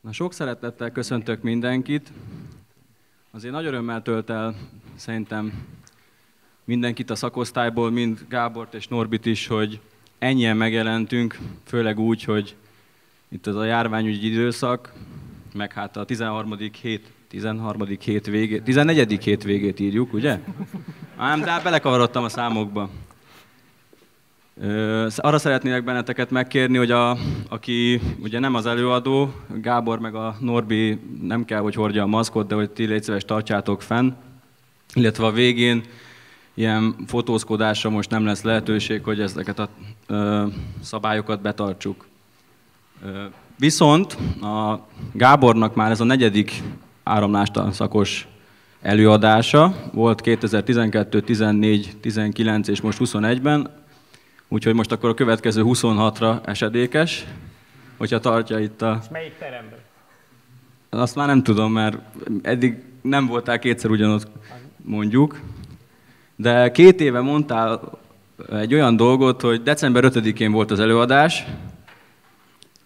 Na, sok szeretettel köszöntök mindenkit. Azért nagy örömmel tölt el szerintem mindenkit a szakosztályból, mind Gábort és Norbit is, hogy ennyien megjelentünk, főleg úgy, hogy itt az a járványügyi időszak, meg hát a 13. hét, 13. hét végét, 14. hét végét írjuk, ugye? Ám, de hát belekavarodtam a számokba. Arra szeretnélek benneteket megkérni, hogy a, aki ugye nem az előadó, Gábor meg a Norbi nem kell, hogy hordja a maszkot, de hogy ti légy szíves tartsátok fenn, illetve a végén ilyen fotózkodásra most nem lesz lehetőség, hogy ezeket a ö, szabályokat betartsuk. Ö, viszont a Gábornak már ez a negyedik áramlástanszakos előadása, volt 2012, 14, 19 és most 21-ben, Úgyhogy most akkor a következő 26-ra esedékes, hogyha tartja itt a... És melyik teremben? Azt már nem tudom, mert eddig nem voltál kétszer ugyanott, mondjuk. De két éve mondtál egy olyan dolgot, hogy december 5-én volt az előadás,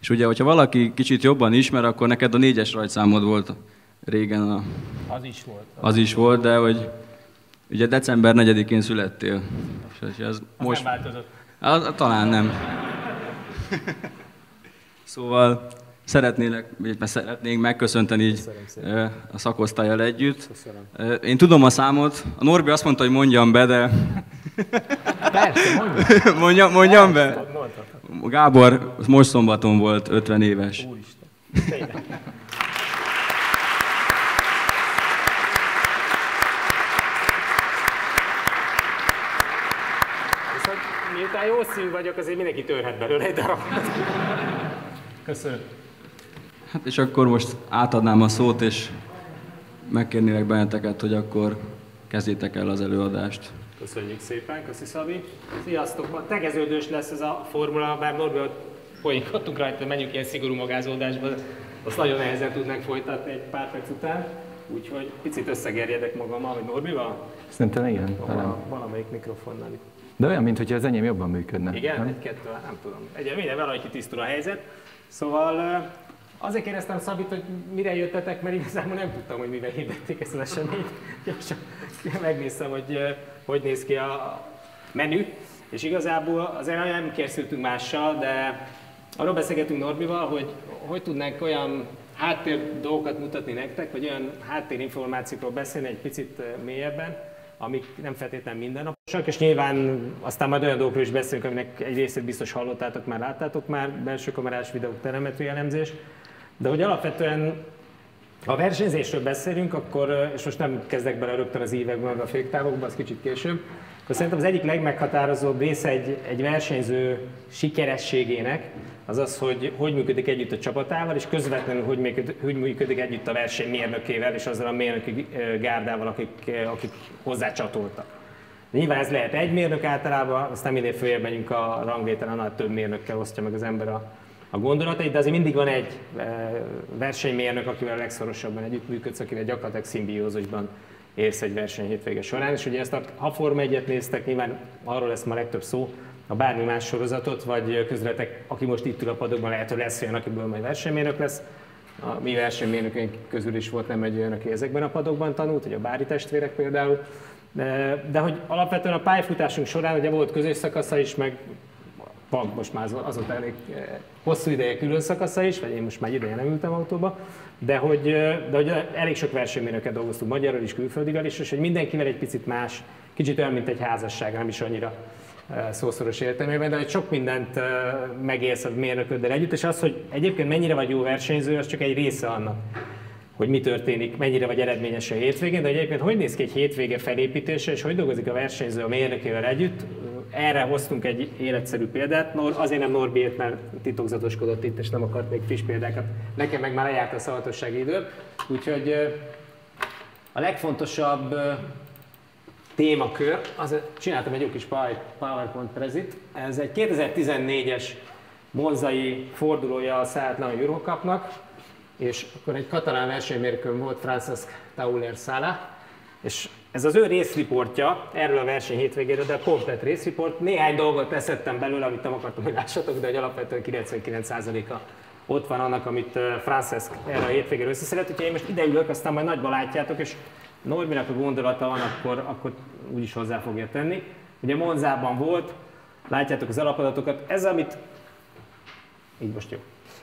és ugye, hogyha valaki kicsit jobban ismer, akkor neked a négyes rajtszámod volt régen. A... Az is volt. Az, az is volt, de hogy ugye december 4-én születtél. És ez most... nem változott. Talán nem. szóval szeretnélek, vagy szeretnénk megköszönteni így a szakosztályjal együtt. Köszönöm. Én tudom a számot. A Norbi azt mondta, hogy mondjam be, de... Persze, mondjam. mondjam, mondjam be? Gábor most szombaton volt 50 éves. Úristen. Miután jó szín vagyok, azért mindenki törhet belőle egy darabot. Köszönöm. Hát és akkor most átadnám a szót, és megkérnélek benneteket, hogy akkor kezdjétek el az előadást. Köszönjük szépen, köszi Szabi. Sziasztok! Tegeződős lesz ez a formula, bár Norbi poénkodtunk rajta, menjünk ilyen szigorú magázódásba, azt nagyon nehezen tudnánk folytatni egy pár perc után. Úgyhogy picit összegerjedek magammal, hogy Norbival? Szerintem igen. Van, valamelyik mikrofonnal itt. De olyan, mintha az enyém jobban működne. Igen, nem? egy-kettő, nem tudom. Egy, minden valahogy tisztul a helyzet. Szóval azért kérdeztem Szabit, hogy mire jöttetek, mert igazából nem tudtam, hogy mivel hirdették ezt az eseményt. Gyorsan megnéztem, hogy hogy néz ki a menü. És igazából azért nem készültünk mással, de arról beszélgetünk Norbival, hogy hogy tudnánk olyan háttér dolgokat mutatni nektek, vagy olyan háttérinformációkról beszélni egy picit mélyebben, amik nem feltétlenül mindennaposak, és nyilván aztán majd olyan dolgokról is beszélünk, aminek egy részét biztos hallottátok már, láttátok már, belső kamerás videók, telemetri elemzés, de hogy alapvetően ha versenyzésről beszélünk, akkor, és most nem kezdek bele rögtön az években, meg a féktávokban, az kicsit később, akkor szerintem az egyik legmeghatározóbb része egy, egy versenyző sikerességének, az az, hogy hogy működik együtt a csapatával, és közvetlenül hogy működik, hogy működik együtt a verseny mérnökével, és azzal a mérnöki gárdával, akik, akik hozzá csatoltak. Nyilván ez lehet egy mérnök általában, aztán minél följebb megyünk a rangléten, annál több mérnökkel osztja meg az ember a, a gondolatait, de azért mindig van egy versenymérnök, akivel legszorosabban együttműködsz, akivel gyakorlatilag szimbiózusban érsz egy verseny hétvége során. És ugye ezt a, ha Forma 1 néztek, nyilván arról lesz ma legtöbb szó, a bármi más sorozatot, vagy közületek, aki most itt ül a padokban, lehet, hogy lesz olyan, akiből majd versenymérnök lesz. A mi versenymérnökeink közül is volt nem egy olyan, aki ezekben a padokban tanult, hogy a Bári testvérek például. De, de hogy alapvetően a pályafutásunk során ugye volt közös szakasza is, meg van most már azóta elég eh, hosszú ideje külön szakasza is, vagy én most már ideje nem ültem autóba, de hogy, de hogy elég sok versenymérnöket dolgoztunk magyarul is, külföldivel is, és hogy mindenkivel egy picit más, kicsit olyan, mint egy házasság, nem is annyira szószoros értelmében, de hogy sok mindent megélsz a mérnököddel együtt, és az, hogy egyébként mennyire vagy jó versenyző, az csak egy része annak hogy mi történik, mennyire vagy eredményes a hétvégén, de egyébként hogy néz ki egy hétvége felépítése, és hogy dolgozik a versenyző a mérnökével együtt. Erre hoztunk egy életszerű példát, azért nem Norbiért, mert titokzatoskodott itt, és nem akart még friss példákat. Nekem meg már lejárt a szavatossági idő. Úgyhogy a legfontosabb témakör, az, csináltam egy jó kis PowerPoint prezit. Ez egy 2014-es monzai fordulója a Szállátlan Eurocupnak, és akkor egy katalán versenymérkőn volt Francesc Tauler Sala, és ez az ő részriportja erről a verseny hétvégéről, de komplet részriport. Néhány dolgot leszettem belőle, amit nem akartam, hogy lássatok, de hogy alapvetően 99%-a ott van annak, amit Francesc erre a hétvégére összeszedett. Hogyha én most ideülök, aztán majd nagyban látjátok, és Norbinak a gondolata van, akkor, akkor úgyis hozzá fogja tenni. Ugye Monzában volt, látjátok az alapadatokat. Ez, amit... Így most jó.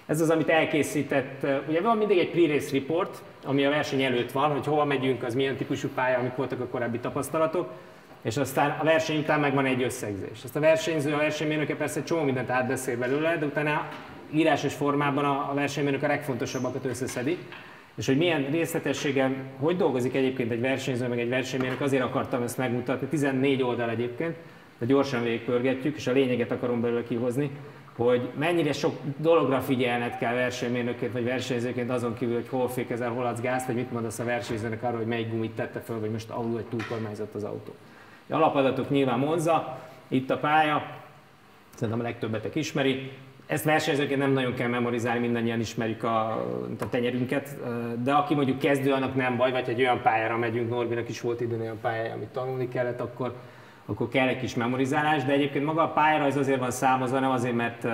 Ez az, amit elkészített, ugye van mindig egy pre-race report, ami a verseny előtt van, hogy hova megyünk, az milyen típusú pálya, amik voltak a korábbi tapasztalatok, és aztán a verseny után meg van egy összegzés. Ezt a versenyző, a versenymérnöke persze csomó mindent átbeszél belőle, de utána írásos formában a versenymérnök a legfontosabbakat összeszedi. És hogy milyen részletességgel, hogy dolgozik egyébként egy versenyző, meg egy versenymérnök, azért akartam ezt megmutatni. 14 oldal egyébként, de gyorsan végigpörgetjük, és a lényeget akarom belőle kihozni hogy mennyire sok dologra figyelned kell versenymérnökként vagy versenyzőként azon kívül, hogy hol fékezel, hol adsz gázt, vagy mit mondasz a versenyzőnek arról, hogy melyik gumit tette fel, vagy most alul egy túlkormányzott az autó. A alapadatok nyilván Monza, itt a pálya, szerintem a legtöbbetek ismeri. Ezt versenyzőként nem nagyon kell memorizálni, mindannyian ismerik a, a tenyerünket, de aki mondjuk kezdő, annak nem baj, vagy egy olyan pályára megyünk, Norbinak is volt időn olyan pályája, amit tanulni kellett, akkor akkor kell egy kis memorizálás, de egyébként maga a pályarajz azért van számozva, nem azért, mert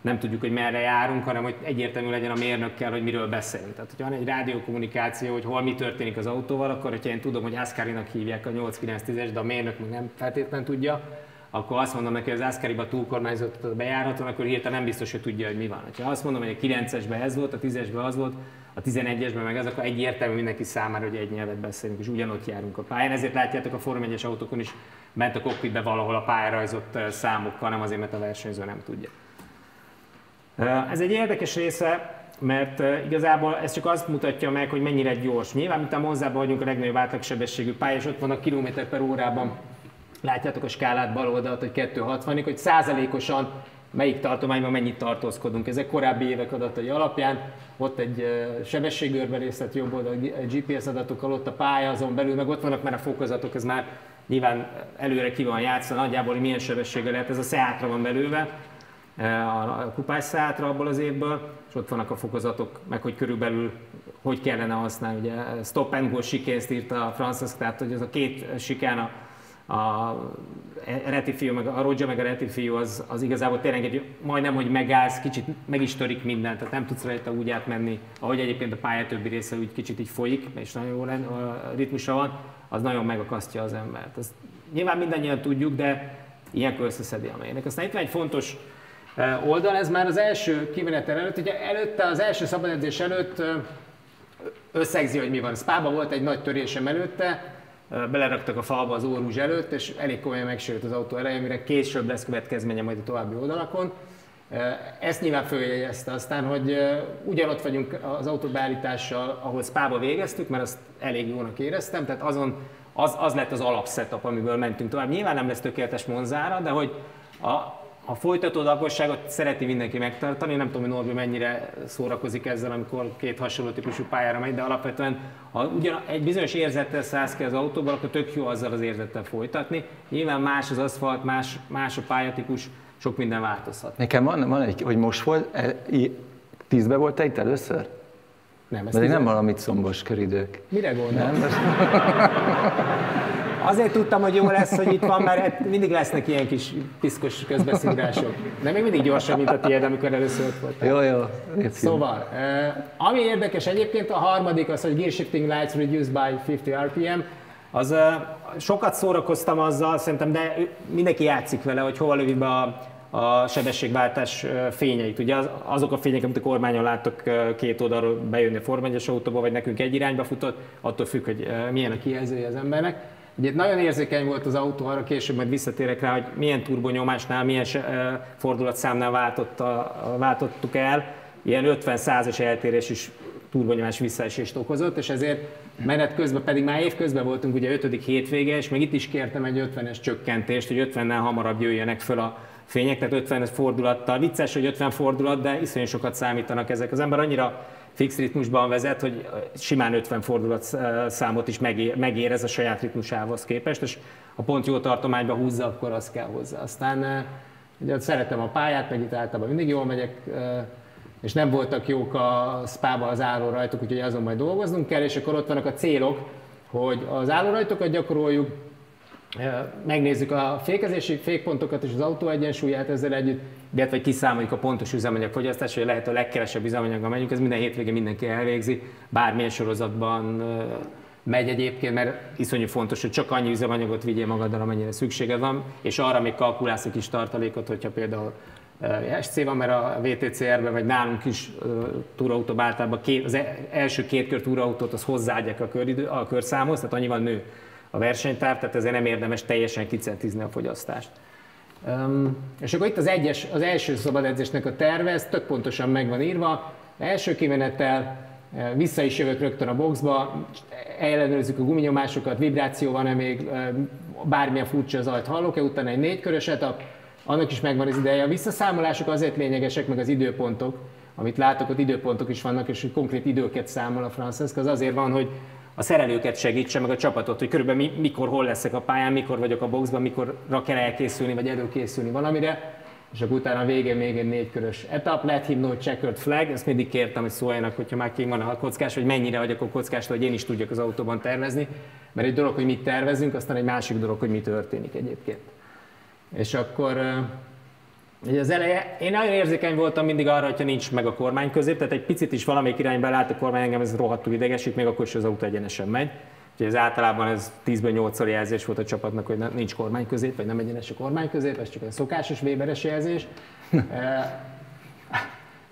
nem tudjuk, hogy merre járunk, hanem hogy egyértelmű legyen a mérnökkel, hogy miről beszélünk. Tehát, hogyha van egy rádiókommunikáció, hogy hol mi történik az autóval, akkor hogyha én tudom, hogy Ascari-nak hívják a 8-9-10-es, de a mérnök még nem feltétlenül tudja, akkor azt mondom neki, hogy az Ascari-ba túlkormányzott a bejáraton, akkor hirtelen nem biztos, hogy tudja, hogy mi van. Ha azt mondom, hogy a 9-esben ez volt, a 10-esben az volt, a 11-esben meg ez, akkor egyértelmű mindenki számára, hogy egy nyelvet beszélünk, és ugyanott járunk a pályán. Ezért látjátok a Form 1-es autókon is ment a cockpitbe valahol a pályarajzott számokkal, nem azért, mert a versenyző nem tudja. Ez egy érdekes része, mert igazából ez csak azt mutatja meg, hogy mennyire gyors. Nyilván, mint a Monzában vagyunk a legnagyobb átlagsebességű pálya, és ott van a kilométer per órában, látjátok a skálát bal oldalt, hogy 260 hogy százalékosan melyik tartományban mennyit tartózkodunk. Ezek korábbi évek adatai alapján, ott egy sebességőrberészlet jobb oldal, GPS adatokkal, ott a pálya, azon belül, meg ott vannak már a fokozatok, ez már nyilván előre ki van játszva, nagyjából hogy milyen sebességgel lehet, ez a Seatra van belőve, a kupás Seatra abból az évből, és ott vannak a fokozatok, meg hogy körülbelül hogy kellene használni. Ugye stop and go sikénzt írta a Francis, tehát hogy ez a két sikán a a Retifiu, meg a Roger, meg a Retifiu az, az igazából tényleg egy, majdnem, hogy megállsz, kicsit meg is törik mindent, tehát nem tudsz rajta úgy átmenni, ahogy egyébként a pálya többi része úgy kicsit így folyik, és nagyon jó ritmusa van, az nagyon megakasztja az embert. Azt nyilván mindannyian tudjuk, de ilyenkor összeszedi a melynek. Aztán itt van egy fontos oldal, ez már az első kimenetel előtt, ugye előtte, az első szabadedzés előtt összegzi, hogy mi van. Spába volt egy nagy törésem előtte, beleraktak a falba az órúzs előtt, és elég komolyan megsérült az autó eleje, amire később lesz következménye majd a további oldalakon. Ezt nyilván följegyezte aztán, hogy ugyanott vagyunk az autóbeállítással, ahol Spába végeztük, mert azt elég jónak éreztem, tehát azon az, az lett az alapszetap, amiből mentünk tovább. Nyilván nem lesz tökéletes Monzára, de hogy a, a folytató lakosságot szereti mindenki megtartani, nem tudom, hogy Norbi mennyire szórakozik ezzel, amikor két hasonló típusú pályára megy, de alapvetően ha ugyan egy bizonyos érzettel szállsz ki az autóból, akkor tök jó azzal az érzettel folytatni. Nyilván más az aszfalt, más, más a pályatípus, sok minden változhat. Nekem van, van egy, hogy most volt, e, tízbe volt te itt először? Nem, ez nem valamit szombos köridők. Mire gondolsz? Azért tudtam, hogy jó lesz, hogy itt van, mert hát mindig lesznek ilyen kis piszkos közbeszúrások. De még mindig gyorsabb, mint a tiéd, amikor először ott volt. Jó, jó. Szóval, eh, ami érdekes egyébként, a harmadik az, hogy Gear Shifting Lights Reduced by 50 RPM. Az eh, sokat szórakoztam azzal, szerintem, de mindenki játszik vele, hogy hova lövi be a, a sebességváltás fényeit. Ugye az, azok a fények, amit a kormányon láttok két oldalról bejönni a Form autóba, vagy nekünk egy irányba futott, attól függ, hogy milyen a kijelzője az embernek. Ugye nagyon érzékeny volt az autó, arra később majd visszatérek rá, hogy milyen turbonyomásnál, milyen fordulatszámnál váltotta, váltottuk el. Ilyen 50-100-as eltérés is turbonyomás visszaesést okozott, és ezért menet közben, pedig már év közben voltunk ugye 5. hétvége, és még itt is kértem egy 50-es csökkentést, hogy 50-nel hamarabb jöjjenek föl a fények, tehát 50 fordulattal. Vicces, hogy 50 fordulat, de iszonyú sokat számítanak ezek. Az ember annyira fix ritmusban vezet, hogy simán 50 fordulat számot is megér, megérez a saját ritmusához képest, és a pont jó tartományba húzza, akkor az kell hozzá. Aztán ugye szeretem a pályát, meg itt általában mindig jól megyek, és nem voltak jók a spába az állórajtok, úgyhogy azon majd dolgoznunk kell, és akkor ott vannak a célok, hogy az állórajtokat gyakoroljuk, megnézzük a fékezési fékpontokat és az autó egyensúlyát ezzel együtt, illetve kiszámoljuk a pontos üzemanyagfogyasztást, hogy lehet a legkevesebb üzemanyaggal megyünk, ez minden hétvégén mindenki elvégzi, bármilyen sorozatban megy egyébként, mert iszonyú fontos, hogy csak annyi üzemanyagot vigyél magaddal, amennyire szükséged van, és arra még kalkulálsz egy kis tartalékot, hogyha például SC van, mert a VTCR-ben, vagy nálunk is túrautó általában az e, első két kör túrautót az hozzáadják a, köridő, a körszámhoz, tehát annyival nő a versenytár, tehát ezért nem érdemes teljesen kicentizni a fogyasztást. Um, és akkor itt az, egyes, az első szabad edzésnek a terve, ez tök pontosan meg van írva. Első kimenettel vissza is jövök rögtön a boxba, ellenőrzzük a guminyomásokat, vibráció van-e még, bármilyen furcsa zajt hallok-e, utána egy négykörös etap, annak is megvan az ideje. A visszaszámolások azért lényegesek, meg az időpontok, amit látok, ott időpontok is vannak, és hogy konkrét időket számol a Francesca, az azért van, hogy a szerelőket segítse, meg a csapatot, hogy körülbelül mikor, hol leszek a pályán, mikor vagyok a boxban, mikor kell elkészülni, vagy előkészülni valamire, és akkor utána a végén még egy négykörös etap, let him know checkered flag, ezt mindig kértem, hogy szóljanak, hogyha már ki van a kockás, hogy mennyire vagyok a kockás, hogy én is tudjak az autóban tervezni, mert egy dolog, hogy mit tervezünk, aztán egy másik dolog, hogy mi történik egyébként. És akkor Ugye az eleje, én nagyon érzékeny voltam mindig arra, hogyha nincs meg a kormány közép, tehát egy picit is valamelyik irányba lát a kormány, engem ez rohadtul idegesít, még akkor is az autó egyenesen megy. Úgyhogy ez általában ez 10-ből 8 jelzés volt a csapatnak, hogy nincs kormány közép, vagy nem egyenes a kormány közép, ez csak egy szokásos Weberes jelzés.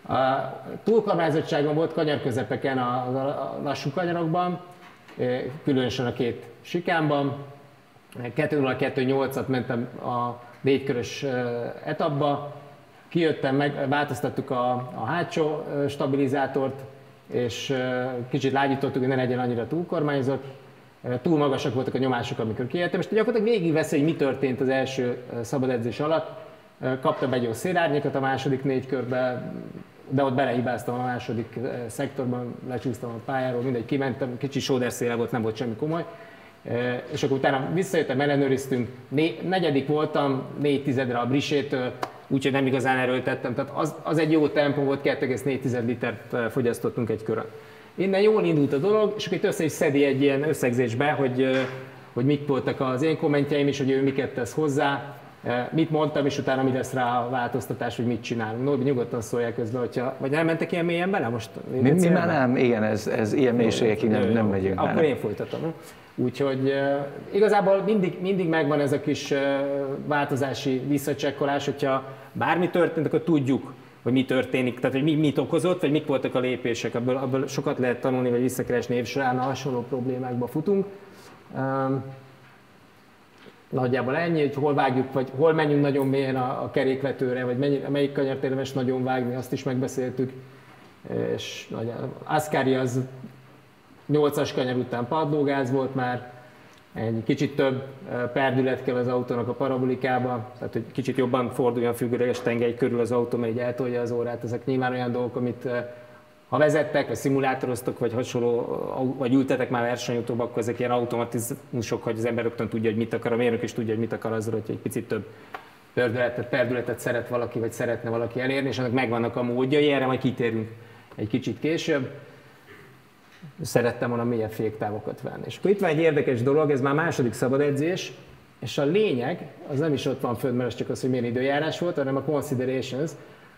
a túlkormányzottságban volt kanyarközepeken, a, a lassú kanyarokban, különösen a két sikánban. 2-0-2-8-at mentem a négykörös etapba, kijöttem, meg, változtattuk a, a hátsó stabilizátort, és kicsit lágyítottuk, hogy ne legyen annyira túlkormányzott. Túl magasak voltak a nyomások, amikor kijöttem, és gyakorlatilag végigvesz, hogy mi történt az első szabad edzés alatt. Kaptam egy jó szélárnyékat a második négy körben, de ott belehibáztam a második szektorban, lecsúsztam a pályáról, mindegy, kimentem, kicsi sóder volt, nem volt semmi komoly és akkor utána visszajöttem, ellenőriztünk, né, negyedik voltam, négy tizedre a brisétől, úgyhogy nem igazán erőltettem, tehát az, az egy jó tempó volt, 2,4 litert fogyasztottunk egy körön. Innen jól indult a dolog, és akkor itt össze is szedi egy ilyen összegzésbe, hogy, hogy mik voltak az én kommentjeim, és hogy ő miket tesz hozzá, mit mondtam, és utána mi lesz rá a változtatás, hogy mit csinálunk. Norbi, nyugodtan szólják közben, hogyha, vagy nem mentek ilyen mélyen bele most? Mi, mi már nem, igen, ez, ez ilyen mélységekig nem, nem megyünk. Akkor én folytatom. Úgyhogy igazából mindig, mindig megvan ez a kis változási visszacsekkolás, hogyha bármi történt, akkor tudjuk, hogy mi történik, tehát hogy mi, mit okozott, vagy mik voltak a lépések. Ebből, ebből sokat lehet tanulni, vagy visszakeresni év során, a hasonló problémákba futunk. Nagyjából ennyi, hogy hol vágjuk, vagy hol menjünk nagyon mélyen a, a kerékvetőre, vagy mennyi, melyik kanyart érdemes nagyon vágni, azt is megbeszéltük. És Ascari az 8-as kanyar után padlógáz volt már, egy kicsit több perdület kell az autónak a parabolikába, tehát hogy kicsit jobban forduljon függőleges tengely körül az autó, mert így eltolja az órát. Ezek nyilván olyan dolgok, amit ha vezettek, vagy szimulátoroztok, vagy hasonló, vagy ültetek már versenyautóba, akkor ezek ilyen automatizmusok, hogy az ember rögtön tudja, hogy mit akar, a mérnök is tudja, hogy mit akar azzal, hogy egy picit több perdületet, perdületet szeret valaki, vagy szeretne valaki elérni, és annak megvannak a módjai, erre majd kitérünk egy kicsit később szerettem volna mélyebb féktávokat venni. És akkor itt van egy érdekes dolog, ez már második szabad edzés, és a lényeg, az nem is ott van fönn, mert az csak az, hogy milyen időjárás volt, hanem a considerations,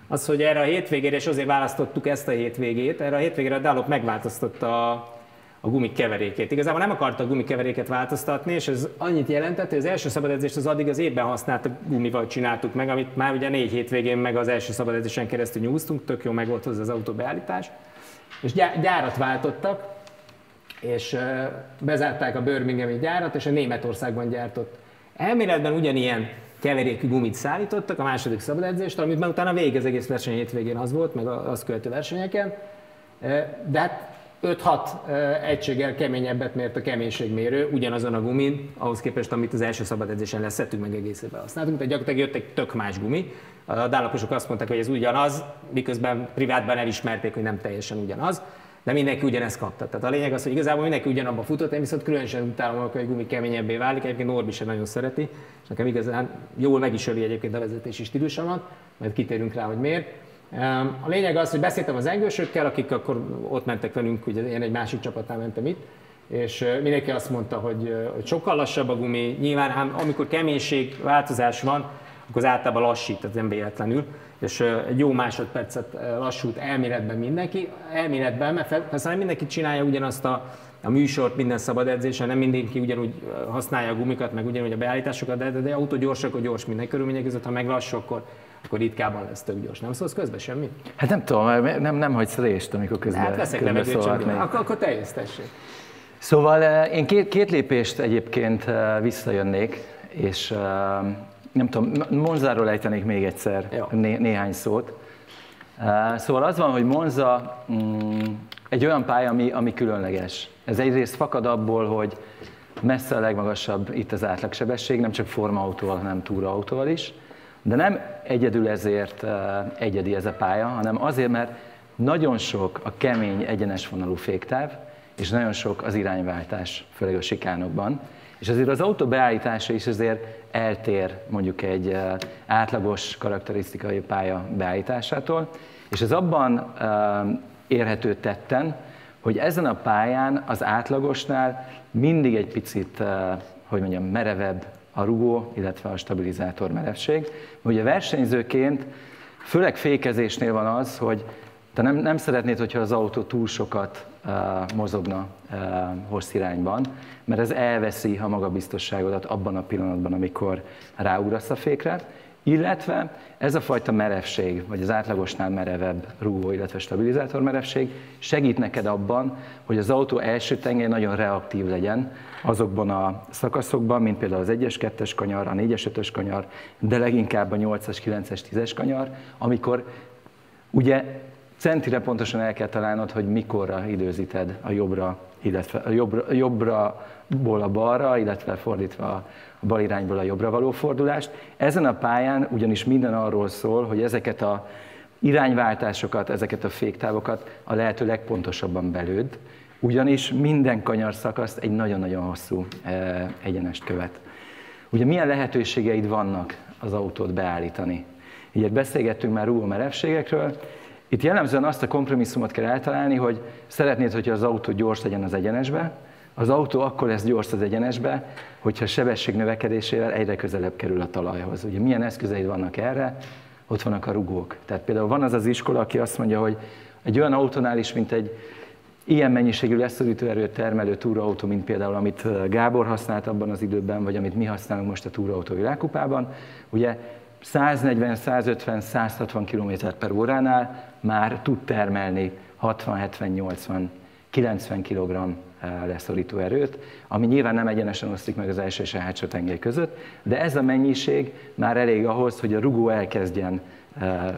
az, hogy erre a hétvégére, és azért választottuk ezt a hétvégét, erre a hétvégére a Dallop megváltoztatta a, a gumik keverékét. Igazából nem akarta a gumikeveréket változtatni, és ez annyit jelentett, hogy az első szabad edzést az addig az évben használt gumival csináltuk meg, amit már ugye négy hétvégén meg az első szabad edzésen keresztül nyúztunk, tök jó meg volt hozzá az autó beállítás. És gyárat váltottak, és bezárták a Birminghami gyárat, és a Németországban gyártott. Elméletben ugyanilyen keverékű gumit szállítottak a második szabadedzést, amit már utána végig az egész verseny hétvégén az volt, meg az követő versenyeken. De hát 5-6 egységgel keményebbet mért a keménységmérő ugyanazon a gumin, ahhoz képest, amit az első szabad edzésen leszettünk, meg egész évben használtunk, tehát gyakorlatilag jött egy tök más gumi. A dálaposok azt mondták, hogy ez ugyanaz, miközben privátban elismerték, hogy nem teljesen ugyanaz, de mindenki ugyanezt kapta. Tehát a lényeg az, hogy igazából mindenki ugyanabba futott, én viszont különösen utálom, hogy egy gumi keményebbé válik, egyébként Norbi sem nagyon szereti, és nekem igazán jól meg is öli egyébként a vezetési stílusomat, majd kitérünk rá, hogy miért. A lényeg az, hogy beszéltem az engősökkel, akik akkor ott mentek velünk, ugye én egy másik csapatnál mentem itt, és mindenki azt mondta, hogy, hogy sokkal lassabb a gumi, nyilván amikor keménység, változás van, akkor az általában lassít, az nem véletlenül. és egy jó másodpercet lassult elméletben mindenki. Elméletben, mert persze nem mindenki csinálja ugyanazt a, a műsort minden szabad edzésen, nem mindenki ugyanúgy használja a gumikat, meg ugyanúgy a beállításokat, de, de, de autó gyors, akkor gyors minden körülmények között, ha meg lassú, akkor, akkor ritkában lesz tök gyors. Nem szólsz közben semmi? Hát nem tudom, nem, nem hagysz részt, amikor közben, hát veszek levegőt, akkor, akkor teljesítessék. Szóval én két, két lépést egyébként visszajönnék, és nem tudom, Monzáról ejtenék még egyszer né, néhány szót. Szóval az van, hogy Monza mm, egy olyan pálya, ami, ami különleges. Ez egyrészt fakad abból, hogy messze a legmagasabb itt az átlagsebesség, nem csak formautóval, hanem túraautóval is. De nem egyedül ezért egyedi ez a pálya, hanem azért, mert nagyon sok a kemény, egyenes vonalú féktáv, és nagyon sok az irányváltás, főleg a sikánokban. És azért az autó beállítása is azért eltér mondjuk egy átlagos karakterisztikai pálya beállításától, és ez abban érhető tetten, hogy ezen a pályán az átlagosnál mindig egy picit, hogy mondjam, merevebb a rugó, illetve a stabilizátor merevség. Ugye versenyzőként, főleg fékezésnél van az, hogy te nem, nem szeretnéd, hogyha az autó túl sokat uh, mozogna uh, hossz irányban, mert ez elveszi a magabiztosságodat abban a pillanatban, amikor ráugrasz a fékre, illetve ez a fajta merevség, vagy az átlagosnál merevebb rúgó, illetve stabilizátor merevség segít neked abban, hogy az autó első tengely nagyon reaktív legyen azokban a szakaszokban, mint például az 1-es, 2-es kanyar, a 4-es, 5-ös kanyar, de leginkább a 8-as, 9-es, 10-es kanyar, amikor ugye centire pontosan el kell találnod, hogy mikorra időzíted a jobbra, illetve a jobbra, jobbra-ból a balra, illetve fordítva bal irányból a jobbra való fordulást. Ezen a pályán ugyanis minden arról szól, hogy ezeket a irányváltásokat, ezeket a féktávokat a lehető legpontosabban belőd, ugyanis minden kanyar szakaszt egy nagyon-nagyon hosszú e, egyenest követ. Ugye milyen lehetőségeid vannak az autót beállítani? Ugye beszélgettünk már rúgó merevségekről, itt jellemzően azt a kompromisszumot kell eltalálni, hogy szeretnéd, hogy az autó gyors legyen az egyenesbe, az autó akkor lesz gyors az egyenesbe, hogyha sebesség növekedésével egyre közelebb kerül a talajhoz. Ugye milyen eszközeid vannak erre? Ott vannak a rugók. Tehát például van az az iskola, aki azt mondja, hogy egy olyan autónál is, mint egy ilyen mennyiségű leszorító erőt termelő túraautó, mint például amit Gábor használt abban az időben, vagy amit mi használunk most a túraautó világkupában, ugye 140, 150, 160 km per óránál már tud termelni 60, 70, 80, 90 kg leszorító erőt, ami nyilván nem egyenesen osztik meg az első és a hátsó tengely között, de ez a mennyiség már elég ahhoz, hogy a rugó elkezdjen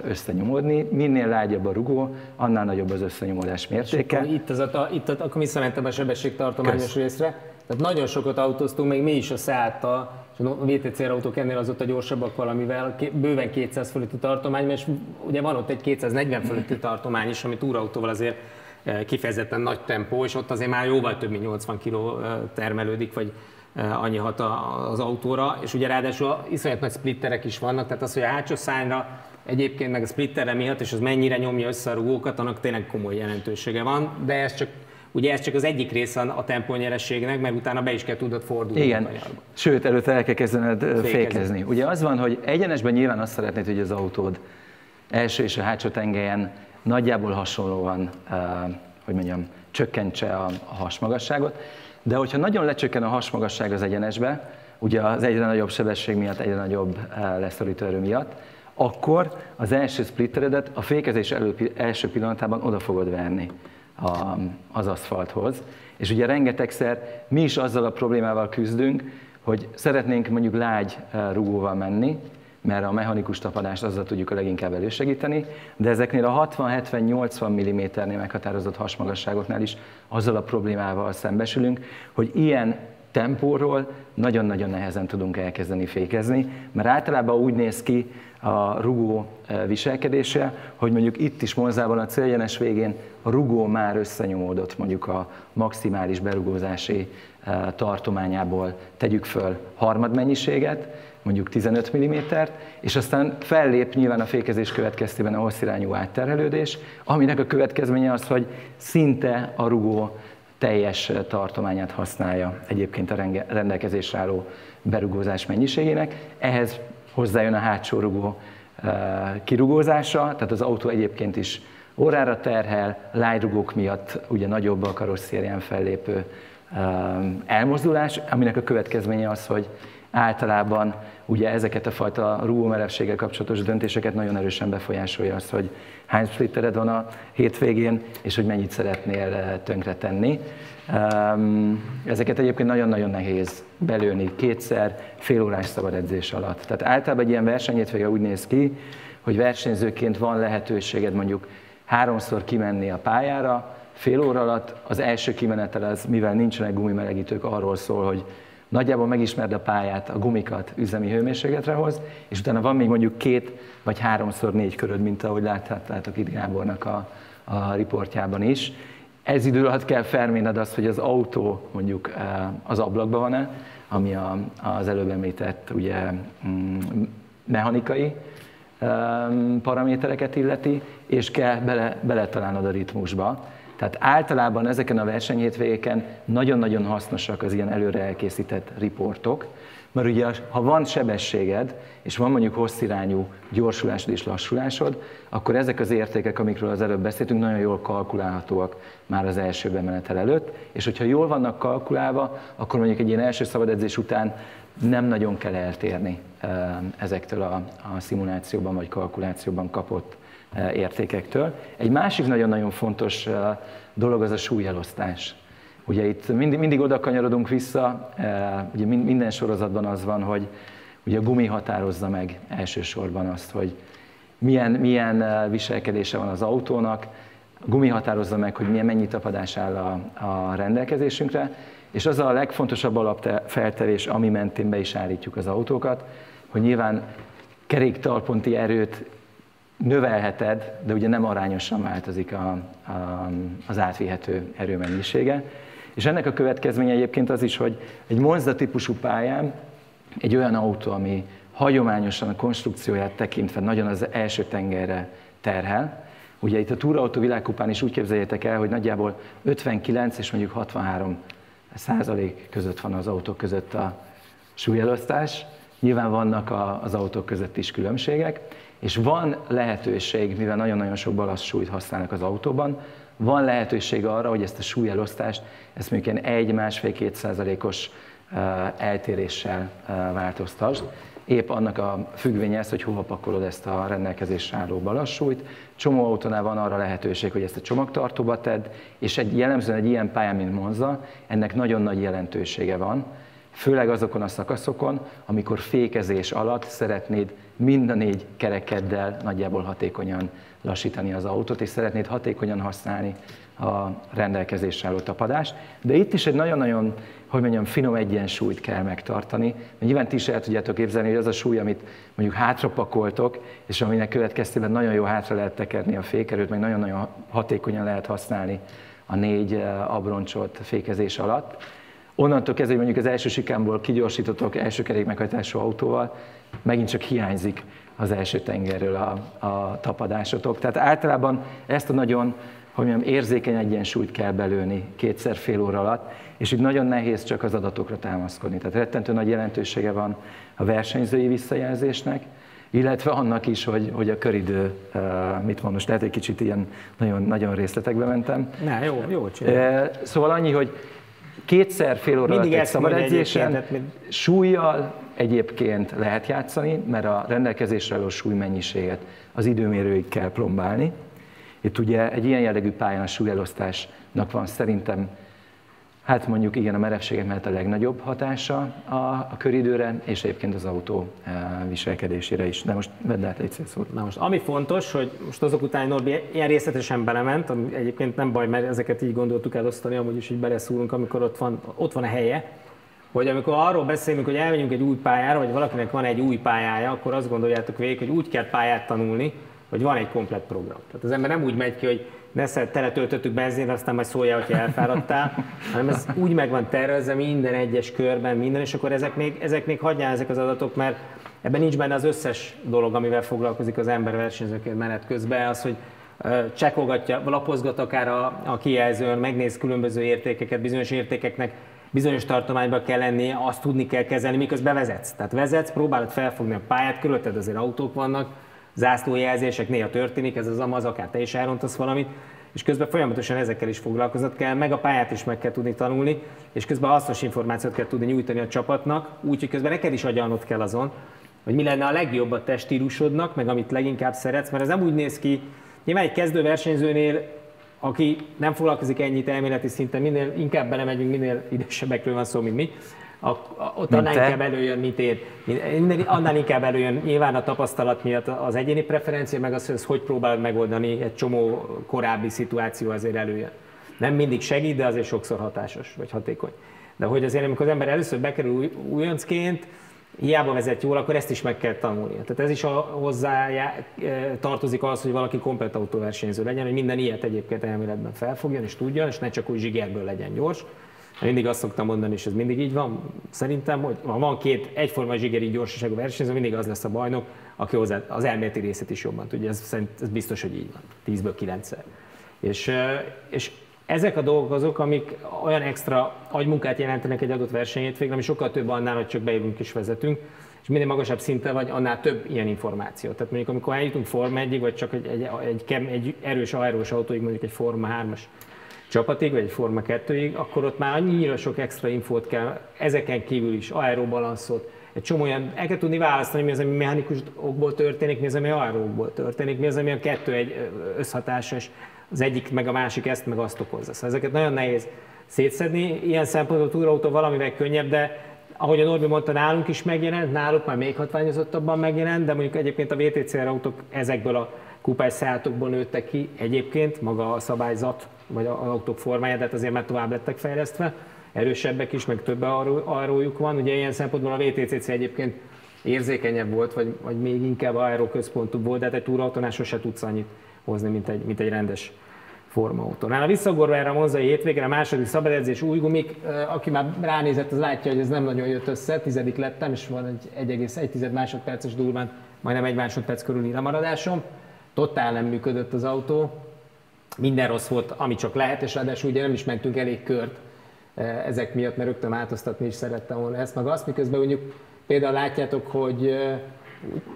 összenyomódni. Minél lágyabb a rugó, annál nagyobb az összenyomódás mértéke. Itt, az a, itt a, akkor visszamentem a sebességtartományos részre. Tehát nagyon sokat autóztunk, még mi is a Seattal, és a VTC autók ennél azóta gyorsabbak valamivel, bőven 200 fölötti tartomány, és ugye van ott egy 240 fölötti tartomány is, ami túrautóval azért kifejezetten nagy tempó, és ott azért már jóval több mint 80 kg eh, termelődik, vagy eh, annyi hat az autóra, és ugye ráadásul iszonyat nagy splitterek is vannak, tehát az, hogy a hátsó szányra egyébként meg a splitterre miatt, és az mennyire nyomja össze a rugókat, annak tényleg komoly jelentősége van, de ez csak Ugye ez csak az egyik része a tempónyerességnek, mert utána be is kell tudod fordulni. Igen, sőt, előtte el kell kezdened fékezni. fékezni. Ugye az van, hogy egyenesben nyilván azt szeretnéd, hogy az autód első és a hátsó tengelyen nagyjából hasonlóan, uh, hogy mondjam, csökkentse a, hasmagasságot, de hogyha nagyon lecsökken a hasmagasság az egyenesbe, ugye az egyre nagyobb sebesség miatt, egyre nagyobb uh, leszorító erő miatt, akkor az első splitteredet a fékezés elő, első pillanatában oda fogod verni a, az aszfalthoz. És ugye rengetegszer mi is azzal a problémával küzdünk, hogy szeretnénk mondjuk lágy eh, rugóval menni, mert a mechanikus tapadást azzal tudjuk a leginkább elősegíteni, de ezeknél a 60-70-80 mm-nél meghatározott hasmagasságoknál is azzal a problémával szembesülünk, hogy ilyen tempóról nagyon-nagyon nehezen tudunk elkezdeni fékezni, mert általában úgy néz ki a rugó eh, viselkedése, hogy mondjuk itt is Monzában a céljenes végén a rugó már összenyomódott mondjuk a maximális berugózási eh, tartományából tegyük föl harmad mennyiséget, mondjuk 15 mm-t, és aztán fellép nyilván a fékezés következtében a hosszirányú átterhelődés, aminek a következménye az, hogy szinte a rugó teljes tartományát használja egyébként a rendelkezésre álló berugózás mennyiségének. Ehhez hozzájön a hátsó rugó kirugózása, tehát az autó egyébként is órára terhel, lájrugók miatt ugye nagyobb a karosszérián fellépő elmozdulás, aminek a következménye az, hogy általában ugye ezeket a fajta rúgómerevséggel kapcsolatos döntéseket nagyon erősen befolyásolja az, hogy hány splittered van a hétvégén, és hogy mennyit szeretnél tönkretenni. Ezeket egyébként nagyon-nagyon nehéz belőni kétszer, fél órás szabad edzés alatt. Tehát általában egy ilyen versenyhétvége úgy néz ki, hogy versenyzőként van lehetőséged mondjuk háromszor kimenni a pályára, fél óra alatt, az első kimenetel az, mivel nincsenek gumimelegítők, arról szól, hogy nagyjából megismerd a pályát, a gumikat üzemi hőmérsékletre hoz, és utána van még mondjuk két vagy háromszor négy köröd, mint ahogy láthattátok itt Gábornak a, a riportjában is. Ez idő alatt kell felmérned azt, hogy az autó mondjuk eh, az ablakban van-e, ami a, az előbb említett ugye, mm, mechanikai paramétereket illeti, és kell bele, beletalálnod a ritmusba. Tehát általában ezeken a versenyhétvégeken nagyon-nagyon hasznosak az ilyen előre elkészített riportok, mert ugye ha van sebességed, és van mondjuk hosszirányú gyorsulásod és lassulásod, akkor ezek az értékek, amikről az előbb beszéltünk, nagyon jól kalkulálhatóak már az első bemenetel előtt, és hogyha jól vannak kalkulálva, akkor mondjuk egy ilyen első szabadedzés után nem nagyon kell eltérni ezektől a, a szimulációban vagy kalkulációban kapott értékektől. Egy másik nagyon-nagyon fontos dolog az a súlyelosztás. Ugye itt mindig, mindig oda kanyarodunk vissza, ugye minden sorozatban az van, hogy ugye a gumi határozza meg elsősorban azt, hogy milyen, milyen viselkedése van az autónak, a gumi határozza meg, hogy milyen mennyi tapadás áll a, a rendelkezésünkre, és az a legfontosabb alapfeltevés, ami mentén be is állítjuk az autókat, hogy nyilván keréktalponti erőt növelheted, de ugye nem arányosan változik a, a, az átvihető erőmennyisége. És ennek a következménye egyébként az is, hogy egy Monza típusú pályán egy olyan autó, ami hagyományosan a konstrukcióját tekintve nagyon az első tengerre terhel, ugye itt a túrautó világkupán is úgy képzeljétek el, hogy nagyjából 59 és mondjuk 63 százalék között van az autók között a súlyelosztás, nyilván vannak az autók között is különbségek, és van lehetőség, mivel nagyon-nagyon sok balasztsúlyt használnak az autóban, van lehetőség arra, hogy ezt a súlyelosztást, ezt mondjuk ilyen 1-1,5-2 százalékos eltéréssel változtasd. Épp annak a függvénye ez, hogy hova pakolod ezt a rendelkezésre álló balassúlyt. Csomó autónál van arra lehetőség, hogy ezt a csomagtartóba tedd, és egy jellemzően egy ilyen pályán, mint Monza, ennek nagyon nagy jelentősége van, főleg azokon a szakaszokon, amikor fékezés alatt szeretnéd mind a négy kerekeddel nagyjából hatékonyan lassítani az autót, és szeretnéd hatékonyan használni a rendelkezésre álló tapadást. De itt is egy nagyon-nagyon, hogy mondjam, finom egyensúlyt kell megtartani. Mert nyilván ti is el tudjátok képzelni, hogy az a súly, amit mondjuk hátrapakoltok, és aminek következtében nagyon jó hátra lehet tekerni a fékerőt, meg nagyon-nagyon hatékonyan lehet használni a négy eh, abroncsot fékezés alatt. Onnantól kezdve, hogy mondjuk az első sikámból kigyorsítotok első kerékmeghajtású autóval, megint csak hiányzik az első tengerről a, a tapadásotok. Tehát általában ezt a nagyon hogy mondjam, érzékeny egyensúlyt kell belőni kétszer fél óra alatt, és itt nagyon nehéz csak az adatokra támaszkodni. Tehát rettentő nagy jelentősége van a versenyzői visszajelzésnek, illetve annak is, hogy, hogy a köridő, mit mond, most lehet, egy kicsit ilyen nagyon, nagyon részletekbe mentem. Ne, jó, jó csinálj. Szóval annyi, hogy kétszer fél óra Mindig egy szabad edzésen, súlyjal egyébként lehet játszani, mert a rendelkezésre álló súlymennyiséget az időmérőig kell plombálni. Itt ugye egy ilyen jellegű pályán a súlyelosztásnak van szerintem Hát mondjuk igen, a merevségek mellett a legnagyobb hatása a, a köridőre, és egyébként az autó eh, viselkedésére is. De most vedd át egy szót. Na most, ami fontos, hogy most azok után Norbi ilyen részletesen belement, ami egyébként nem baj, mert ezeket így gondoltuk elosztani, amúgy is így beleszúrunk, amikor ott van, ott van a helye, hogy amikor arról beszélünk, hogy elmegyünk egy új pályára, vagy valakinek van egy új pályája, akkor azt gondoljátok végig, hogy úgy kell pályát tanulni, hogy van egy komplet program. Tehát az ember nem úgy megy ki, hogy ne teletöltöttük benzinre, aztán majd szóljál, hogyha elfáradtál, hanem ez úgy meg van tervezve minden egyes körben, minden, és akkor ezek még, ezek még hagyjál ezek az adatok, mert ebben nincs benne az összes dolog, amivel foglalkozik az ember versenyzőként menet közben, az, hogy csekkolgatja, lapozgat akár a, a kijelzőn, megnéz különböző értékeket, bizonyos értékeknek bizonyos tartományban kell lennie, azt tudni kell kezelni, miközben vezetsz. Tehát vezetsz, próbálod felfogni a pályát, körülötted azért autók vannak, zászlójelzések, néha történik, ez az amaz, akár te is elrontasz valamit, és közben folyamatosan ezekkel is foglalkozott kell, meg a pályát is meg kell tudni tanulni, és közben hasznos információt kell tudni nyújtani a csapatnak, úgyhogy közben neked is agyalnod kell azon, hogy mi lenne a legjobb a testílusodnak, meg amit leginkább szeretsz, mert ez nem úgy néz ki, nyilván egy kezdő versenyzőnél, aki nem foglalkozik ennyit elméleti szinten, minél inkább belemegyünk, minél idősebbekről van szó, mint mi, ott annál inkább előjön, mint én. Annál inkább előjön nyilván a tapasztalat miatt az egyéni preferencia, meg az, hogy hogy próbálod megoldani egy csomó korábbi szituáció azért előjön. Nem mindig segít, de azért sokszor hatásos vagy hatékony. De hogy azért, amikor az ember először bekerül új, újoncként, hiába vezet jól, akkor ezt is meg kell tanulni. Tehát ez is a, hozzá e, tartozik az, hogy valaki komplet autóversenyző legyen, hogy minden ilyet egyébként elméletben felfogjon és tudjon, és ne csak úgy zsigerből legyen gyors. Mindig azt szoktam mondani, és ez mindig így van, szerintem, hogy ha van két egyforma zsigeri gyorsaságú versenyző, mindig az lesz a bajnok, aki hozzá az elméleti részét is jobban tudja. Ez, szerint, ez biztos, hogy így van. 10-ből 9-szer. És, és ezek a dolgok azok, amik olyan extra agymunkát jelentenek egy adott versenyhétvégén, ami sokkal több annál, hogy csak beírunk és vezetünk, és minél magasabb szinten vagy, annál több ilyen információ. Tehát mondjuk amikor eljutunk Forma 1 vagy csak egy, egy, egy, egy erős aerós autóig, mondjuk egy Forma 3-as csapatig, vagy egy Forma 2-ig, akkor ott már annyira sok extra infót kell, ezeken kívül is, aerobalanszot, egy csomó olyan, el kell tudni választani, mi az, ami mechanikus okból történik, mi az, ami aerókból történik, mi az, ami a kettő egy összhatásos, az egyik meg a másik ezt meg azt okozza. Szóval ezeket nagyon nehéz szétszedni. Ilyen szempontból a túrautó valamivel könnyebb, de ahogy a Norbi mondta, nálunk is megjelent, náluk már még hatványozottabban megjelent, de mondjuk egyébként a VTC autók ezekből a kupás szálltokból nőttek ki egyébként, maga a szabályzat, vagy az autók formája, de hát azért már tovább lettek fejlesztve, erősebbek is, meg több aerójuk van. Ugye ilyen szempontból a VTCC egyébként érzékenyebb volt, vagy, vagy még inkább aeroközpontú volt, de hát egy túrautónál sose tudsz annyit hozni, mint egy, mint egy rendes formautónál. A visszagorva erre a monzai hétvégre, a második szabadedzés új gumik, aki már ránézett, az látja, hogy ez nem nagyon jött össze, tizedik lettem, és van egy 1,1 másodperces durván, majdnem egy másodperc körüli lemaradásom. Totál nem működött az autó, minden rossz volt, ami csak lehet, és ráadásul ugye nem is mentünk elég kört ezek miatt, mert rögtön változtatni is szerettem volna ezt, meg azt, miközben mondjuk például látjátok, hogy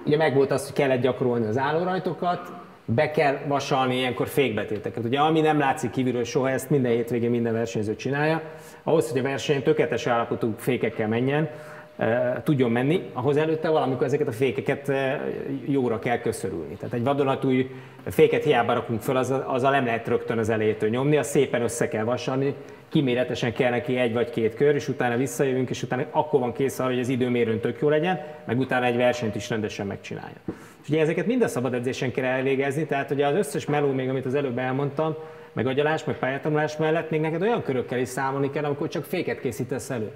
ugye megvolt az, hogy kellett gyakorolni az állórajtokat, be kell vasalni ilyenkor fékbetéteket. Ugye ami nem látszik kívülről soha, ezt minden hétvégén minden versenyző csinálja. Ahhoz, hogy a verseny tökéletes állapotú fékekkel menjen, tudjon menni, ahhoz előtte valamikor ezeket a fékeket jóra kell köszörülni. Tehát egy vadonatúj féket hiába rakunk föl, az, azzal nem lehet rögtön az elejétől nyomni, azt szépen össze kell vasalni, kiméretesen kell neki egy vagy két kör, és utána visszajövünk, és utána akkor van kész arra, hogy az időmérőn tök jó legyen, meg utána egy versenyt is rendesen megcsinálja. És ugye ezeket mind a szabad edzésen kell elvégezni, tehát ugye az összes meló még, amit az előbb elmondtam, meg agyalás, meg pályatanulás mellett még neked olyan körökkel is számolni kell, amikor csak féket készítesz elő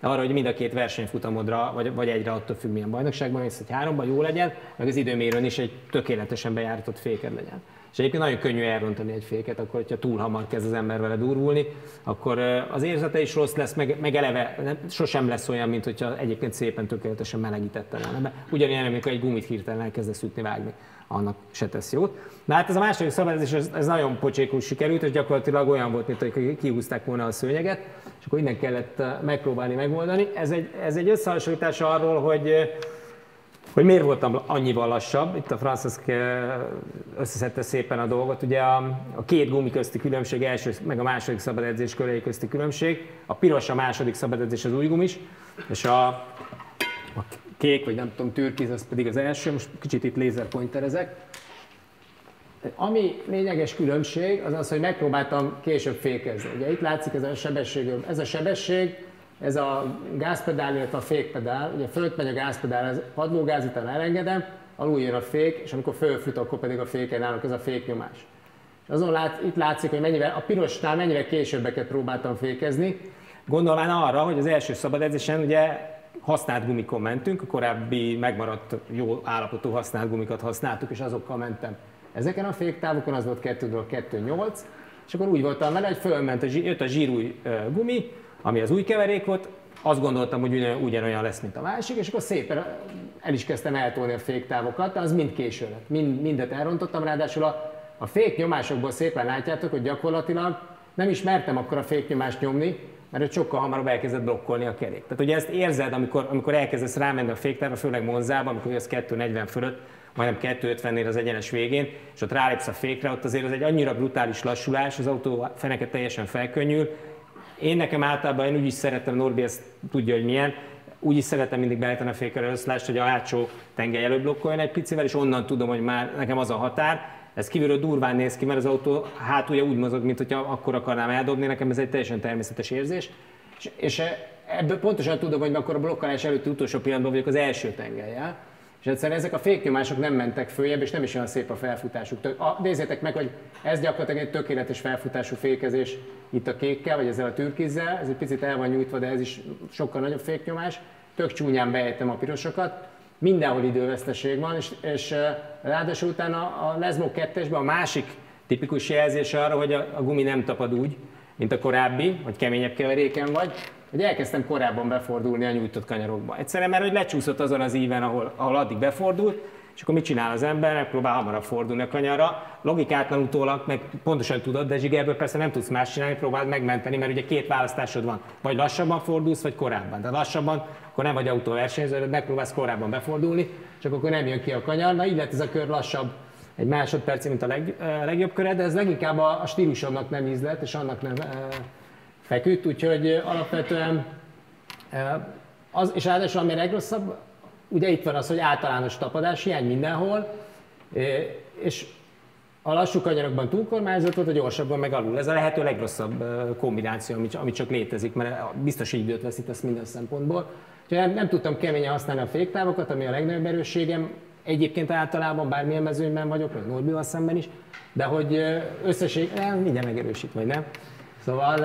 arra, hogy mind a két versenyfutamodra, vagy, vagy egyre attól függ, milyen bajnokságban mész, hogy háromban jó legyen, meg az időmérőn is egy tökéletesen bejáratott féked legyen. És egyébként nagyon könnyű elrontani egy féket, akkor, hogyha túl hamar kezd az ember vele durvulni, akkor az érzete is rossz lesz, meg, meg eleve nem, sosem lesz olyan, mint hogyha egyébként szépen tökéletesen melegítette volna. Ugyanilyen, amikor egy gumit hirtelen elkezdesz ütni, vágni annak se tesz jót. Na hát ez a második szabályozás, ez, ez nagyon pocsékul sikerült, és gyakorlatilag olyan volt, mint hogy kihúzták volna a szőnyeget, és akkor innen kellett eh, megpróbálni megoldani. Ez egy, ez egy összehasonlítás arról, hogy eh, hogy miért voltam annyival lassabb. Itt a Franciszk eh, összeszedte szépen a dolgot. Ugye a, a két gumi közti különbség, első meg a második szabadedzés körei közti különbség. A piros a második szabadedzés az új gumis, és a, a kék, vagy nem tudom, türkiz, az pedig az első, most kicsit itt lézerpointerezek. Ami lényeges különbség az az, hogy megpróbáltam később fékezni. Ugye itt látszik ez a sebesség, ez a sebesség, ez a gázpedál, illetve a fékpedál, ugye fölött megy a gázpedál, ez padlógáz, utána elengedem, alul jön a fék, és amikor fölfut, akkor pedig a féken állok, ez a féknyomás. És azon lát, itt látszik, hogy mennyivel, a pirosnál mennyivel későbbeket próbáltam fékezni, gondolván arra, hogy az első szabad edzésen ugye használt gumikon mentünk, a korábbi megmaradt jó állapotú használt gumikat használtuk, és azokkal mentem. Ezeken a féktávokon az volt 2 2.8, és akkor úgy voltam vele, hogy fölment, a, jött a zsírúj gumi, ami az új keverék volt, azt gondoltam, hogy ugyan, ugyanolyan lesz, mint a másik, és akkor szépen el is kezdtem eltolni a féktávokat, de az mind késő lett. Mind, mindet elrontottam, ráadásul a, a féknyomásokból szépen látjátok, hogy gyakorlatilag nem is mertem akkor a féknyomást nyomni, mert sokkal hamarabb elkezdett blokkolni a kerék. Tehát ugye ezt érzed, amikor, amikor elkezdesz rámenni a féktávra, főleg Monzában, amikor ez 240 fölött, majdnem 250-nél az egyenes végén, és ott rálépsz a fékre, ott azért az egy annyira brutális lassulás, az autó feneket teljesen felkönnyül. Én nekem általában, én úgy is szeretem, Norbi ezt tudja, hogy milyen, úgy is szeretem mindig beállítani a fékre összlást, hogy a hátsó tengely előbb blokkoljon egy picivel, és onnan tudom, hogy már nekem az a határ. Ez kívülről durván néz ki, mert az autó hátulja úgy mozog, mint hogyha akkor akarnám eldobni, nekem ez egy teljesen természetes érzés. És, és ebből pontosan tudom, hogy akkor a blokkolás előtti utolsó pillanatban vagyok az első tengelyel. És egyszerűen ezek a féknyomások nem mentek följebb, és nem is olyan szép a felfutásuk. A, nézzétek meg, hogy ez gyakorlatilag egy tökéletes felfutású fékezés itt a kékkel, vagy ezzel a türkizzel. Ez egy picit el van nyújtva, de ez is sokkal nagyobb féknyomás. Tök csúnyán beejtem a pirosokat. Mindenhol időveszteség van, és, és ráadásul utána a Lesmo 2 a másik tipikus jelzés arra, hogy a, a gumi nem tapad úgy, mint a korábbi, hogy keményebb keveréken vagy, hogy elkezdtem korábban befordulni a nyújtott kanyarokba. Egyszerűen, mert hogy lecsúszott azon az íven, ahol, ahol addig befordult, és akkor mit csinál az ember? Megpróbál hamarabb fordulni a kanyarra. Logikátlan utólag, meg pontosan tudod, de zsigerből persze nem tudsz más csinálni, próbáld megmenteni, mert ugye két választásod van. Vagy lassabban fordulsz, vagy korábban. De lassabban, akkor nem vagy autóversenyző, megpróbálsz korábban befordulni, csak akkor nem jön ki a kanyar. Na így lett ez a kör lassabb egy másodperc, mint a leg, legjobb köre, de ez leginkább a, a stílusomnak nem ízlet, és annak nem feküdt, úgyhogy alapvetően az, és ráadásul ami legrosszabb, ugye itt van az, hogy általános tapadás hiány mindenhol, és a lassú kanyarokban túlkormányzott volt, a gyorsabban meg alul. Ez a lehető legrosszabb kombináció, ami, csak létezik, mert biztos időt veszítesz minden szempontból. Úgyhogy nem, nem tudtam keményen használni a féktávokat, ami a legnagyobb erősségem. Egyébként általában bármilyen mezőnyben vagyok, vagy Norbival szemben is, de hogy összesség, nem, mindjárt megerősít, vagy nem. Szóval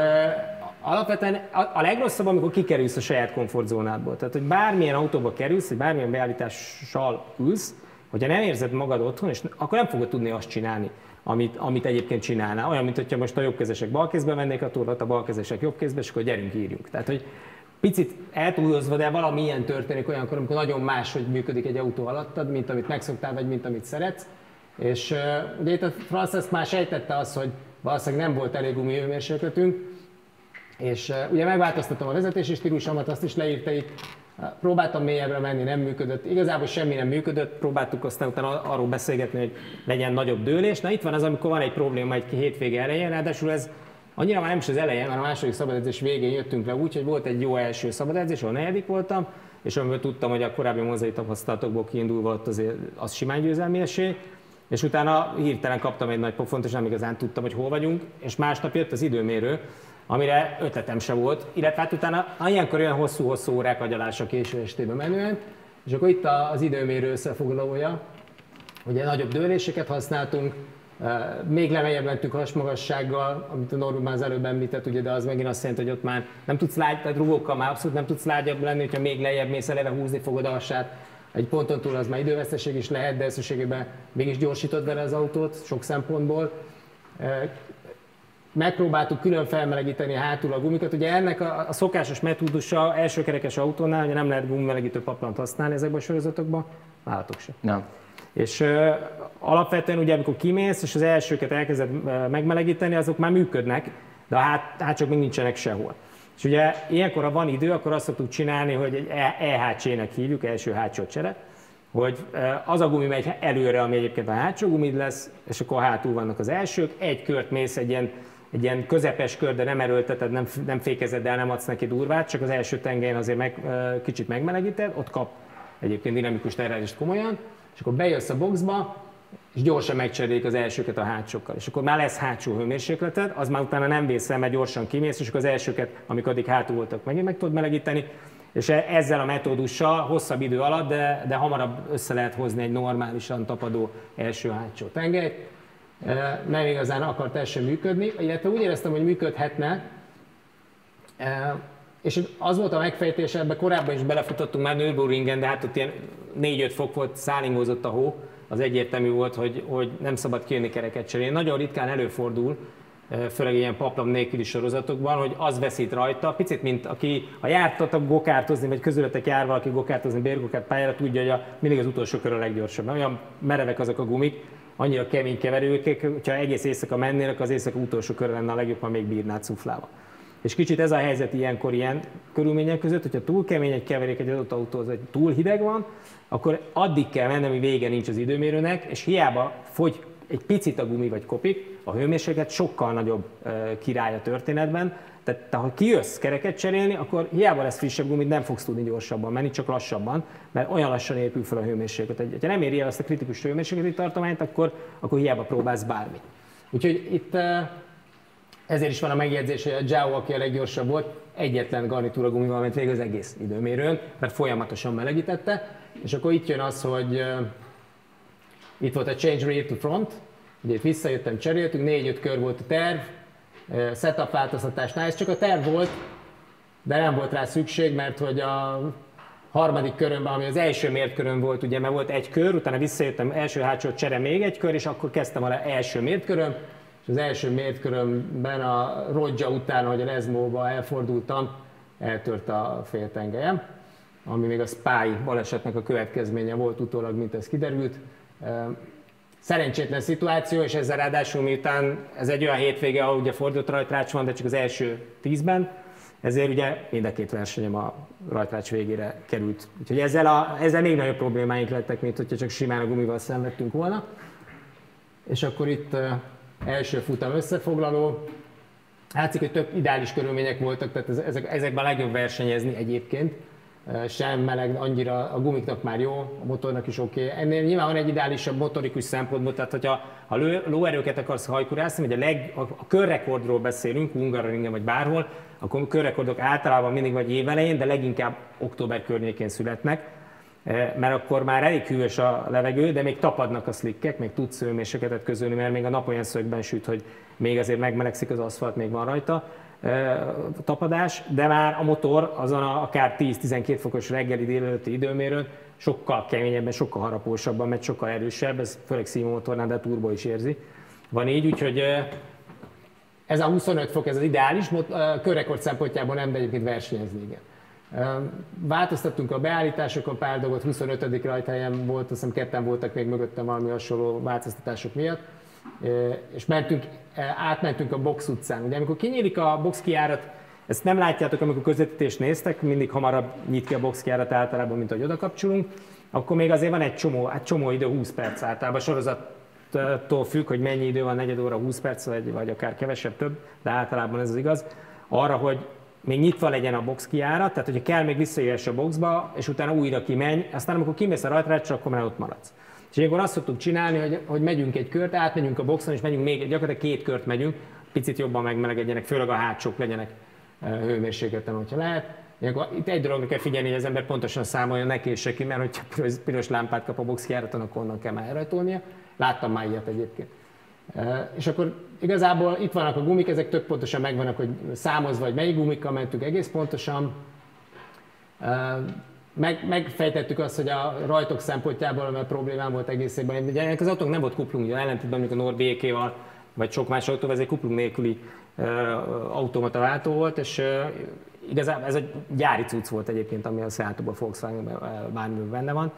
alapvetően a legrosszabb, amikor kikerülsz a saját komfortzónádból. Tehát, hogy bármilyen autóba kerülsz, vagy bármilyen beállítással ülsz, hogyha nem érzed magad otthon, és akkor nem fogod tudni azt csinálni, amit, amit egyébként csinálnál. Olyan, mint hogyha most a jobbkezesek balkézbe mennék a torlat, a balkezesek jobbkézbe, és akkor gyerünk, írjunk. Tehát, hogy picit eltúlozva, de valami ilyen történik olyankor, amikor nagyon más, hogy működik egy autó alattad, mint amit megszoktál, vagy mint amit szeretsz. És uh, ugye itt a Franz már sejtette azt, hogy valószínűleg nem volt elég hőmérsékletünk, és uh, ugye megváltoztatom a vezetési stílusomat, azt is leírta itt, próbáltam mélyebbre menni, nem működött. Igazából semmi nem működött, próbáltuk aztán utána arról beszélgetni, hogy legyen nagyobb dőlés. Na itt van az, amikor van egy probléma egy hétvége elején, ráadásul ez annyira már nem is az elején, hanem a második szabadedzés végén jöttünk le úgy, hogy volt egy jó első szabadedzés, ahol negyedik voltam, és amiből tudtam, hogy a korábbi mozai tapasztalatokból kiindulva ott azért az simán győzelmi esély. És utána hirtelen kaptam egy nagy pofont, és nem igazán tudtam, hogy hol vagyunk, és másnap jött az időmérő, amire ötletem se volt, illetve hát utána ilyenkor olyan hosszú-hosszú órák agyalása késő estében menően, és akkor itt az időmérő összefoglalója, ugye nagyobb dőléseket használtunk, még lemegyebb mentünk hasmagassággal, amit a Norman az előbb említett, ugye, de az megint azt jelenti, hogy ott már nem tudsz lágy, tehát rugókkal már abszolút nem tudsz lágyabb lenni, hogyha még lejjebb mész, eleve húzni fogod a hasát. Egy ponton túl az már időveszteség is lehet, de összességében mégis gyorsítod vele az autót sok szempontból megpróbáltuk külön felmelegíteni hátul a gumikat. Ugye ennek a, a szokásos metódusa elsőkerekes autónál, hogy nem lehet gumimelegítő paplant használni ezekben a sorozatokban, nálatok sem. Nem. És uh, alapvetően ugye amikor kimész, és az elsőket elkezded megmelegíteni, azok már működnek, de a hát, hát csak még nincsenek sehol. És ugye ilyenkor, ha van idő, akkor azt szoktuk csinálni, hogy egy EHC-nek hívjuk, első hátsó csere, hogy az a gumi megy előre, ami egyébként a hátsó gumid lesz, és akkor hátul vannak az elsők, egy kört mész egy ilyen egy ilyen közepes kör, de nem erőlteted, nem, nem fékezed el, nem adsz neki durvát, csak az első tengelyen azért meg, kicsit megmelegíted, ott kap egyébként dinamikus terhelést komolyan, és akkor bejössz a boxba, és gyorsan megcserélik az elsőket a hátsókkal. És akkor már lesz hátsó hőmérsékleted, az már utána nem vészel, mert gyorsan kimész, és akkor az elsőket, amik addig hátul voltak, megint meg tudod melegíteni, és e, ezzel a metódussal hosszabb idő alatt, de, de hamarabb össze lehet hozni egy normálisan tapadó első-hátsó tengelyt nem igazán akart ez sem működni, illetve úgy éreztem, hogy működhetne, és az volt a megfejtés, ebben korábban is belefutottunk már Nürburgringen, de hát ott ilyen 4-5 fok volt, szállingózott a hó, az egyértelmű volt, hogy, hogy nem szabad kijönni kereket cserélni. Nagyon ritkán előfordul, főleg ilyen paplam nélküli sorozatokban, hogy az veszít rajta, picit, mint aki a jártatok gokártozni, vagy közületek jár valaki gokártozni bérgokárt pályára, tudja, hogy a, mindig az utolsó kör a leggyorsabb. Olyan merevek azok a gumik, annyira kemény keverőkek, hogyha egész éjszaka mennének, az éjszaka utolsó kör lenne a legjobb, ha még bírnád szuflával. És kicsit ez a helyzet ilyenkor ilyen körülmények között, hogyha túl kemény egy keverék egy adott autóhoz, vagy túl hideg van, akkor addig kell menni, ami vége nincs az időmérőnek, és hiába fogy egy picit a gumi vagy kopik, a hőmérséklet sokkal nagyobb király a történetben, tehát te, ha kijössz kereket cserélni, akkor hiába lesz frissebb gumit, nem fogsz tudni gyorsabban menni, csak lassabban, mert olyan lassan épül fel a hőmérséklet. Ha nem éri el azt a kritikus hőmérsékleti tartományt, akkor, akkor hiába próbálsz bármit. Úgyhogy itt ezért is van a megjegyzés, hogy a Zhao, aki a leggyorsabb volt, egyetlen garnitúra gumival ment végig az egész időmérőn, mert folyamatosan melegítette. És akkor itt jön az, hogy uh, itt volt a change rear to front, ugye itt visszajöttem, cseréltünk, 4-5 kör volt a terv, setup változtatásnál, ez csak a terv volt, de nem volt rá szükség, mert hogy a harmadik körömben, ami az első mért köröm volt, ugye, mert volt egy kör, utána visszajöttem, első-hátsó csere még egy kör, és akkor kezdtem a első mért köröm, és az első mértkörömben a Rodja után, hogy a Lesmóba elfordultam, eltört a féltengelyem, ami még a Spy balesetnek a következménye volt utólag, mint ez kiderült. Szerencsétlen szituáció, és ezzel ráadásul miután ez egy olyan hétvége, ahol ugye fordult rajtrács van, de csak az első tízben, ezért ugye mind a két versenyem a rajtrács végére került. Úgyhogy ezzel, a, ezzel még nagyobb problémáink lettek, mint hogyha csak simán a gumival szenvedtünk volna. És akkor itt első futam összefoglaló. Látszik, hogy több ideális körülmények voltak, tehát ezek, ezekben a legjobb versenyezni egyébként. Sem meleg, annyira a gumiknak már jó, a motornak is oké. Okay. Ennél nyilván van egy ideálisabb motorikus szempontból, tehát hogyha ha lóerőket akarsz hajkurászni, vagy a, leg, a, a körrekordról beszélünk, Hungaroringen vagy bárhol, akkor körrekordok általában mindig vagy évelején, de leginkább október környékén születnek mert akkor már elég hűvös a levegő, de még tapadnak a slickek, még tudsz hőmérsékletet közölni, mert még a nap olyan szögben süt, hogy még azért megmelegszik az aszfalt, még van rajta tapadás, de már a motor azon a akár 10-12 fokos reggeli délelőtti időmérőn sokkal keményebben, sokkal harapósabban, mert sokkal erősebb, ez főleg motornál, de a turbo is érzi. Van így, úgyhogy ez a 25 fok, ez az ideális, körrekord szempontjából nem, de egyébként versenyezni, igen. Változtattunk a beállításokon pár dolgot, 25. rajthelyen volt, azt hiszem ketten voltak még mögöttem valami hasonló változtatások miatt, és mentünk, átmentünk a Box utcán. Ugye amikor kinyílik a box kiárat, ezt nem látjátok, amikor közvetítést néztek, mindig hamarabb nyit ki a box kiárat általában, mint ahogy oda kapcsolunk, akkor még azért van egy csomó, hát csomó idő, 20 perc általában, sorozattól függ, hogy mennyi idő van, negyed óra, 20 perc, vagy, vagy akár kevesebb, több, de általában ez az igaz, arra, hogy még nyitva legyen a box kiárat, tehát hogyha kell, még visszajöjjess a boxba, és utána újra kimenj, aztán amikor kimész a rajtrácsra, akkor már ott maradsz. És ilyenkor azt szoktuk csinálni, hogy, hogy megyünk egy kört, átmegyünk a boxon, és megyünk még, gyakorlatilag két kört megyünk, picit jobban megmelegedjenek, főleg a hátsók legyenek hőmérsékleten, hogyha lehet. Ilyenkor itt egy dologra kell figyelni, hogy az ember pontosan számolja, ne késse ki, mert hogyha piros, piros lámpát kap a box kiáraton, akkor onnan kell már elrajtolnia. Láttam már ilyet egyébként. És akkor igazából itt vannak a gumik, ezek tök pontosan megvannak, hogy számozva, hogy melyik gumikkal mentünk egész pontosan. Meg, megfejtettük azt, hogy a rajtok szempontjából, mert problémám volt egészében, ugye ennek az autónk nem volt kuplung, ugye ellentétben mondjuk a Norbi vagy sok más autóval, ez egy kuplung nélküli uh, automata váltó volt, és uh, igazából ez egy gyári cucc volt egyébként, ami a Seattle-ban, Volkswagen-ben benne van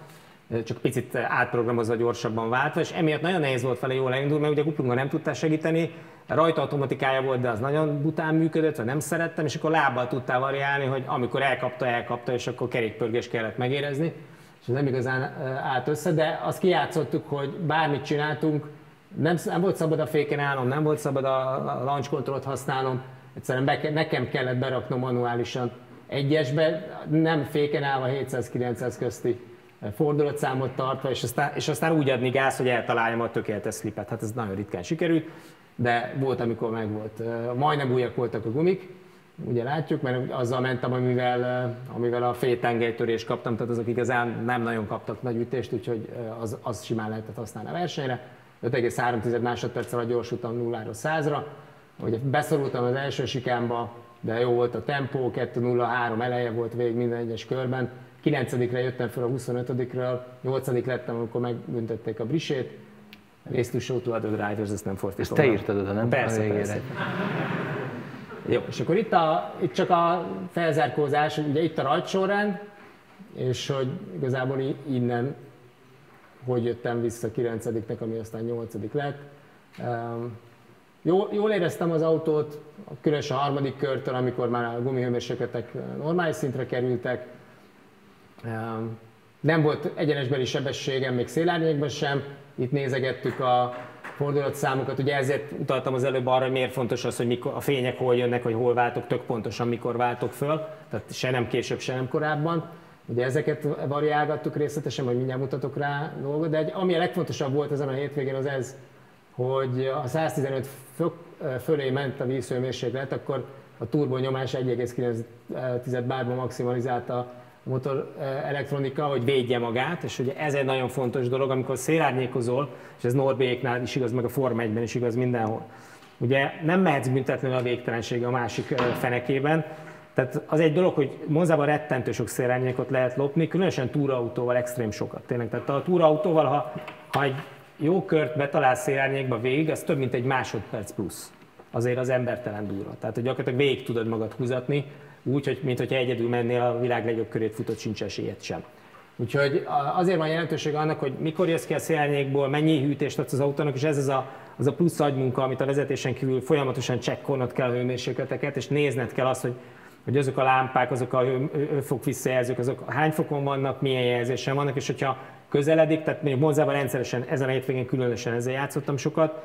csak picit átprogramozva gyorsabban váltva, és emiatt nagyon nehéz volt vele jól elindulni, mert ugye a kuplungban nem tudtál segíteni, rajta automatikája volt, de az nagyon bután működött, vagy nem szerettem, és akkor lábbal tudtál variálni, hogy amikor elkapta, elkapta, és akkor kerékpörgés kellett megérezni, és nem igazán állt össze, de azt kijátszottuk, hogy bármit csináltunk, nem, nem volt szabad a féken állnom, nem volt szabad a launch control használnom, egyszerűen be, nekem kellett beraknom manuálisan egyesbe, nem féken állva 700-900 közti fordulatszámot tartva, és aztán, és aztán úgy adni gáz, hogy eltaláljam a tökéletes slipet. Hát ez nagyon ritkán sikerült, de volt, amikor meg volt. Majdnem újak voltak a gumik, ugye látjuk, mert azzal mentem, amivel, amivel a fétengelytörést kaptam, tehát azok igazán nem nagyon kaptak nagy ütést, úgyhogy az, az simán lehetett használni a versenyre. 5,3 másodperc alatt gyorsultam 0 100-ra, ugye beszorultam az első sikámba, de jó volt a tempó, 2-0-3 eleje volt végig minden egyes körben, 9-re jöttem fel a 25-ről, 8 lettem, amikor megbüntették a brisét. Race to show to other drivers, ezt nem fordítom. Te írtad oda, nem? Persze, persze. Jó, és akkor itt, a, itt csak a felzárkózás, ugye itt a rajtsorrend, és hogy igazából innen hogy jöttem vissza 9 ami aztán 8 lett. Jól, jól éreztem az autót, különösen a harmadik körtől, amikor már a gumihőmérsékletek normális szintre kerültek. Nem volt egyenesbeli sebességem, még szélárnyékban sem. Itt nézegettük a fordulatszámokat. Ugye ezért utaltam az előbb arra, hogy miért fontos az, hogy mikor, a fények hol jönnek, vagy hol váltok, tök pontosan mikor váltok föl. Tehát se nem később, se nem korábban. Ugye ezeket variálgattuk részletesen, majd mindjárt mutatok rá dolgot, de egy, ami a legfontosabb volt ezen a hétvégén az ez, hogy a 115 fok fölé ment a vízhőmérséklet, akkor a turbonyomás 1,9 bárba maximalizálta motor elektronika, hogy védje magát, és ugye ez egy nagyon fontos dolog, amikor szélárnyékozol, és ez Norbéknál is igaz, meg a Forma 1-ben is igaz mindenhol. Ugye nem mehetsz büntetlenül a végtelenség a másik fenekében, tehát az egy dolog, hogy Monzában rettentő sok szélárnyékot lehet lopni, különösen túraautóval extrém sokat. Tényleg, tehát a túraautóval, ha, ha egy jó kört betalálsz szélárnyékba végig, az több mint egy másodperc plusz. Azért az embertelen durva. Tehát, hogy gyakorlatilag végig tudod magad húzatni, úgy, hogy, mint hogyha egyedül mennél a világ legjobb körét futott, sincs esélyed sem. Úgyhogy azért van jelentőség annak, hogy mikor jössz ki a szélárnyékból, mennyi hűtést adsz az autónak, és ez az a, az a plusz agymunka, amit a vezetésen kívül folyamatosan csekkolnod kell a hőmérsékleteket, és nézned kell azt, hogy hogy azok a lámpák, azok a hőfok visszajelzők, azok hány fokon vannak, milyen jelzésen vannak, és hogyha közeledik, tehát még Monzában rendszeresen ezen a hétvégén különösen ezzel játszottam sokat,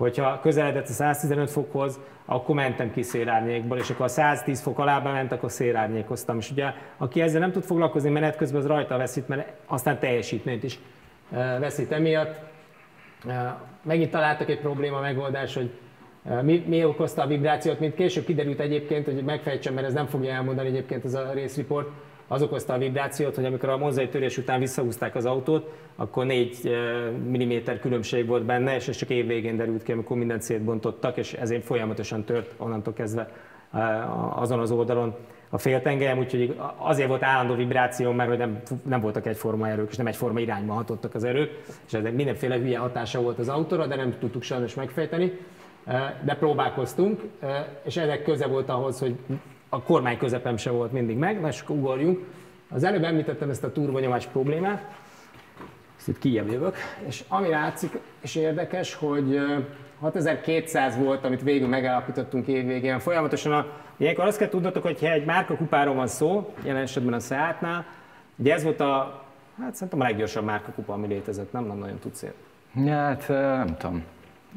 hogyha közeledett a 115 fokhoz, akkor mentem ki szélárnyékból, és akkor a 110 fok alá ment, akkor szélárnyékoztam. És ugye, aki ezzel nem tud foglalkozni menet közben, az rajta veszít, mert aztán teljesítményt is veszít emiatt. Megint találtak egy probléma megoldás, hogy mi, mi okozta a vibrációt, mint később kiderült egyébként, hogy megfejtsem, mert ez nem fogja elmondani egyébként ez a részreport, az okozta a vibrációt, hogy amikor a mozai törés után visszahúzták az autót, akkor 4 mm különbség volt benne, és ez csak év végén derült ki, amikor mindent szétbontottak, és ezért folyamatosan tört onnantól kezdve azon az oldalon a féltengelyem, úgyhogy azért volt állandó vibráció, mert hogy nem, nem voltak egyforma erők, és nem egyforma irányba hatottak az erők, és ez mindenféle hülye hatása volt az autóra, de nem tudtuk sajnos megfejteni. De próbálkoztunk, és ennek köze volt ahhoz, hogy a kormány közepem se volt mindig meg, na és akkor ugorjunk. Az előbb említettem ezt a turbonyomás problémát, ezt itt kijebb jövök, és ami látszik és érdekes, hogy 6200 volt, amit végül megállapítottunk évvégén. Folyamatosan a, ilyenkor azt kell tudnotok, hogy ha egy márka kupáról van szó, jelen esetben a Seatnál, ugye ez volt a, hát szerintem a leggyorsabb márka kupa, ami létezett, nem, nem nagyon tudsz érni. Ja, hát nem tudom.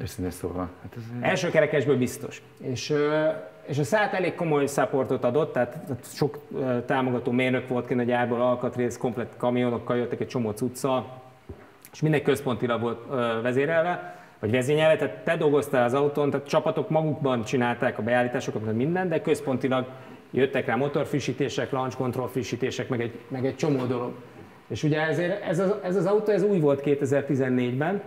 Őszintén szóval. Hát ez Első kerekesből biztos. És, és a szállt elég komoly supportot adott, tehát, sok támogató mérnök volt kint a gyárból, alkatrész, komplet kamionokkal jöttek egy csomó cucca, és mindegy központilag volt vezérelve, vagy vezényelve, tehát te dolgoztál az autón, tehát csapatok magukban csinálták a beállításokat, minden, de központilag jöttek rá motorfrissítések, launch control frissítések, meg egy, meg egy csomó dolog. És ugye ezért ez az, ez az autó ez új volt 2014-ben,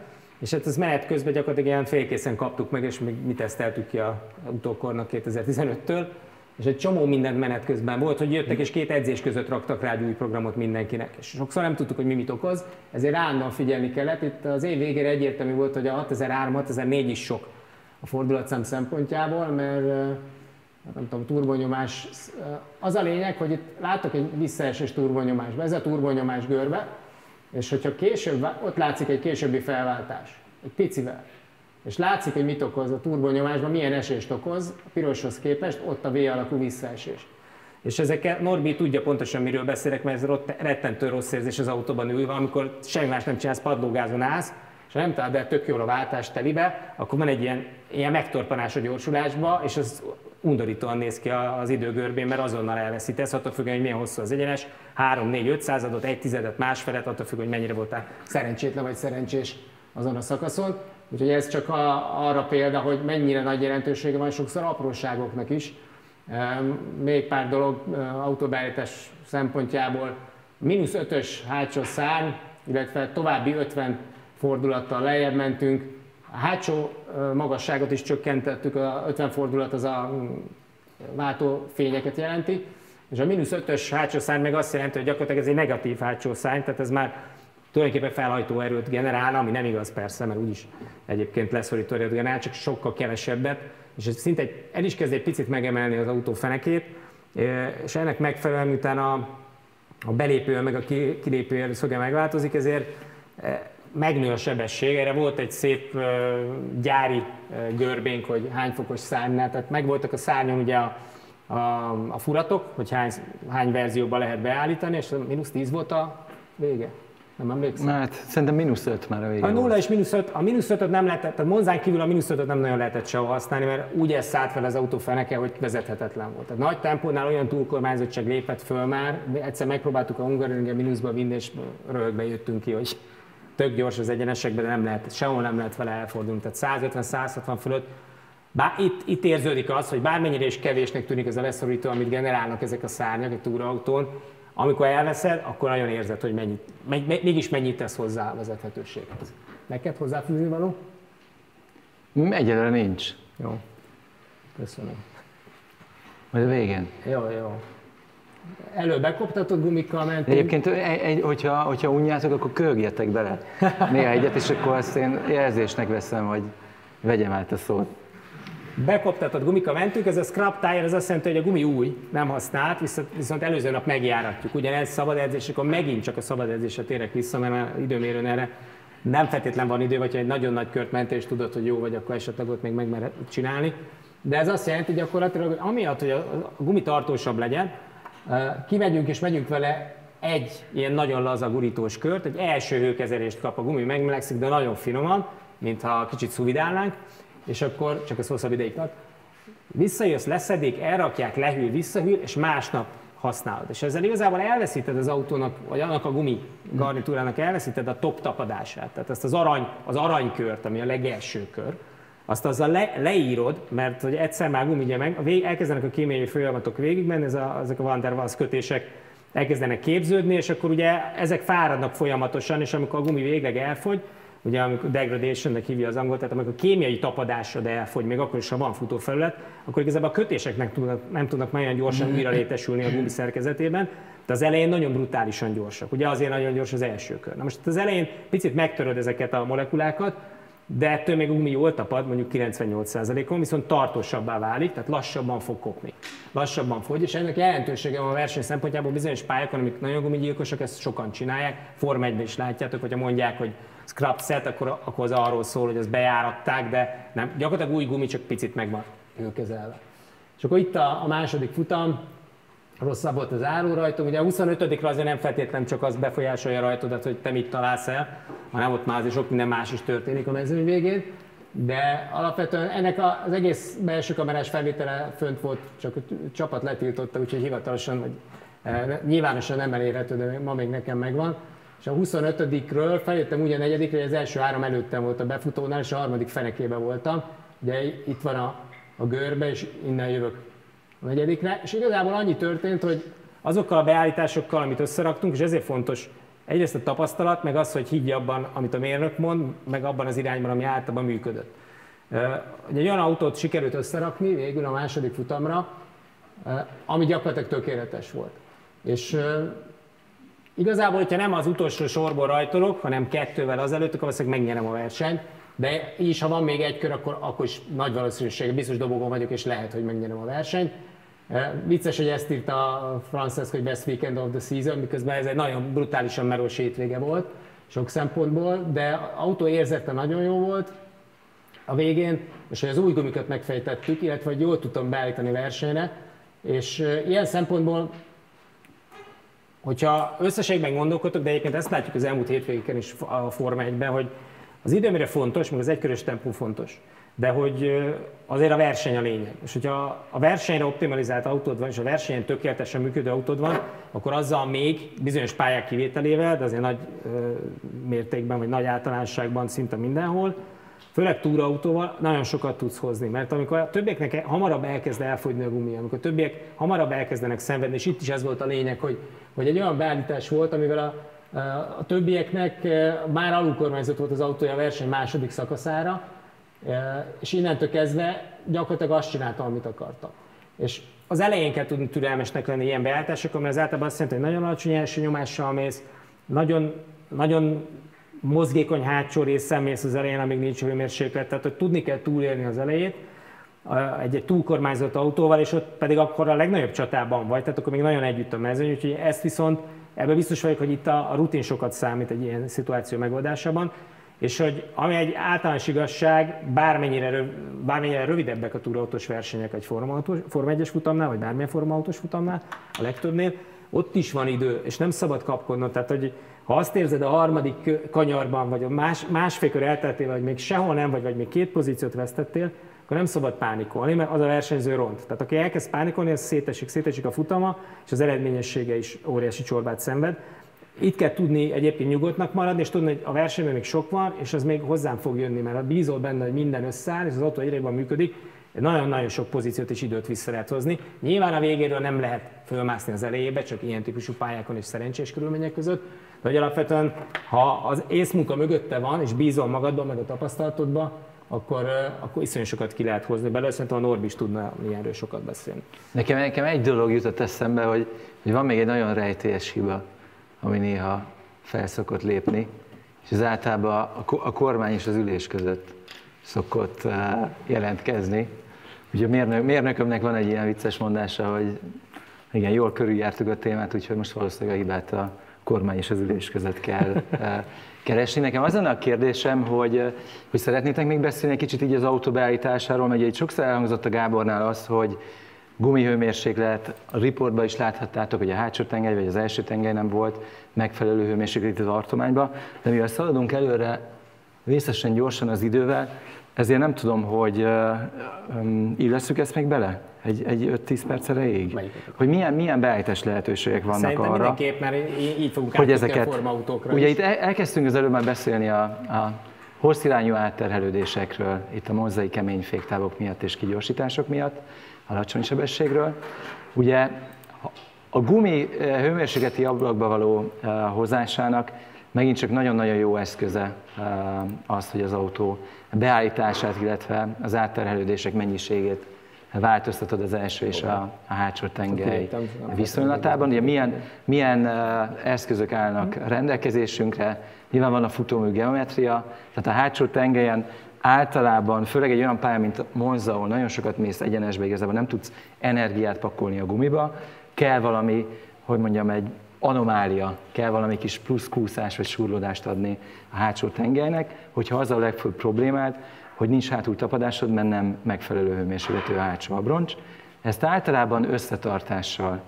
és hát ez menet közben gyakorlatilag ilyen félkészen kaptuk meg, és még mi teszteltük ki a utókornak 2015-től, és egy csomó mindent menet közben volt, hogy jöttek és két edzés között raktak rá egy új programot mindenkinek. És sokszor nem tudtuk, hogy mi mit okoz, ezért állandóan figyelni kellett. Itt az év végére egyértelmű volt, hogy a 6003-6004 is sok a fordulatszám szempontjából, mert nem tudom, turbonyomás. Az a lényeg, hogy itt látok egy visszaesés turbonyomásba, ez a turbonyomás görbe, és hogyha később, ott látszik egy későbbi felváltás, egy picivel, és látszik, hogy mit okoz a turbonyomásban, milyen esést okoz, a piroshoz képest, ott a V alakú visszaesés. És ezekkel Norbi tudja pontosan, miről beszélek, mert ez rettentő rossz érzés az autóban ülve, amikor semmi más nem csinálsz, padlógázon állsz, és ha nem talál be tök jól a váltást telibe, akkor van egy ilyen, ilyen megtorpanás a gyorsulásba, és az undorítóan néz ki az időgörbén, mert azonnal elveszítesz, attól függően, hogy milyen hosszú az egyenes, 3-4-5 századot, egy tizedet, másfelet, attól függően, hogy mennyire voltál szerencsétlen vagy szerencsés azon a szakaszon. Úgyhogy ez csak a, arra példa, hogy mennyire nagy jelentősége van sokszor apróságoknak is. Még pár dolog autóbeállítás szempontjából. Minusz 5-ös hátsó szárny, illetve további 50 fordulattal lejjebb mentünk, hátsó magasságot is csökkentettük, a 50 fordulat az a mm, váltó fényeket jelenti, és a mínusz 5-ös hátsó szárny meg azt jelenti, hogy gyakorlatilag ez egy negatív hátsó szárny, tehát ez már tulajdonképpen felhajtó erőt generál, ami nem igaz persze, mert úgyis egyébként leszorító erőt generál, csak sokkal kevesebbet, és ez szinte egy, el is kezd egy picit megemelni az autó fenekét, és ennek megfelelően, miután a, a belépő meg a kilépő szöge megváltozik, ezért megnő a sebesség. Erre volt egy szép gyári görbénk, hogy hány fokos szárnynál, tehát megvoltak a szárnyon ugye a, a, a furatok, hogy hány, hány verzióban lehet beállítani, és mínusz 10 volt a vége. Nem emlékszem? Hát szerintem mínusz 5 már a vége A 0 és mínusz 5, a mínusz 5 nem lehetett, tehát Monzán kívül a mínusz 5 nem nagyon lehetett sehol használni, mert úgy ezt szállt fel az autó feneke, hogy vezethetetlen volt. Tehát nagy tempónál olyan túlkormányzottság lépett föl már, egyszer megpróbáltuk a Hungaroringen mínuszba vinni, és röhögbe jöttünk ki, hogy tök gyors az egyenesekben, de nem lehet, sehol nem lehet vele elfordulni. Tehát 150-160 fölött bár itt, itt érződik az, hogy bármennyire is kevésnek tűnik ez a leszorító, amit generálnak ezek a szárnyak egy túraautón, amikor elveszed, akkor nagyon érzed, hogy mennyit, mégis mennyit tesz hozzá a vezethetőséghez. Neked hozzáfűzni való? Egyelőre nincs. Jó. Köszönöm. Majd a végén. Jó, jó. Előbb bekoptatott gumikkal mentünk. Egyébként, egy, hogyha, hogyha unjátok, akkor kölgjetek bele néha egyet, és akkor azt én jelzésnek veszem, hogy vegyem át a szót bekoptatott gumika mentünk, ez a scrap tire, ez azt jelenti, hogy a gumi új, nem használt, viszont, viszont előző nap megjáratjuk. Ugyanez szabad edzés, akkor megint csak a szabad edzésre térek vissza, mert már időmérőn erre nem feltétlen van idő, vagy ha egy nagyon nagy kört mentél, és tudod, hogy jó vagy, akkor esetleg ott még meg mered csinálni. De ez azt jelenti gyakorlatilag, hogy amiatt, hogy a gumi tartósabb legyen, kimegyünk és megyünk vele egy ilyen nagyon laza gurítós kört, egy első hőkezelést kap a gumi, megmelegszik, de nagyon finoman, mintha kicsit szuvidálnánk, és akkor csak ez hosszabb ideig tart. Visszajössz, leszedik, elrakják, lehűl, visszahűl, és másnap használod. És ezzel igazából elveszíted az autónak, vagy annak a gumi garnitúrának elveszíted a top tapadását. Tehát ezt az, arany, az aranykört, ami a legelső kör, azt azzal le, leírod, mert hogy egyszer már gumi meg, vég, elkezdenek a kémiai folyamatok végigmenni, ez a, ezek a Van der Waals kötések elkezdenek képződni, és akkor ugye ezek fáradnak folyamatosan, és amikor a gumi végleg elfogy, ugye amikor degradationnek hívja az angol, tehát amikor a kémiai tapadásod elfogy, még akkor is, ha van futófelület, akkor igazából a kötések nem tudnak, nem tudnak nagyon gyorsan újra létesülni a gumi szerkezetében, de az elején nagyon brutálisan gyorsak. Ugye azért nagyon gyors az első kör. Na most az elején picit megtöröd ezeket a molekulákat, de ettől még gumi jól tapad, mondjuk 98%-on, viszont tartósabbá válik, tehát lassabban fog kopni. Lassabban fogy, és ennek jelentősége van a verseny szempontjából bizonyos pályákon, amik nagyon gumigyilkosak, ezt sokan csinálják. Form 1 is látjátok, hogyha mondják, hogy scrap set, akkor, akkor az arról szól, hogy ezt bejáratták, de nem, gyakorlatilag új gumi, csak picit meg van kezelve. És akkor itt a, a második futam, rosszabb volt az rajtom. Ugye a 25-re azért nem feltétlenül csak az befolyásolja rajtodat, hogy te mit találsz el, hanem ott már azért sok minden más is történik a mezőny végén. De alapvetően ennek az egész belső kamerás felvétele fönt volt, csak a csapat letiltotta, úgyhogy hivatalosan, vagy e, nyilvánosan nem elérhető, de ma még nekem megvan. És a 25-ről feljöttem úgy a negyedikre, hogy az első három előttem volt a befutónál, és a harmadik fenekébe voltam. Ugye itt van a, a görbe, és innen jövök a negyedikre. És igazából annyi történt, hogy azokkal a beállításokkal, amit összeraktunk, és ezért fontos egyrészt a tapasztalat, meg az, hogy higgy abban, amit a mérnök mond, meg abban az irányban, ami általában működött. Egy olyan autót sikerült összerakni végül a második futamra, ami gyakorlatilag tökéletes volt. És Igazából, hogyha nem az utolsó sorból rajtolok, hanem kettővel azelőtt, akkor valószínűleg megnyerem a versenyt. De így is, ha van még egy kör, akkor, akkor is nagy valószínűség, biztos dobogón vagyok, és lehet, hogy megnyerem a versenyt. Vicces, hogy ezt írta Francesc, hogy best weekend of the season, miközben ez egy nagyon brutálisan merős hétvége volt sok szempontból, de autó érzete nagyon jó volt a végén, és az új gumikat megfejtettük, illetve hogy jól tudtam beállítani versenyre, és ilyen szempontból Hogyha összességben gondolkodok, de egyébként ezt látjuk az elmúlt hétvégéken is a Forma 1-ben, hogy az időmére fontos, meg az egykörös tempó fontos, de hogy azért a verseny a lényeg. És hogyha a versenyre optimalizált autód van, és a versenyen tökéletesen működő autód van, akkor azzal még bizonyos pályák kivételével, de azért nagy mértékben, vagy nagy általánosságban szinte mindenhol, főleg túraautóval nagyon sokat tudsz hozni, mert amikor a többieknek hamarabb elkezd elfogyni a gumi, amikor a többiek hamarabb elkezdenek szenvedni, és itt is ez volt a lényeg, hogy, hogy egy olyan beállítás volt, amivel a, a többieknek e, már alulkormányzott volt az autója a verseny második szakaszára, e, és innentől kezdve gyakorlatilag azt csinálta, amit akarta. És az elején kell tudni türelmesnek lenni ilyen beállításokon, mert az általában azt jelenti, hogy nagyon alacsony első nyomással mész, nagyon, nagyon mozgékony hátsó részen mész az elején, amíg nincs hőmérséklet, tehát hogy tudni kell túlélni az elejét. egy, egy túlkormányzott autóval, és ott pedig akkor a legnagyobb csatában vagy, tehát akkor még nagyon együtt a mezőny, úgyhogy ezt viszont ebben biztos vagyok, hogy itt a, a rutin sokat számít egy ilyen szituáció megoldásában, és hogy ami egy általános igazság, bármennyire, röv, bármennyire rövidebbek a túrautós versenyek egy Forma, Forma 1-es futamnál, vagy bármilyen Forma futamnál, a legtöbbnél, ott is van idő, és nem szabad kapkodnod. Tehát, hogy ha azt érzed a harmadik kanyarban, vagy a más, másfél kör elteltél, vagy még sehol nem vagy, vagy még két pozíciót vesztettél, akkor nem szabad pánikolni, mert az a versenyző ront. Tehát aki elkezd pánikolni, az szétesik, szétesik a futama, és az eredményessége is óriási csorbát szenved. Itt kell tudni egyébként nyugodtnak maradni, és tudni, hogy a versenyben még sok van, és az még hozzám fog jönni, mert bízol benne, hogy minden összeáll, és az autó egyre működik, nagyon-nagyon sok pozíciót és időt vissza lehet hozni. Nyilván a végéről nem lehet fölmászni az elejébe, csak ilyen típusú pályákon és szerencsés körülmények között, de alapvetően, ha az észmunka mögötte van, és bízol magadban, meg a tapasztalatodba, akkor, akkor iszonyú sokat ki lehet hozni belőle, szerintem a Norbi is tudna ilyenről sokat beszélni. Nekem, nekem egy dolog jutott eszembe, hogy, hogy van még egy nagyon rejtélyes hiba, ami néha felszokott lépni, és ez általában a, a kormány és az ülés között szokott jelentkezni. Ugye a mérnök, mérnökömnek van egy ilyen vicces mondása, hogy igen, jól körüljártuk a témát, úgyhogy most valószínűleg a hibát a kormány és az ülés között kell keresni. Nekem az lenne a kérdésem, hogy, hogy szeretnétek még beszélni egy kicsit így az autó beállításáról, mert egy sokszor elhangzott a Gábornál az, hogy gumihőmérséklet, a riportban is láthattátok, hogy a hátsó tengely vagy az első tengely nem volt megfelelő hőmérséklet az tartományba, de mivel szaladunk előre vészesen gyorsan az idővel, ezért nem tudom, hogy uh, illeszük ezt még bele? Egy, egy 5-10 perc erejéig? Hogy milyen, milyen beállítás lehetőségek vannak Szerintem arra, mindenképp, mert így fogunk hogy ezeket, a formautókra Ugye is. itt elkezdtünk az előbb már beszélni a, a hosszirányú átterhelődésekről, itt a mozzai kemény féktávok miatt és kigyorsítások miatt, alacsony sebességről. Ugye a gumi hőmérsékleti ablakba való hozásának megint csak nagyon-nagyon jó eszköze az, hogy az autó beállítását, illetve az átterhelődések mennyiségét változtatod az első és a, a hátsó tengely viszonylatában. Ugye milyen, milyen eszközök állnak rendelkezésünkre, nyilván van a futómű geometria, tehát a hátsó tengelyen általában, főleg egy olyan pálya, mint Monza, ahol nagyon sokat mész egyenesbe, igazából nem tudsz energiát pakolni a gumiba, kell valami, hogy mondjam, egy anomália, kell valami kis plusz kúszás vagy surlódást adni a hátsó tengelynek, hogyha az a legfőbb problémád, hogy nincs hátul tapadásod, mert nem megfelelő hőmérsékletű a hátsó abroncs. Ezt általában összetartással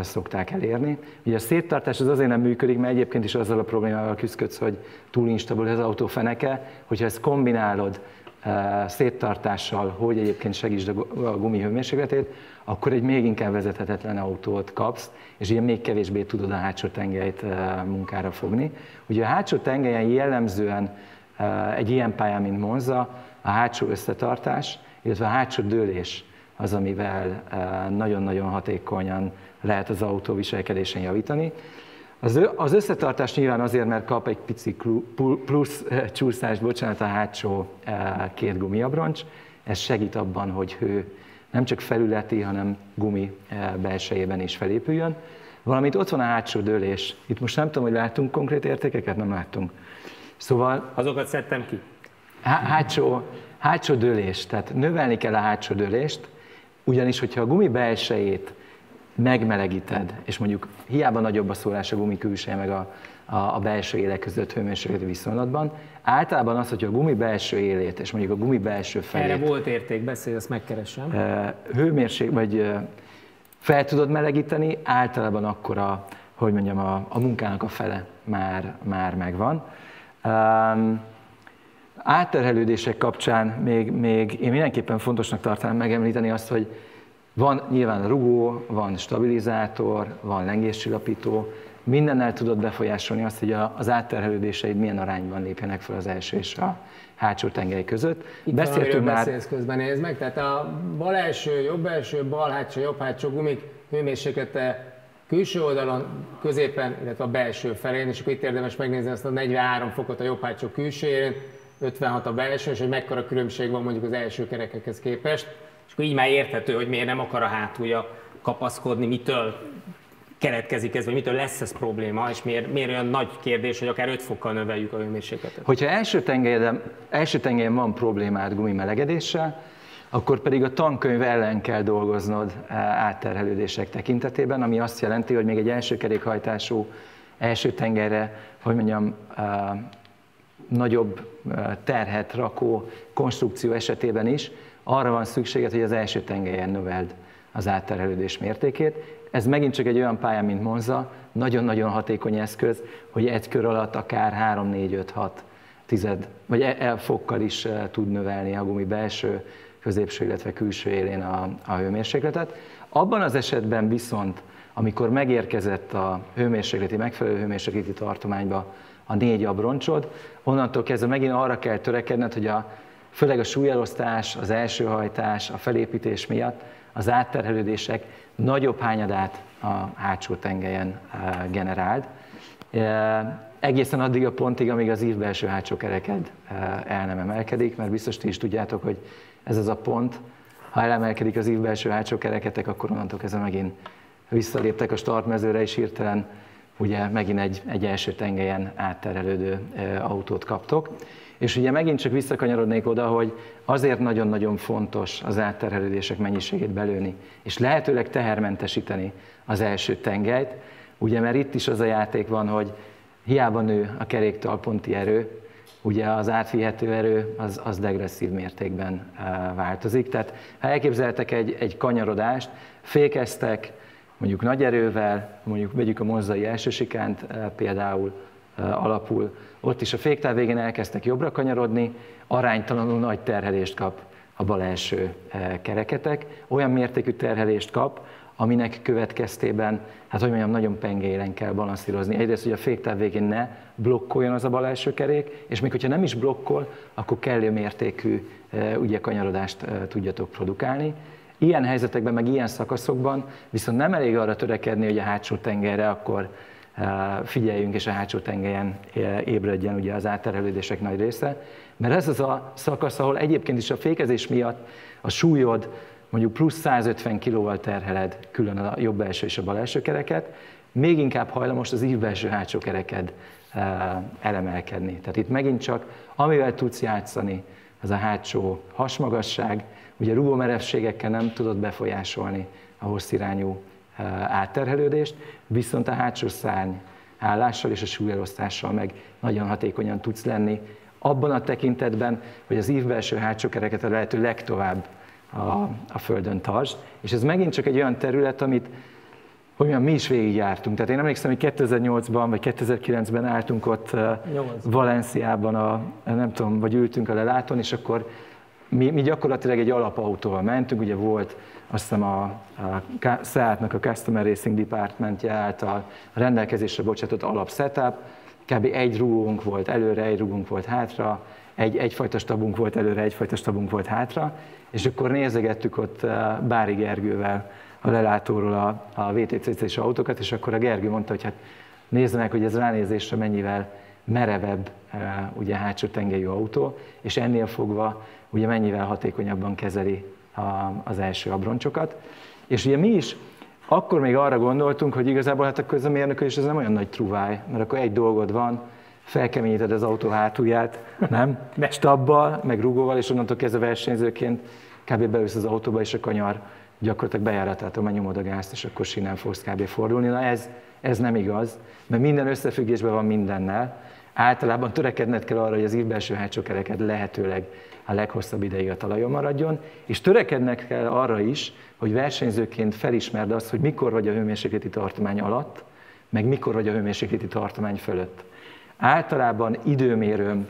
szokták elérni. Ugye a széttartás az azért nem működik, mert egyébként is azzal a problémával küzdködsz, hogy túl instabil az autó feneke, hogyha ezt kombinálod széttartással, hogy egyébként segítsd a gumi hőmérsékletét, akkor egy még inkább vezethetetlen autót kapsz, és ilyen még kevésbé tudod a hátsó tengelyt munkára fogni. Ugye a hátsó tengelyen jellemzően egy ilyen pályán, mint Monza, a hátsó összetartás, illetve a hátsó dőlés az, amivel nagyon-nagyon hatékonyan lehet az autó viselkedésen javítani. Az összetartás nyilván azért, mert kap egy pici plusz csúszást, bocsánat, a hátsó két gumiabroncs. Ez segít abban, hogy hő nem csak felületi, hanem gumi belsejében is felépüljön. Valamint ott van a hátsó dőlés. Itt most nem tudom, hogy látunk konkrét értékeket, nem látunk. Szóval... Azokat szedtem ki. Hátsó, hátsó dőlés, tehát növelni kell a hátsó dőlést, ugyanis, hogyha a gumi belsejét megmelegíted, és mondjuk hiába nagyobb a szólás a gumi külseje meg a, a, a belső éle között hőmérsékleti viszonylatban, általában az, hogy a gumi belső élét, és mondjuk a gumi belső felét... Erre volt érték, beszélj, azt megkeresem. Hőmérség, vagy fel tudod melegíteni, általában akkor a, hogy mondjam, a, a munkának a fele már, már megvan. Um, átterhelődések kapcsán még, még én mindenképpen fontosnak tartanám megemlíteni azt, hogy van nyilván rugó, van stabilizátor, van lengéscsillapító, mindennel tudod befolyásolni azt, hogy az átterhelődéseid milyen arányban lépjenek fel az első és a hátsó tengely között. Itt Beszéltünk már... beszélsz közben, nézd meg, tehát a bal első, jobb első, bal hátsó, jobb hátsó gumik hőmérséklete külső oldalon, középen, illetve a belső felén, és akkor itt érdemes megnézni azt a 43 fokot a jobb hátsó külsőjén, 56 a belső, és hogy mekkora különbség van mondjuk az első kerekekhez képest. És akkor így már érthető, hogy miért nem akar a hátulja kapaszkodni, mitől keletkezik ez, vagy mitől lesz ez probléma, és miért, miért olyan nagy kérdés, hogy akár 5 fokkal növeljük a hőmérsékletet? Hogyha első tengelyen, első tengelyen van problémád gumimelegedéssel, akkor pedig a tankönyv ellen kell dolgoznod átterhelődések tekintetében, ami azt jelenti, hogy még egy első kerékhajtású első tengerre, hogy mondjam, nagyobb terhet rakó konstrukció esetében is arra van szükséged, hogy az első tengelyen növeld az átterhelődés mértékét. Ez megint csak egy olyan pálya, mint Monza, nagyon-nagyon hatékony eszköz, hogy egy kör alatt akár 3, 4, 5, 6 tized, vagy e, e is tud növelni a gumi belső, középső, illetve külső élén a, a hőmérsékletet. Abban az esetben viszont, amikor megérkezett a hőmérsékleti, megfelelő hőmérsékleti tartományba a négy abroncsod, onnantól kezdve megint arra kell törekedned, hogy a, főleg a súlyelosztás, az első hajtás, a felépítés miatt az átterhelődések nagyobb hányadát a hátsó tengelyen eh, generáld. Eh, egészen addig a pontig, amíg az belső hátsó kereked eh, el nem emelkedik, mert biztos ti is tudjátok, hogy ez az a pont, ha elemelkedik az belső hátsó kereketek, akkor onnantól kezdve megint visszaléptek a startmezőre, és hirtelen ugye megint egy, egy első tengelyen átterelődő autót kaptok. És ugye megint csak visszakanyarodnék oda, hogy azért nagyon-nagyon fontos az átterhelődések mennyiségét belőni, és lehetőleg tehermentesíteni az első tengelyt, ugye mert itt is az a játék van, hogy hiába nő a keréktalponti erő, ugye az átvihető erő az, az degresszív mértékben változik. Tehát ha elképzeltek egy, egy kanyarodást, fékeztek, mondjuk nagy erővel, mondjuk vegyük a mozzai első sikánt például alapul, ott is a féktál végén elkezdtek jobbra kanyarodni, aránytalanul nagy terhelést kap a bal első kereketek, olyan mértékű terhelést kap, aminek következtében, hát hogy mondjam, nagyon pengélen kell balanszírozni. Egyrészt, hogy a féktál végén ne blokkoljon az a bal első kerék, és még hogyha nem is blokkol, akkor kellő mértékű ugye, kanyarodást tudjatok produkálni. Ilyen helyzetekben, meg ilyen szakaszokban viszont nem elég arra törekedni, hogy a hátsó tengerre akkor figyeljünk, és a hátsó tengelyen ébredjen ugye az átterhelődések nagy része, mert ez az a szakasz, ahol egyébként is a fékezés miatt a súlyod mondjuk plusz 150 kilóval terheled külön a jobb első és a bal első kereket, még inkább hajlamos az belső hátsó kereked elemelkedni. Tehát itt megint csak, amivel tudsz játszani, az a hátsó hasmagasság, ugye rugómerevségekkel nem tudod befolyásolni a hossz irányú átterhelődést, viszont a hátsó szárny állással és a súlyelosztással meg nagyon hatékonyan tudsz lenni, abban a tekintetben, hogy az ívbelső hátsó kereket a lehető legtovább a, a földön tartsd, és ez megint csak egy olyan terület, amit hogy mondjam, mi is végigjártunk. Tehát én emlékszem, hogy 2008-ban vagy 2009-ben álltunk ott Valenciában, a, nem tudom, vagy ültünk a lelátón, és akkor mi, mi gyakorlatilag egy alapautóval mentünk, ugye volt azt hiszem a, a SEAT-nak a Customer Racing Departmentje által rendelkezésre bocsátott alap setup, kb. egy rugónk volt előre, egy rugónk volt hátra, egy, egyfajta stabunk volt előre, egyfajta stabunk volt hátra, és akkor nézegettük ott eh, Bári Gergővel a lelátóról a, a VTCC-s autókat, és akkor a Gergő mondta, hogy hát nézd meg, hogy ez ránézésre mennyivel merevebb eh, ugye hátsó tengelyű autó, és ennél fogva ugye mennyivel hatékonyabban kezeli a, az első abroncsokat. És ugye mi is akkor még arra gondoltunk, hogy igazából hát akkor ez a és ez nem olyan nagy truváj, mert akkor egy dolgod van, felkeményíted az autó hátulját, nem? Stabbal, meg rugóval, és onnantól kezdve versenyzőként kb. beülsz az autóba, és a kanyar gyakorlatilag bejáratától megnyomod a gázt, és akkor sinem fogsz kb. fordulni. Na ez, ez nem igaz, mert minden összefüggésben van mindennel. Általában törekedned kell arra, hogy az ívbelső hátsó kereked lehetőleg a leghosszabb ideig a talajon maradjon, és törekednek kell arra is, hogy versenyzőként felismerd azt, hogy mikor vagy a hőmérsékleti tartomány alatt, meg mikor vagy a hőmérsékleti tartomány fölött. Általában időmérőn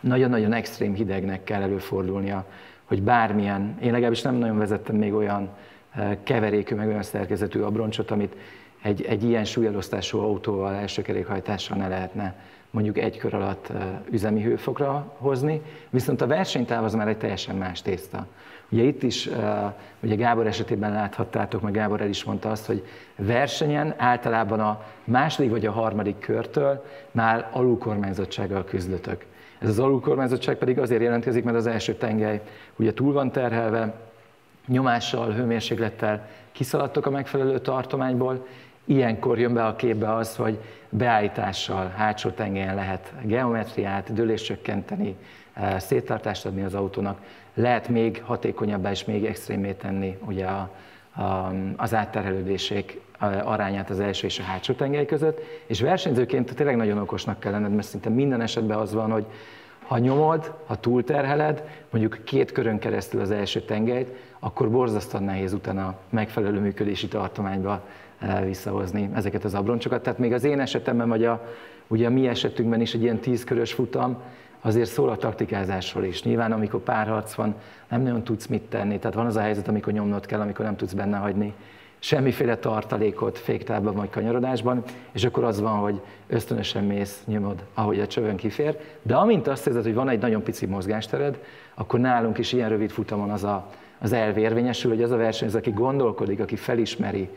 nagyon-nagyon extrém hidegnek kell előfordulnia, hogy bármilyen, én legalábbis nem nagyon vezettem még olyan eh, keverékű, meg olyan szerkezetű abroncsot, amit egy, egy ilyen súlyelosztású autóval, első kerékhajtással ne lehetne mondjuk egy kör alatt üzemi hőfokra hozni, viszont a versenytáv az már egy teljesen más tészta. Ugye itt is, ugye Gábor esetében láthattátok, meg Gábor el is mondta azt, hogy versenyen általában a második vagy a harmadik körtől már alulkormányzottsággal küzdötök. Ez az alulkormányzottság pedig azért jelentkezik, mert az első tengely ugye túl van terhelve, nyomással, hőmérséklettel kiszaladtok a megfelelő tartományból, Ilyenkor jön be a képbe az, hogy beállítással hátsó tengelyen lehet geometriát, dőlést csökkenteni, széttartást adni az autónak, lehet még hatékonyabbá és még extrémé tenni ugye a, a, az átterhelődések arányát az első és a hátsó tengely között, és versenyzőként tényleg nagyon okosnak kell lenned, mert szinte minden esetben az van, hogy ha nyomod, ha túlterheled, mondjuk két körön keresztül az első tengelyt, akkor borzasztóan nehéz utána megfelelő működési tartományba eh, visszahozni ezeket az abroncsokat. Tehát még az én esetemben, vagy a, ugye a mi esetünkben is egy ilyen tízkörös futam, azért szól a taktikázásról is. Nyilván, amikor párharc van, nem nagyon tudsz mit tenni. Tehát van az a helyzet, amikor nyomnod kell, amikor nem tudsz benne hagyni semmiféle tartalékot féktában vagy kanyarodásban, és akkor az van, hogy ösztönösen mész, nyomod, ahogy a csövön kifér. De amint azt érzed, hogy van egy nagyon pici mozgástered, akkor nálunk is ilyen rövid futamon az a, az elv érvényesül, hogy az a versenyző, aki gondolkodik, aki felismeri,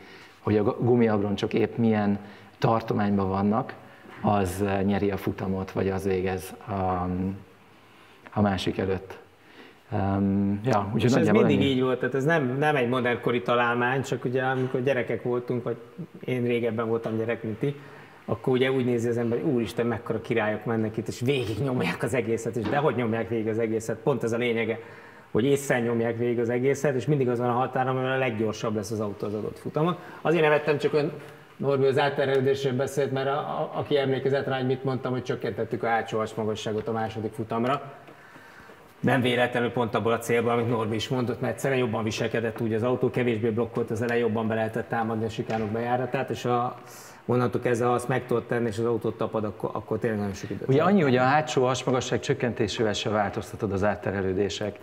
hogy a gumiabroncsok épp milyen tartományban vannak, az nyeri a futamot, vagy az végez a, a másik előtt. Um, ja, és ez mindig ennyi. így volt, tehát ez nem, nem egy modernkori találmány, csak ugye amikor gyerekek voltunk, vagy én régebben voltam gyerek, mint ti, akkor ugye úgy nézi az ember, hogy úristen, mekkora királyok mennek itt, és végig nyomják az egészet, és dehogy nyomják végig az egészet, pont ez a lényege, hogy észre nyomják végig az egészet, és mindig az van a határon, mert a leggyorsabb lesz az autó az adott futamon. Azért nevettem, csak ön Norbi az átterhelődésről beszélt, mert a, a, aki emlékezett rá, hogy mit mondtam, hogy csökkentettük a hátsó magasságot a második futamra nem véletlenül pont abból a célból, amit Norbi is mondott, mert egyszerűen jobban viselkedett úgy az autó, kevésbé blokkolt az elején, jobban be lehetett támadni a sikánok bejáratát, és a, onnantól kezdve, ha azt meg tudod tenni, és az autót tapad, akkor, akkor tényleg nagyon sok időt. Ugye annyi, hogy a hátsó hasmagasság csökkentésével se változtatod az átterelődések,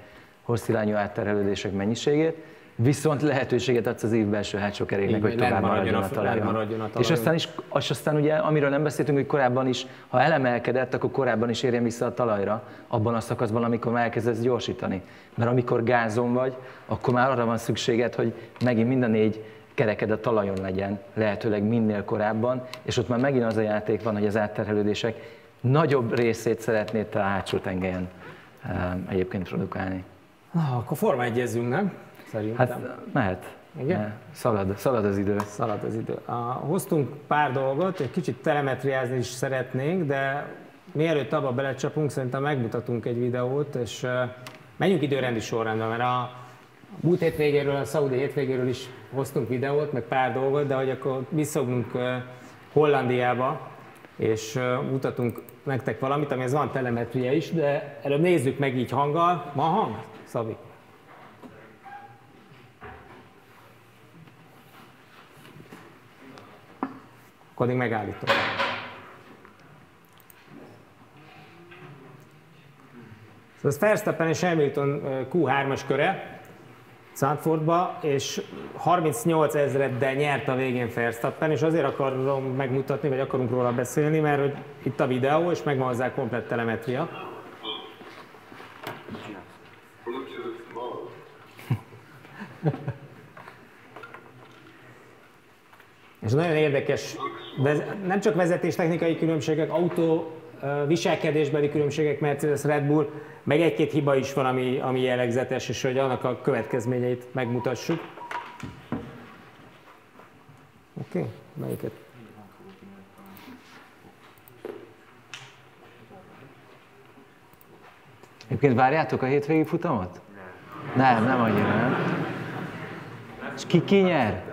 hosszirányú átterelődések mennyiségét, viszont lehetőséget adsz az év belső hátsó keréknek, hogy tovább maradjon a, talajon. Maradjon a talajon. És aztán, is, és aztán ugye, amiről nem beszéltünk, hogy korábban is, ha elemelkedett, akkor korábban is érjen vissza a talajra, abban a szakaszban, amikor elkezdesz gyorsítani. Mert amikor gázon vagy, akkor már arra van szükséged, hogy megint mind a négy kereked a talajon legyen, lehetőleg minél korábban, és ott már megint az a játék van, hogy az átterhelődések nagyobb részét szeretnéd te a hátsó tengelyen egyébként produkálni. Na, akkor forma egyezünk, nem? szerintem. Hát mehet. Igen? Ne. Szalad, szalad az idő. Szalad az idő. A, hoztunk pár dolgot, egy kicsit telemetriázni is szeretnénk, de mielőtt abba belecsapunk, szerintem megmutatunk egy videót, és uh, menjünk időrendi sorrendben, mert a múlt hétvégéről, a szaudi hétvégéről is hoztunk videót, meg pár dolgot, de hogy akkor visszagnunk uh, Hollandiába, és uh, mutatunk nektek valamit, amihez van telemetria is, de előbb nézzük meg így hanggal. Ma hang, Szabi? akkor addig megállítom. Szóval ez Verstappen és Hamilton Q3-as köre Zandvoortba, és 38 ezreddel nyert a végén Verstappen, és azért akarom megmutatni, vagy akarunk róla beszélni, mert hogy itt a videó, és megvan hozzá komplett telemetria. És nagyon érdekes, nem csak vezetéstechnikai különbségek, autó viselkedésbeli különbségek, Mercedes, Red Bull, meg egy-két hiba is van, ami, ami jellegzetes, és hogy annak a következményeit megmutassuk. Oké, okay. melyiket? Egyébként várjátok a hétvégi futamot? Nem, nem annyira, nem? És ki, ki nyer?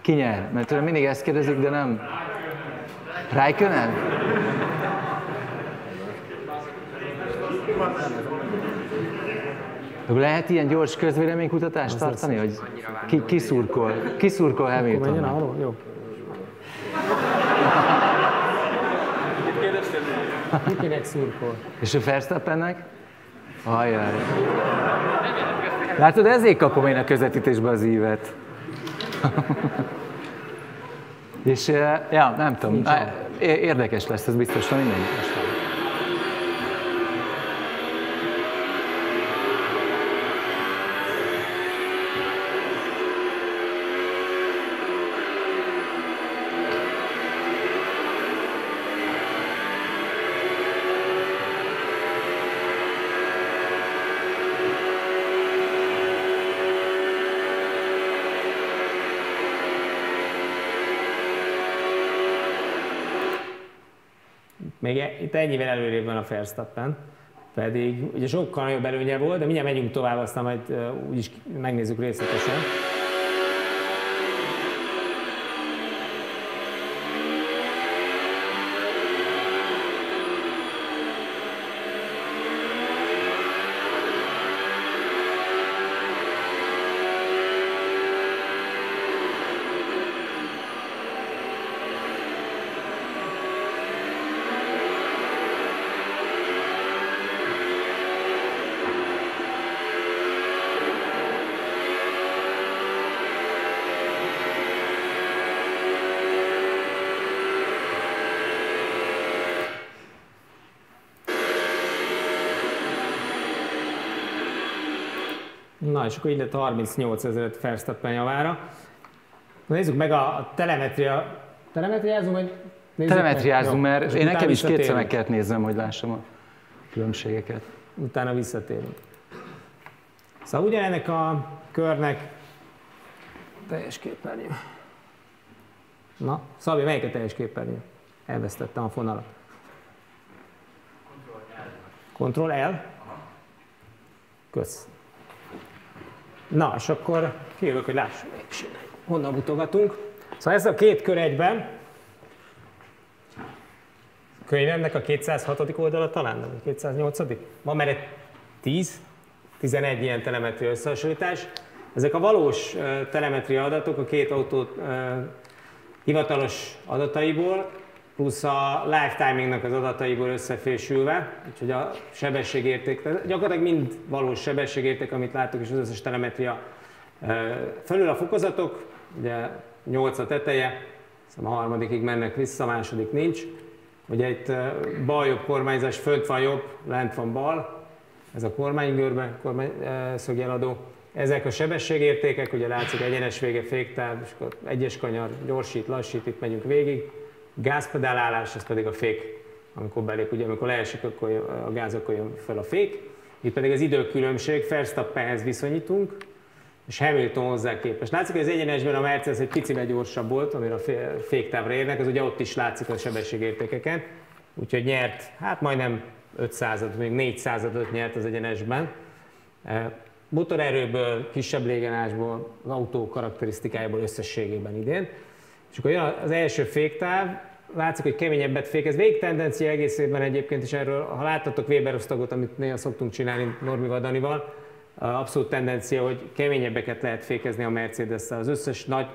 Ki nyer? Mert tőlem mindig ezt kérdezik, de nem. Rijkönen? Lehet ilyen gyors közvéleménykutatást tartani, hogy ki, ki szurkol, ki szurkol Hamilton? Jó. Kikinek szurkol? És a Verstappennek? Ajjaj. Látod, ezért kapom én a közvetítésbe az ívet. És ja, nem tudom, érdekes lesz, ez biztos, mindegy. Még e- itt ennyivel előrébb van a Verstappen. pedig ugye sokkal nagyobb előnye volt, de mindjárt megyünk tovább, aztán majd úgyis megnézzük részletesen. És akkor ide 38 ezeret Verstappen javára. Nézzük meg a telemetria. Telemetriázunk, vagy Telemetriázunk, mert én nekem is kétszer meg kellett néznem, hogy lássam a különbségeket. Utána visszatérünk. Szóval ugyanennek a körnek teljes képernyő. Na, Szabi, melyik a teljes képernyő? Elvesztettem a fonalat. Ctrl L. Kösz. Na, és akkor kijövök, hogy lássuk honnan mutogatunk. Szóval ez a két kör egyben, könyvemnek a 206. oldala talán, nem 208. Van mert egy 10, 11 ilyen telemetria összehasonlítás. Ezek a valós telemetria adatok a két autó hivatalos adataiból, plusz a lifetimingnak az adataiból összefésülve, úgyhogy a sebességérték, gyakorlatilag mind valós sebességérték, amit látok, és az összes telemetria felül a fokozatok, ugye 8 a teteje, szóval a harmadikig mennek vissza, a második nincs. Ugye itt bal-jobb kormányzás, fönt van jobb, lent van bal, ez a kormánygörbe, kormány, szögjeladó. Ezek a sebességértékek, ugye látszik egyenes vége, féktáv, és akkor egyes kanyar, gyorsít, lassít, itt megyünk végig gázpedálállás, ez pedig a fék, amikor belép, ugye amikor leesik, akkor a gáz, akkor jön fel a fék. Itt pedig az időkülönbség, Verstappenhez viszonyítunk, és Hamilton hozzá képest. Látszik, hogy az egyenesben a Mercedes egy picivel gyorsabb volt, amire a féktávra érnek, az ugye ott is látszik a sebességértékeken, úgyhogy nyert, hát majdnem 500 még 400 nyert az egyenesben. E, motorerőből, kisebb légenásból, az autó karakterisztikájából összességében idén. És akkor jön az első féktáv, látszik, hogy keményebbet fék. Ez végtendencia egész évben egyébként is erről, ha láttatok Weber osztagot, amit néha szoktunk csinálni Normi Vadanival, abszolút tendencia, hogy keményebbeket lehet fékezni a mercedes Az összes nagy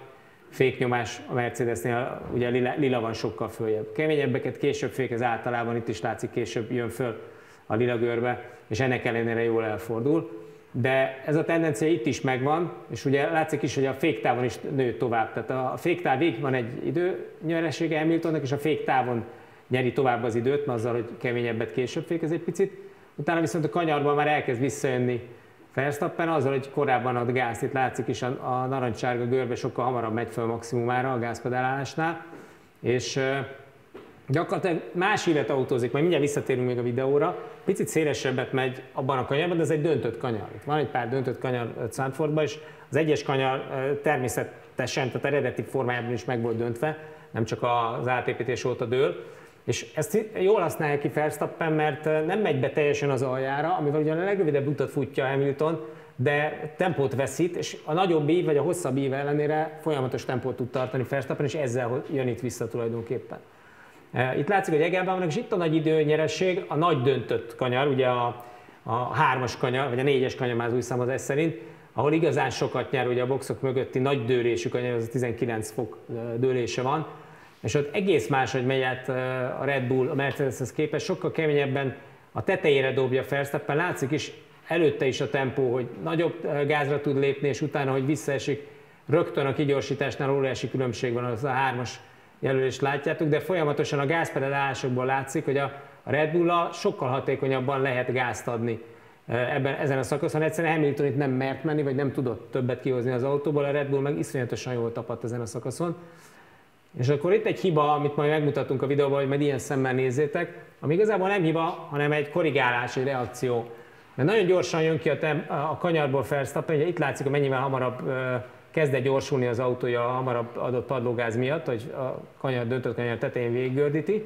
féknyomás a Mercedesnél ugye lila, lila van sokkal följebb. Keményebbeket később fékez általában, itt is látszik később jön föl a lila görbe, és ennek ellenére jól elfordul de ez a tendencia itt is megvan, és ugye látszik is, hogy a féktávon is nő tovább. Tehát a féktávig van egy időnyeresége Hamiltonnak, és a féktávon nyeri tovább az időt, mert azzal, hogy keményebbet később fékez egy picit. Utána viszont a kanyarban már elkezd visszajönni Verstappen azzal, hogy korábban ad gázt. Itt látszik is a, a narancsárga görbe sokkal hamarabb megy föl maximumára a gázpedálásnál, és gyakorlatilag más évet autózik, majd mindjárt visszatérünk még a videóra, picit szélesebbet megy abban a kanyarban, de ez egy döntött kanyar. Itt van egy pár döntött kanyar Sanfordban, és az egyes kanyar természetesen, tehát eredeti formájában is meg volt döntve, nem csak az átépítés óta dől. És ezt jól használja ki Verstappen, mert nem megy be teljesen az aljára, amivel ugyan a legrövidebb utat futja Hamilton, de tempót veszít, és a nagyobb ív vagy a hosszabb ív ellenére folyamatos tempót tud tartani Verstappen, és ezzel jön itt vissza tulajdonképpen. Itt látszik, hogy Egelben vannak, és itt a nagy időnyeresség, a nagy döntött kanyar, ugye a, a hármas kanyar, vagy a négyes kanyar már az új szám az ez szerint, ahol igazán sokat nyer, ugye a boxok mögötti nagy dőlésű kanyar, az 19 fok dőlése van, és ott egész máshogy megy át a Red Bull a Mercedeshez képest, sokkal keményebben a tetejére dobja Verstappen, látszik is előtte is a tempó, hogy nagyobb gázra tud lépni, és utána, hogy visszaesik, rögtön a kigyorsításnál óriási különbség van az a hármas jelölést látjátok, de folyamatosan a gázpedalásokból látszik, hogy a Red bull sokkal hatékonyabban lehet gázt adni e, ebben, ezen a szakaszon. Egyszerűen Hamilton itt nem mert menni, vagy nem tudott többet kihozni az autóból, a Red Bull meg iszonyatosan jól tapadt ezen a szakaszon. És akkor itt egy hiba, amit majd megmutatunk a videóban, hogy majd ilyen szemmel nézzétek, ami igazából nem hiba, hanem egy korrigálás, egy reakció. Mert nagyon gyorsan jön ki a, tem- a kanyarból Verstappen, ugye itt látszik, hogy mennyivel hamarabb kezd egy gyorsulni az autója a hamarabb adott padlógáz miatt, hogy a kanyar, döntött kanyar tetején végiggördíti,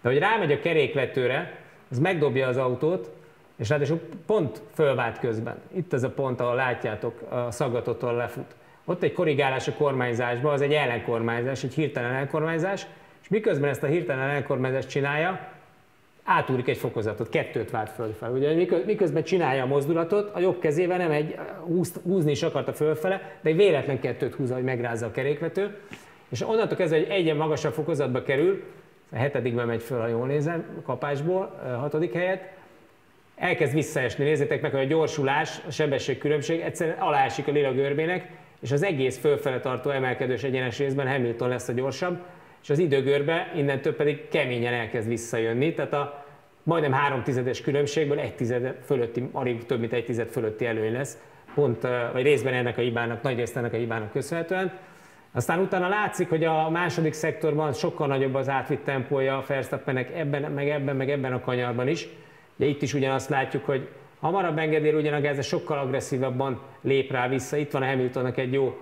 de hogy rámegy a kerékvetőre, az megdobja az autót, és ráadásul pont fölvált közben. Itt ez a pont, ahol látjátok, a szaggatótól lefut. Ott egy korrigálás a kormányzásban, az egy ellenkormányzás, egy hirtelen ellenkormányzás, és miközben ezt a hirtelen ellenkormányzást csinálja, átúrik egy fokozatot, kettőt vált fölfel. Ugye miközben csinálja a mozdulatot, a jobb kezével nem egy, húz, húzni is akarta fölfele, de egy véletlen kettőt húz, hogy megrázza a kerékvető, és onnantól kezdve, hogy egyen magasabb fokozatba kerül, a hetedikben megy föl, ha jól nézem, kapásból, a hatodik helyet, elkezd visszaesni. Nézzétek meg, hogy a gyorsulás, a sebességkülönbség egyszerűen aláesik a lila görbének, és az egész fölfele tartó emelkedős egyenes részben Hamilton lesz a gyorsabb, és az időgörbe innentől pedig keményen elkezd visszajönni, tehát a majdnem három tizedes különbségből egy tized fölötti, alig több mint egy tized fölötti előny lesz, pont, vagy részben ennek a hibának, nagy részt ennek a hibának köszönhetően. Aztán utána látszik, hogy a második szektorban sokkal nagyobb az átvitt tempója a Verstappennek ebben, meg ebben, meg ebben a kanyarban is. De itt is ugyanazt látjuk, hogy hamarabb engedél ugyan a gáz, sokkal agresszívabban lép rá vissza. Itt van a Hamiltonnak egy jó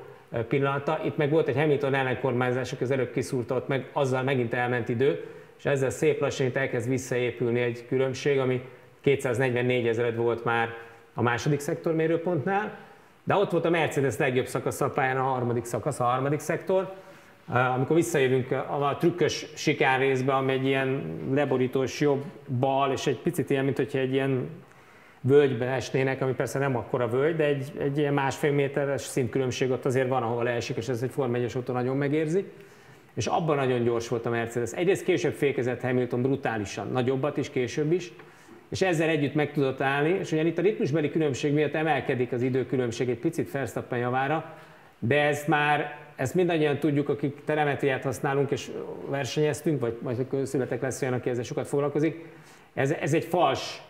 pillanata. Itt meg volt egy Hamilton ellenkormányzás, az előbb kiszúrta, ott meg azzal megint elment idő, és ezzel szép lassan itt elkezd visszaépülni egy különbség, ami 244 ezered volt már a második szektor mérőpontnál, de ott volt a Mercedes legjobb szakasz a pályán, a harmadik szakasz, a harmadik szektor, amikor visszajövünk a trükkös sikár részbe, ami egy ilyen leborítós jobb bal, és egy picit ilyen, mint hogyha egy ilyen völgybe esnének, ami persze nem akkora völgy, de egy, egy ilyen másfél méteres szintkülönbség ott azért van, ahol leesik, és ez egy Form 1 autó nagyon megérzi. És abban nagyon gyors volt a Mercedes. Egyrészt később fékezett Hamilton brutálisan, nagyobbat is, később is, és ezzel együtt meg tudott állni, és ugyan itt a ritmusbeli különbség miatt emelkedik az időkülönbség egy picit Verstappen javára, de ezt már, ezt mindannyian tudjuk, akik telemetriát használunk és versenyeztünk, vagy majd születek lesz olyan, aki ezzel sokat foglalkozik, ez, ez egy fals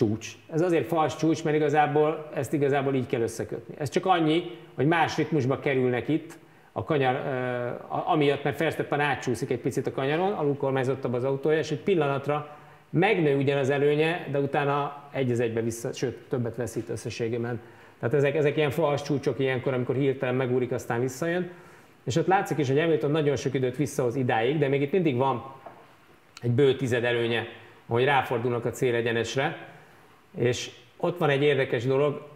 csúcs. Ez azért fals csúcs, mert igazából ezt igazából így kell összekötni. Ez csak annyi, hogy más ritmusba kerülnek itt, a kanyar, uh, amiatt, mert Verstappen átcsúszik egy picit a kanyaron, alulkormányzottabb az autója, és egy pillanatra megnő ugyan az előnye, de utána egy az egybe vissza, sőt, többet veszít összességében. Tehát ezek, ezek ilyen fals csúcsok ilyenkor, amikor hirtelen megúrik, aztán visszajön. És ott látszik is, hogy Hamilton nagyon sok időt visszahoz idáig, de még itt mindig van egy bő tized előnye, hogy ráfordulnak a célegyenesre, és ott van egy érdekes dolog,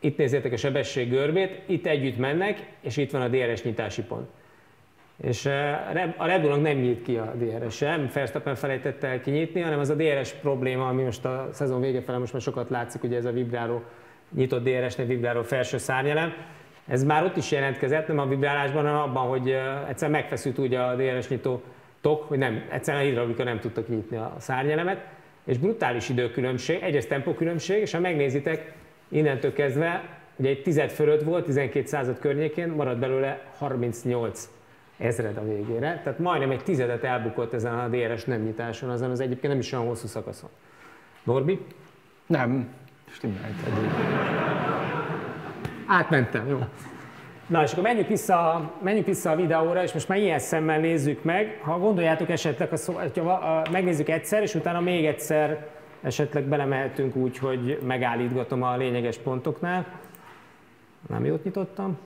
itt nézzétek a sebesség görbét, itt együtt mennek, és itt van a DRS nyitási pont. És eh, a Red Bullnak nem nyit ki a DRS sem, Verstappen felejtette el kinyitni, hanem az a DRS probléma, ami most a szezon vége felé most már sokat látszik, ugye ez a vibráló, nyitott DRS-nél vibráló felső szárnyelem. Ez már ott is jelentkezett, nem a vibrálásban, hanem abban, hogy eh, egyszer megfeszült ugye a DRS nyitó tok, hogy nem, egyszerűen a hidraulika nem tudtak nyitni a szárnyelemet, és brutális időkülönbség, egyrészt tempókülönbség, és ha megnézitek, innentől kezdve, ugye egy tized fölött volt, 12 század környékén, marad belőle 38 ezred a végére, tehát majdnem egy tizedet elbukott ezen a DRS nem nyitáson, azon az egyébként nem is olyan hosszú szakaszon. Norbi? Nem, stimmelt. Átmentem, jó. Na, és akkor menjünk vissza, menjünk vissza a videóra, és most már ilyen szemmel nézzük meg. Ha gondoljátok esetleg, a ha megnézzük egyszer, és utána még egyszer esetleg belemehetünk úgy, hogy megállítgatom a lényeges pontoknál. Nem jót nyitottam.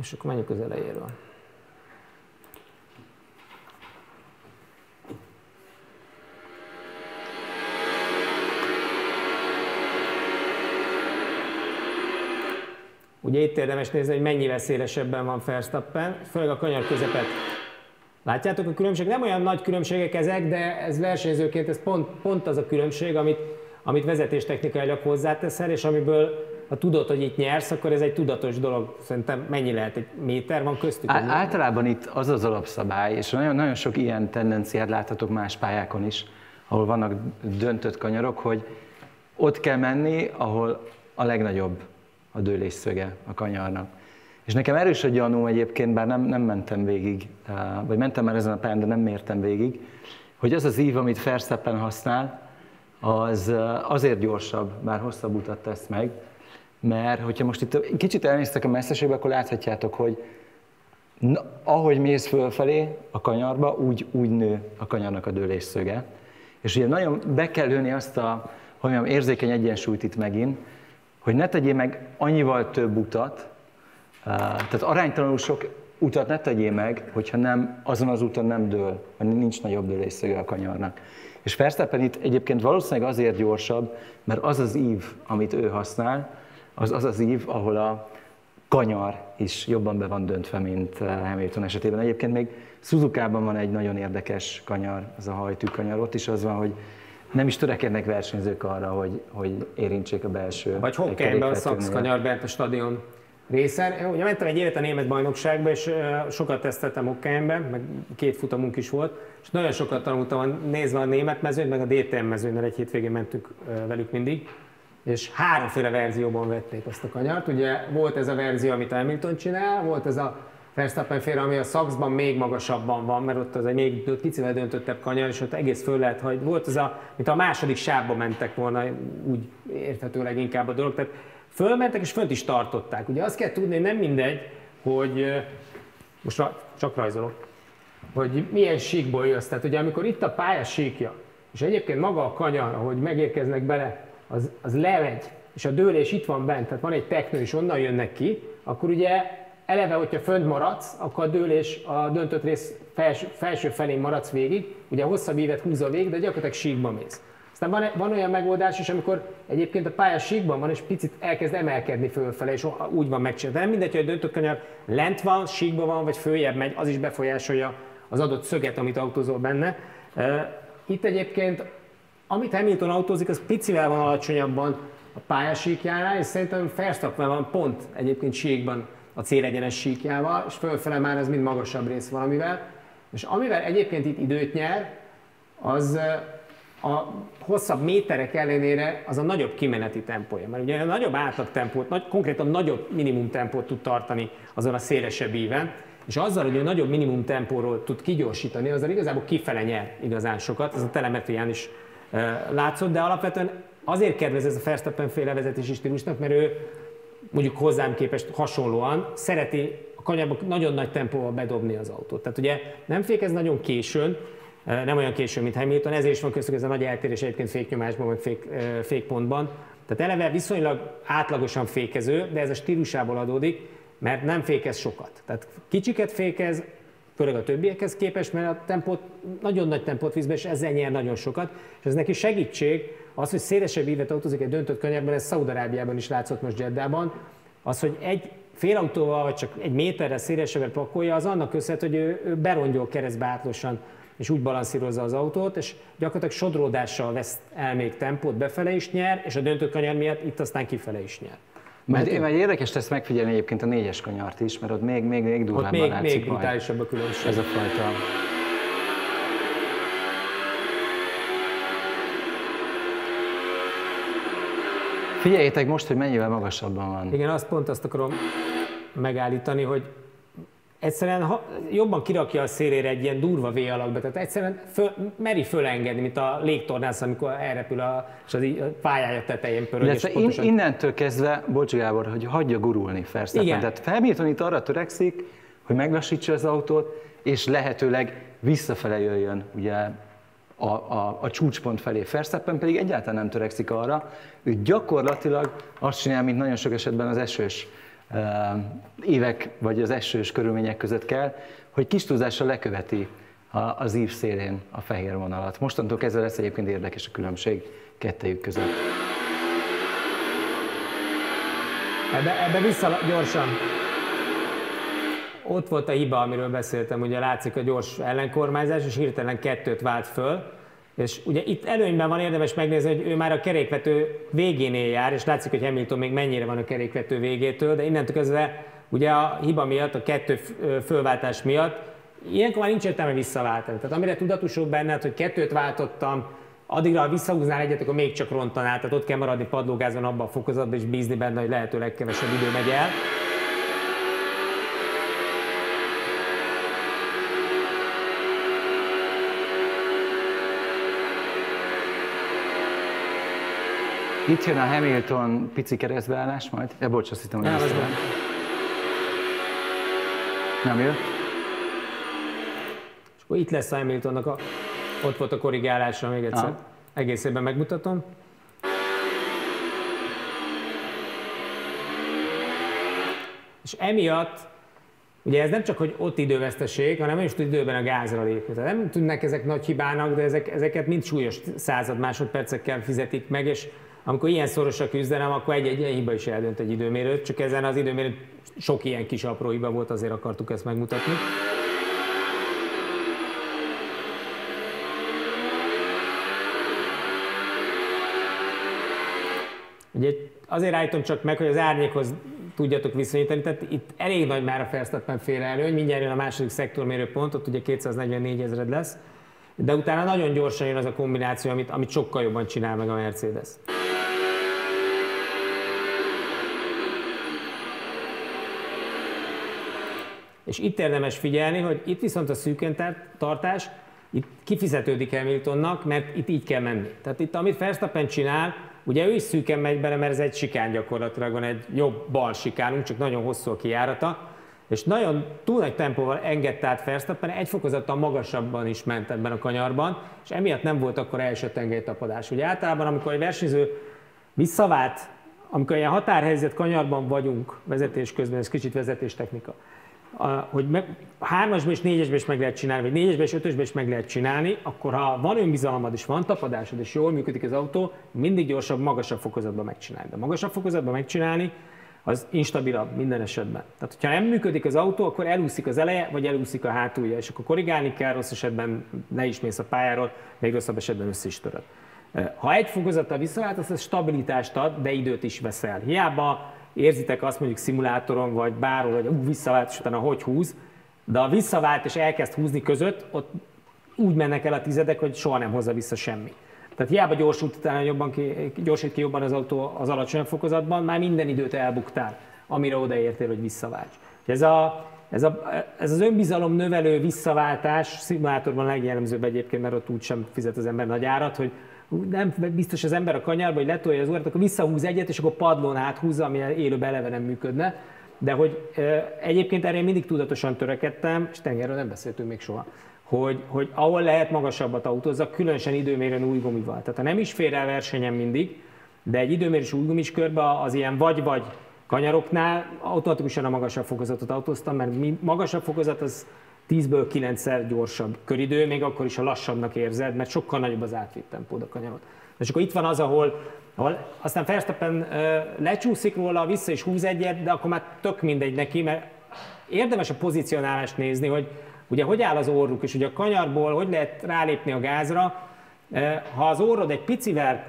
És akkor menjünk az elejéről. Ugye itt érdemes nézni, hogy mennyivel szélesebben van Verstappen, főleg a kanyar közepet. Látjátok a különbség? Nem olyan nagy különbségek ezek, de ez versenyzőként ez pont, pont az a különbség, amit, amit vezetéstechnikailag hozzáteszel, és amiből ha tudod, hogy itt nyersz, akkor ez egy tudatos dolog. Szerintem mennyi lehet? Egy méter van köztük? Á, általában itt az az alapszabály, és nagyon, nagyon sok ilyen tendenciát láthatok más pályákon is, ahol vannak döntött kanyarok, hogy ott kell menni, ahol a legnagyobb a dőlés szöge a kanyarnak. És nekem erős a gyanú egyébként, bár nem, nem mentem végig, vagy mentem már ezen a pályán, de nem mértem végig, hogy az az ív, amit Verstappen használ, az azért gyorsabb, bár hosszabb utat tesz meg, mert hogyha most itt kicsit elnéztek a messzeségbe, akkor láthatjátok, hogy na, ahogy mész fölfelé a kanyarba, úgy, úgy nő a kanyarnak a dőlés szöge. És ugye nagyon be kell lőni azt a, hogy mondjam, érzékeny egyensúlyt itt megint, hogy ne tegyél meg annyival több utat, tehát aránytalanul sok utat ne tegyél meg, hogyha nem, azon az úton nem dől, vagy nincs nagyobb dőlésszöge a kanyarnak. És Verstappen itt egyébként valószínűleg azért gyorsabb, mert az az ív, amit ő használ, az az az ív, ahol a kanyar is jobban be van döntve, mint eh, Hamilton esetében. Egyébként még Suzuka-ban van egy nagyon érdekes kanyar, az a hajtű kanyar. Ott is az van, hogy nem is törekednek versenyzők arra, hogy, hogy érintsék a belső. Vagy hokkelyben a Szax kanyar bent a stadion részen. Ugye mentem egy évet a német bajnokságba, és sokat teszteltem hokkelyemben, meg két futamunk is volt, és nagyon sokat tanultam nézve a német mezőnyt, meg a DTM mezőnyt, mert egy hétvégén mentünk velük mindig és háromféle verzióban vették azt a kanyart. Ugye volt ez a verzió, amit Hamilton csinál, volt ez a Verstappen fél, ami a szakszban még magasabban van, mert ott az egy még picivel döntöttebb kanyar, és ott egész föl lehet, hogy volt az a, mint a második sávba mentek volna, úgy érthetőleg inkább a dolog. Tehát fölmentek és fönt is tartották. Ugye azt kell tudni, hogy nem mindegy, hogy most csak rajzolok, hogy milyen síkból jössz. Tehát ugye amikor itt a pálya síkja, és egyébként maga a kanyar, ahogy megérkeznek bele, az, az lemegy, és a dőlés itt van bent, tehát van egy teknő, és onnan jönnek ki, akkor ugye eleve, hogyha fönt maradsz, akkor a dőlés a döntött rész felső, felső felén maradsz végig, ugye hosszabb évet húzza végig, de gyakorlatilag síkba mész. Aztán van, van olyan megoldás is, amikor egyébként a pálya síkban van, és picit elkezd emelkedni fölfele, és úgy van megcsinálva. Nem mindegy, hogy a döntött kanyar lent van, síkban van, vagy följebb megy, az is befolyásolja az adott szöget, amit autózol benne. Itt egyébként amit Hamilton autózik, az picivel van alacsonyabban a pályasíkjánál, és szerintem Verstappen van pont egyébként síkban a célegyenes síkjával, és fölfele már ez mind magasabb rész valamivel. És amivel egyébként itt időt nyer, az a hosszabb méterek ellenére az a nagyobb kimeneti tempója. Mert ugye a nagyobb átlag tempót, nagy, konkrétan nagyobb minimum tempót tud tartani azon a szélesebb íven, és azzal, hogy a nagyobb minimum tempóról tud kigyorsítani, azzal igazából kifele nyer igazán sokat, ez a telemetrián is látszott, de alapvetően azért kedvez ez a Verstappen féle vezetési stílusnak, mert ő mondjuk hozzám képest hasonlóan szereti a kanyarba nagyon nagy tempóval bedobni az autót. Tehát ugye nem fékez nagyon későn, nem olyan későn, mint Hamilton, ezért is van köztük ez a nagy eltérés egyébként féknyomásban, vagy fék, fékpontban. Tehát eleve viszonylag átlagosan fékező, de ez a stílusából adódik, mert nem fékez sokat. Tehát kicsiket fékez, főleg a többiekhez képest, mert a tempót, nagyon nagy tempót visz és ezzel nyer nagyon sokat, és ez neki segítség, az, hogy szélesebb ívet autózik egy döntött kanyarban, ez Szaudarábiában is látszott most Jeddában, az, hogy egy fél autóval, vagy csak egy méterre szélesebbre pakolja, az annak köszönhető, hogy ő, ő berongyol keresztbe átlosan, és úgy balanszírozza az autót, és gyakorlatilag sodródással vesz el még tempót, befele is nyer, és a döntött kanyar miatt itt aztán kifele is nyer. Mert, mert érdekes lesz megfigyelni egyébként a négyes kanyart is, mert ott még, még, még durvábban még, látszik még brutálisabb a különbség. Ez a fajta Figyeljétek most, hogy mennyivel magasabban van. Igen, azt pont azt akarom megállítani, hogy egyszerűen ha, jobban kirakja a szélére egy ilyen durva V alakba, tehát egyszerűen föl, meri fölengedni, mint a légtornász, amikor elrepül a, és az a pályája tetején pörög. Illetve és pontosan... innentől kezdve, Bocs Gábor, hogy hagyja gurulni Verstappen. Igen. Tehát Hamilton itt arra törekszik, hogy meglassítsa az autót, és lehetőleg visszafele jöjjön ugye a, a, a csúcspont felé. Verstappen pedig egyáltalán nem törekszik arra, ő gyakorlatilag azt csinál, mint nagyon sok esetben az esős évek vagy az esős körülmények között kell, hogy kis túlzással leköveti az ív szélén a fehér vonalat. Mostantól kezdve lesz egyébként érdekes a különbség kettejük között. Ebbe, ebbe vissza gyorsan. Ott volt a hiba, amiről beszéltem, ugye látszik a gyors ellenkormányzás, és hirtelen kettőt vált föl, és ugye itt előnyben van érdemes megnézni, hogy ő már a kerékvető végénél jár, és látszik, hogy Hamilton még mennyire van a kerékvető végétől, de innentől kezdve ugye a hiba miatt, a kettő fölváltás miatt, ilyenkor már nincs értelme visszaváltani. Tehát amire tudatosul benned, hogy kettőt váltottam, addigra, ha visszahúznál egyet, akkor még csak rontanál, tehát ott kell maradni padlógázon abban a fokozatban, és bízni benne, hogy lehető legkevesebb idő megy el. Itt jön a Hamilton pici keresztbeállás majd. Ja, bocs, azt hittem, hogy nem, nem. nem jött. És akkor itt lesz a Hamiltonnak, a, ott volt a korrigálásra még egyszer. Ah. Egészében megmutatom. És emiatt Ugye ez nem csak, hogy ott időveszteség, hanem nem is tud időben a gázra lépni. Tehát nem tűnnek ezek nagy hibának, de ezek, ezeket mind súlyos század másodpercekkel fizetik meg, és amikor ilyen szoros a küzdelem, akkor egy-egy ilyen hiba is eldönt egy időmérőt, csak ezen az időmérőt sok ilyen kis apró hiba volt, azért akartuk ezt megmutatni. Ugye azért állítom csak meg, hogy az árnyékhoz tudjatok viszonyítani, tehát itt elég nagy már a Verstappen féle előny, mindjárt jön a második szektormérő pont, ott ugye 244 ezred lesz, de utána nagyon gyorsan jön az a kombináció, amit, amit sokkal jobban csinál meg a Mercedes. És itt érdemes figyelni, hogy itt viszont a szűken tartás, itt kifizetődik Hamiltonnak, mert itt így kell menni. Tehát itt amit Verstappen csinál, ugye ő is szűken megy bele, mert ez egy sikán gyakorlatilag van, egy jobb bal sikánunk, csak nagyon hosszú a kijárata, és nagyon túl nagy tempóval engedte át Verstappen, egy fokozattal magasabban is ment ebben a kanyarban, és emiatt nem volt akkor első tengelytapadás. Ugye általában, amikor egy versenyző visszavált, amikor ilyen határhelyzet kanyarban vagyunk vezetés közben, ez kicsit vezetéstechnika, a, hogy meg, hármasban és négyesben is meg lehet csinálni, vagy négyesben és ötösben is meg lehet csinálni, akkor ha van önbizalmad és van tapadásod, és jól működik az autó, mindig gyorsabb, magasabb fokozatban megcsinálni. De magasabb fokozatban megcsinálni, az instabilabb minden esetben. Tehát, hogyha nem működik az autó, akkor elúszik az eleje, vagy elúszik a hátulja, és akkor korrigálni kell, rossz esetben ne is mész a pályáról, még rosszabb esetben össze is töröd. Ha egy fokozattal visszavált, az stabilitást ad, de időt is veszel. Hiába érzitek azt mondjuk szimulátoron, vagy bárhol, hogy ú, visszavált, és utána hogy húz, de a visszavált és elkezd húzni között, ott úgy mennek el a tizedek, hogy soha nem hozza vissza semmi. Tehát hiába gyorsult utána jobban ki, gyorsít ki jobban az autó az alacsonyabb fokozatban, már minden időt elbuktál, amire odaértél, hogy visszaválts. Ez, a, ez, a, ez az önbizalom növelő visszaváltás, szimulátorban legjellemzőbb egyébként, mert ott úgysem fizet az ember nagy árat, hogy nem biztos az ember a kanyarba, hogy letolja az órát, akkor visszahúz egyet, és akkor padlón áthúzza, ami élőben eleve nem működne. De hogy egyébként erre én mindig tudatosan törekedtem, és tengerről nem beszéltünk még soha, hogy, hogy ahol lehet magasabbat autózzak, különösen időmérőn új gumival. Tehát ha nem is fér el versenyen mindig, de egy időmérős új gumis körbe az ilyen vagy-vagy kanyaroknál automatikusan a magasabb fokozatot autóztam, mert magasabb fokozat az 10-ből 9-szer gyorsabb köridő, még akkor is a lassabbnak érzed, mert sokkal nagyobb az átvitt tempód a kanyarot. És akkor itt van az, ahol, ahol aztán Verstappen lecsúszik róla, vissza is húz egyet, de akkor már tök mindegy neki, mert érdemes a pozicionálást nézni, hogy ugye hogy áll az orruk, és ugye a kanyarból hogy lehet rálépni a gázra, ha az orrod egy picivel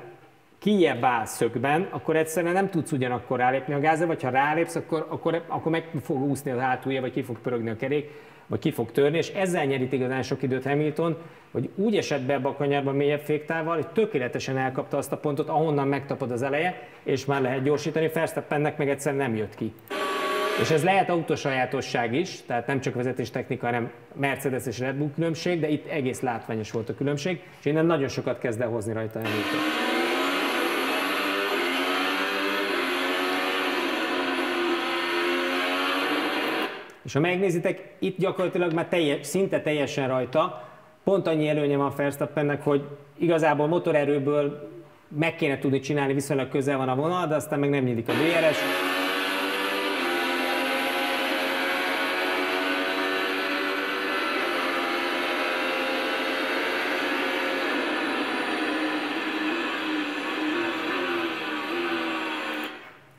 kijebb áll szögben, akkor egyszerűen nem tudsz ugyanakkor rálépni a gázra, vagy ha rálépsz, akkor, akkor, akkor meg fog úszni az hátulja, vagy ki fog pörögni a kerék vagy ki fog törni, és ezzel nyerit igazán sok időt Hamilton, hogy úgy esett be ebbe a kanyarba mélyebb féktával, hogy tökéletesen elkapta azt a pontot, ahonnan megtapad az eleje, és már lehet gyorsítani, Verstappennek meg egyszer nem jött ki. És ez lehet autósajátosság is, tehát nem csak vezetéstechnika, hanem Mercedes és Red Bull különbség, de itt egész látványos volt a különbség, és innen nagyon sokat kezd el hozni rajta Hamilton. Ha megnézitek, itt gyakorlatilag már teljes, szinte teljesen rajta, pont annyi előnye van Verstappennek, hogy igazából motorerőből meg kéne tudni csinálni, viszonylag közel van a vonal, de aztán meg nem nyílik a DRS.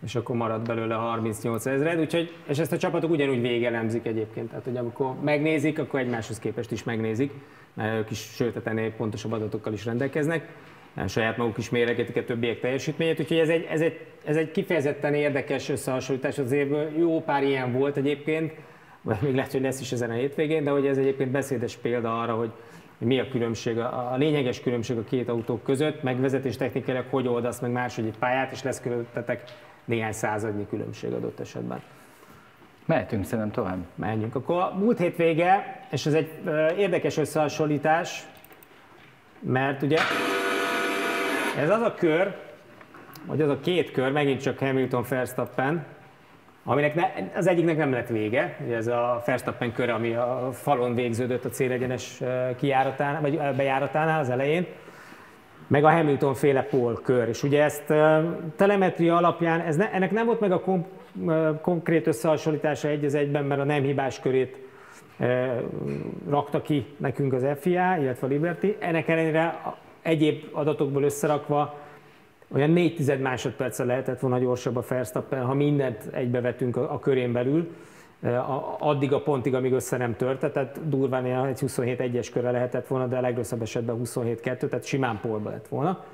És akkor marad belőle 38 ezred, úgyhogy, és ezt a csapatok ugyanúgy végelemzik egyébként, tehát hogy amikor megnézik, akkor egymáshoz képest is megnézik, mert ők is sőt, ennél pontosabb adatokkal is rendelkeznek, saját maguk is méregetik a többiek teljesítményét, úgyhogy ez egy, ez egy, ez egy kifejezetten érdekes összehasonlítás, az évből jó pár ilyen volt egyébként, vagy még lehet, hogy lesz is ezen a hétvégén, de hogy ez egyébként beszédes példa arra, hogy mi a különbség, a, lényeges különbség a két autó között, megvezetés technikailag hogy oldasz meg máshogy egy pályát, és lesz közöttetek néhány századnyi különbség adott esetben. Mehetünk szerintem tovább. Menjünk. Akkor múlt hétvége, és ez egy érdekes összehasonlítás, mert ugye ez az a kör, vagy az a két kör, megint csak Hamilton Verstappen, aminek ne, az egyiknek nem lett vége, ugye ez a Verstappen kör, ami a falon végződött a célegyenes kijáratánál, vagy bejáratánál az elején, meg a Hamilton féle pol kör. És ugye ezt telemetria alapján, ez ne, ennek nem volt meg a kom, konkrét összehasonlítása egy az egyben, mert a nem hibás körét e, rakta ki nekünk az FIA, illetve a Liberty. Ennek ellenére egyéb adatokból összerakva olyan 4 másodperccel lehetett volna gyorsabb a Verstappen, ha mindent egybevetünk a, a körén belül, addig a pontig, amíg össze nem tört, tehát durván egy 27-1-es körre lehetett volna, de a legrosszabb esetben 27-2, tehát simán polba lett volna.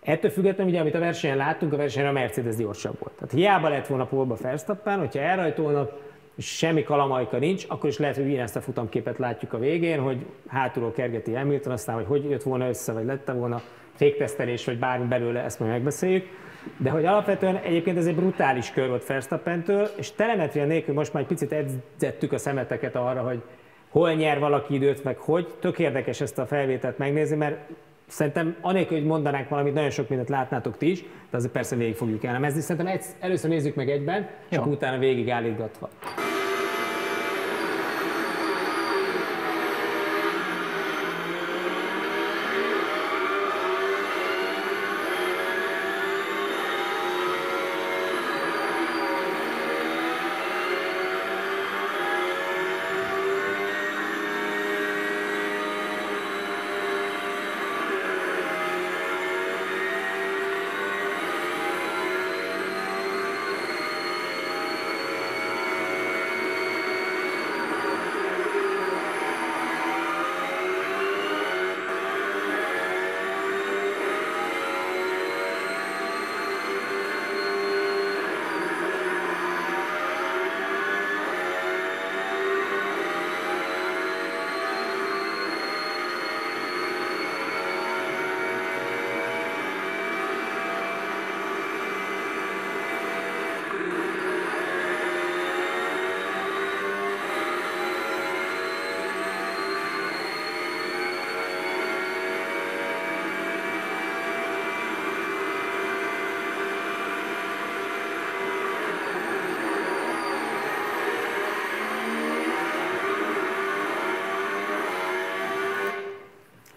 Ettől függetlenül, ugye, amit a versenyen láttunk, a versenyen a Mercedes gyorsabb volt. Tehát hiába lett volna polba Verstappen, hogyha elrajtolnak, és semmi kalamajka nincs, akkor is lehet, hogy ezt a futamképet látjuk a végén, hogy hátulról kergeti Hamilton, aztán, hogy hogy jött volna össze, vagy lette volna féktesztelés, vagy bármi belőle, ezt majd megbeszéljük. De hogy alapvetően egyébként ez egy brutális kör volt Verstappentől, és telemetria nélkül most már egy picit edzettük a szemeteket arra, hogy hol nyer valaki időt, meg hogy. Tök érdekes ezt a felvételt megnézni, mert szerintem anélkül, hogy mondanánk valamit, nagyon sok mindent látnátok ti is, de azért persze végig fogjuk elemezni. Szerintem először nézzük meg egyben, akkor utána végig állítgatva.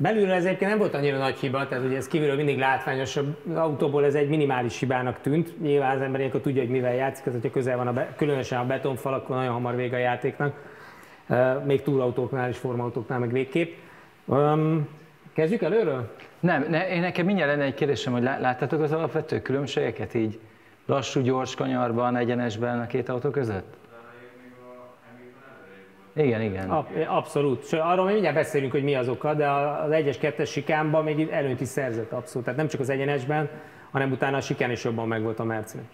Belülről ez egyébként nem volt annyira nagy hiba, tehát ugye ez kívülről mindig látványosabb. Az autóból ez egy minimális hibának tűnt. Nyilván az ember ilyenkor tudja, hogy mivel játszik, ez, hogyha közel van a be, különösen a betonfal, akkor nagyon hamar vége a játéknak. Még túlautóknál és formautóknál meg végképp. Um, kezdjük előről? Nem, ne, én nekem mindjárt lenne egy kérdésem, hogy láttátok az alapvető különbségeket így lassú, gyors kanyarban, egyenesben a két autó között? Igen, igen. Abszolút. És arról még mindjárt beszélünk, hogy mi az oka, de az egyes kettes sikámban még előnyt is szerzett abszolút. Tehát nem csak az egyenesben, hanem utána a sikán is jobban megvolt a Mercedes.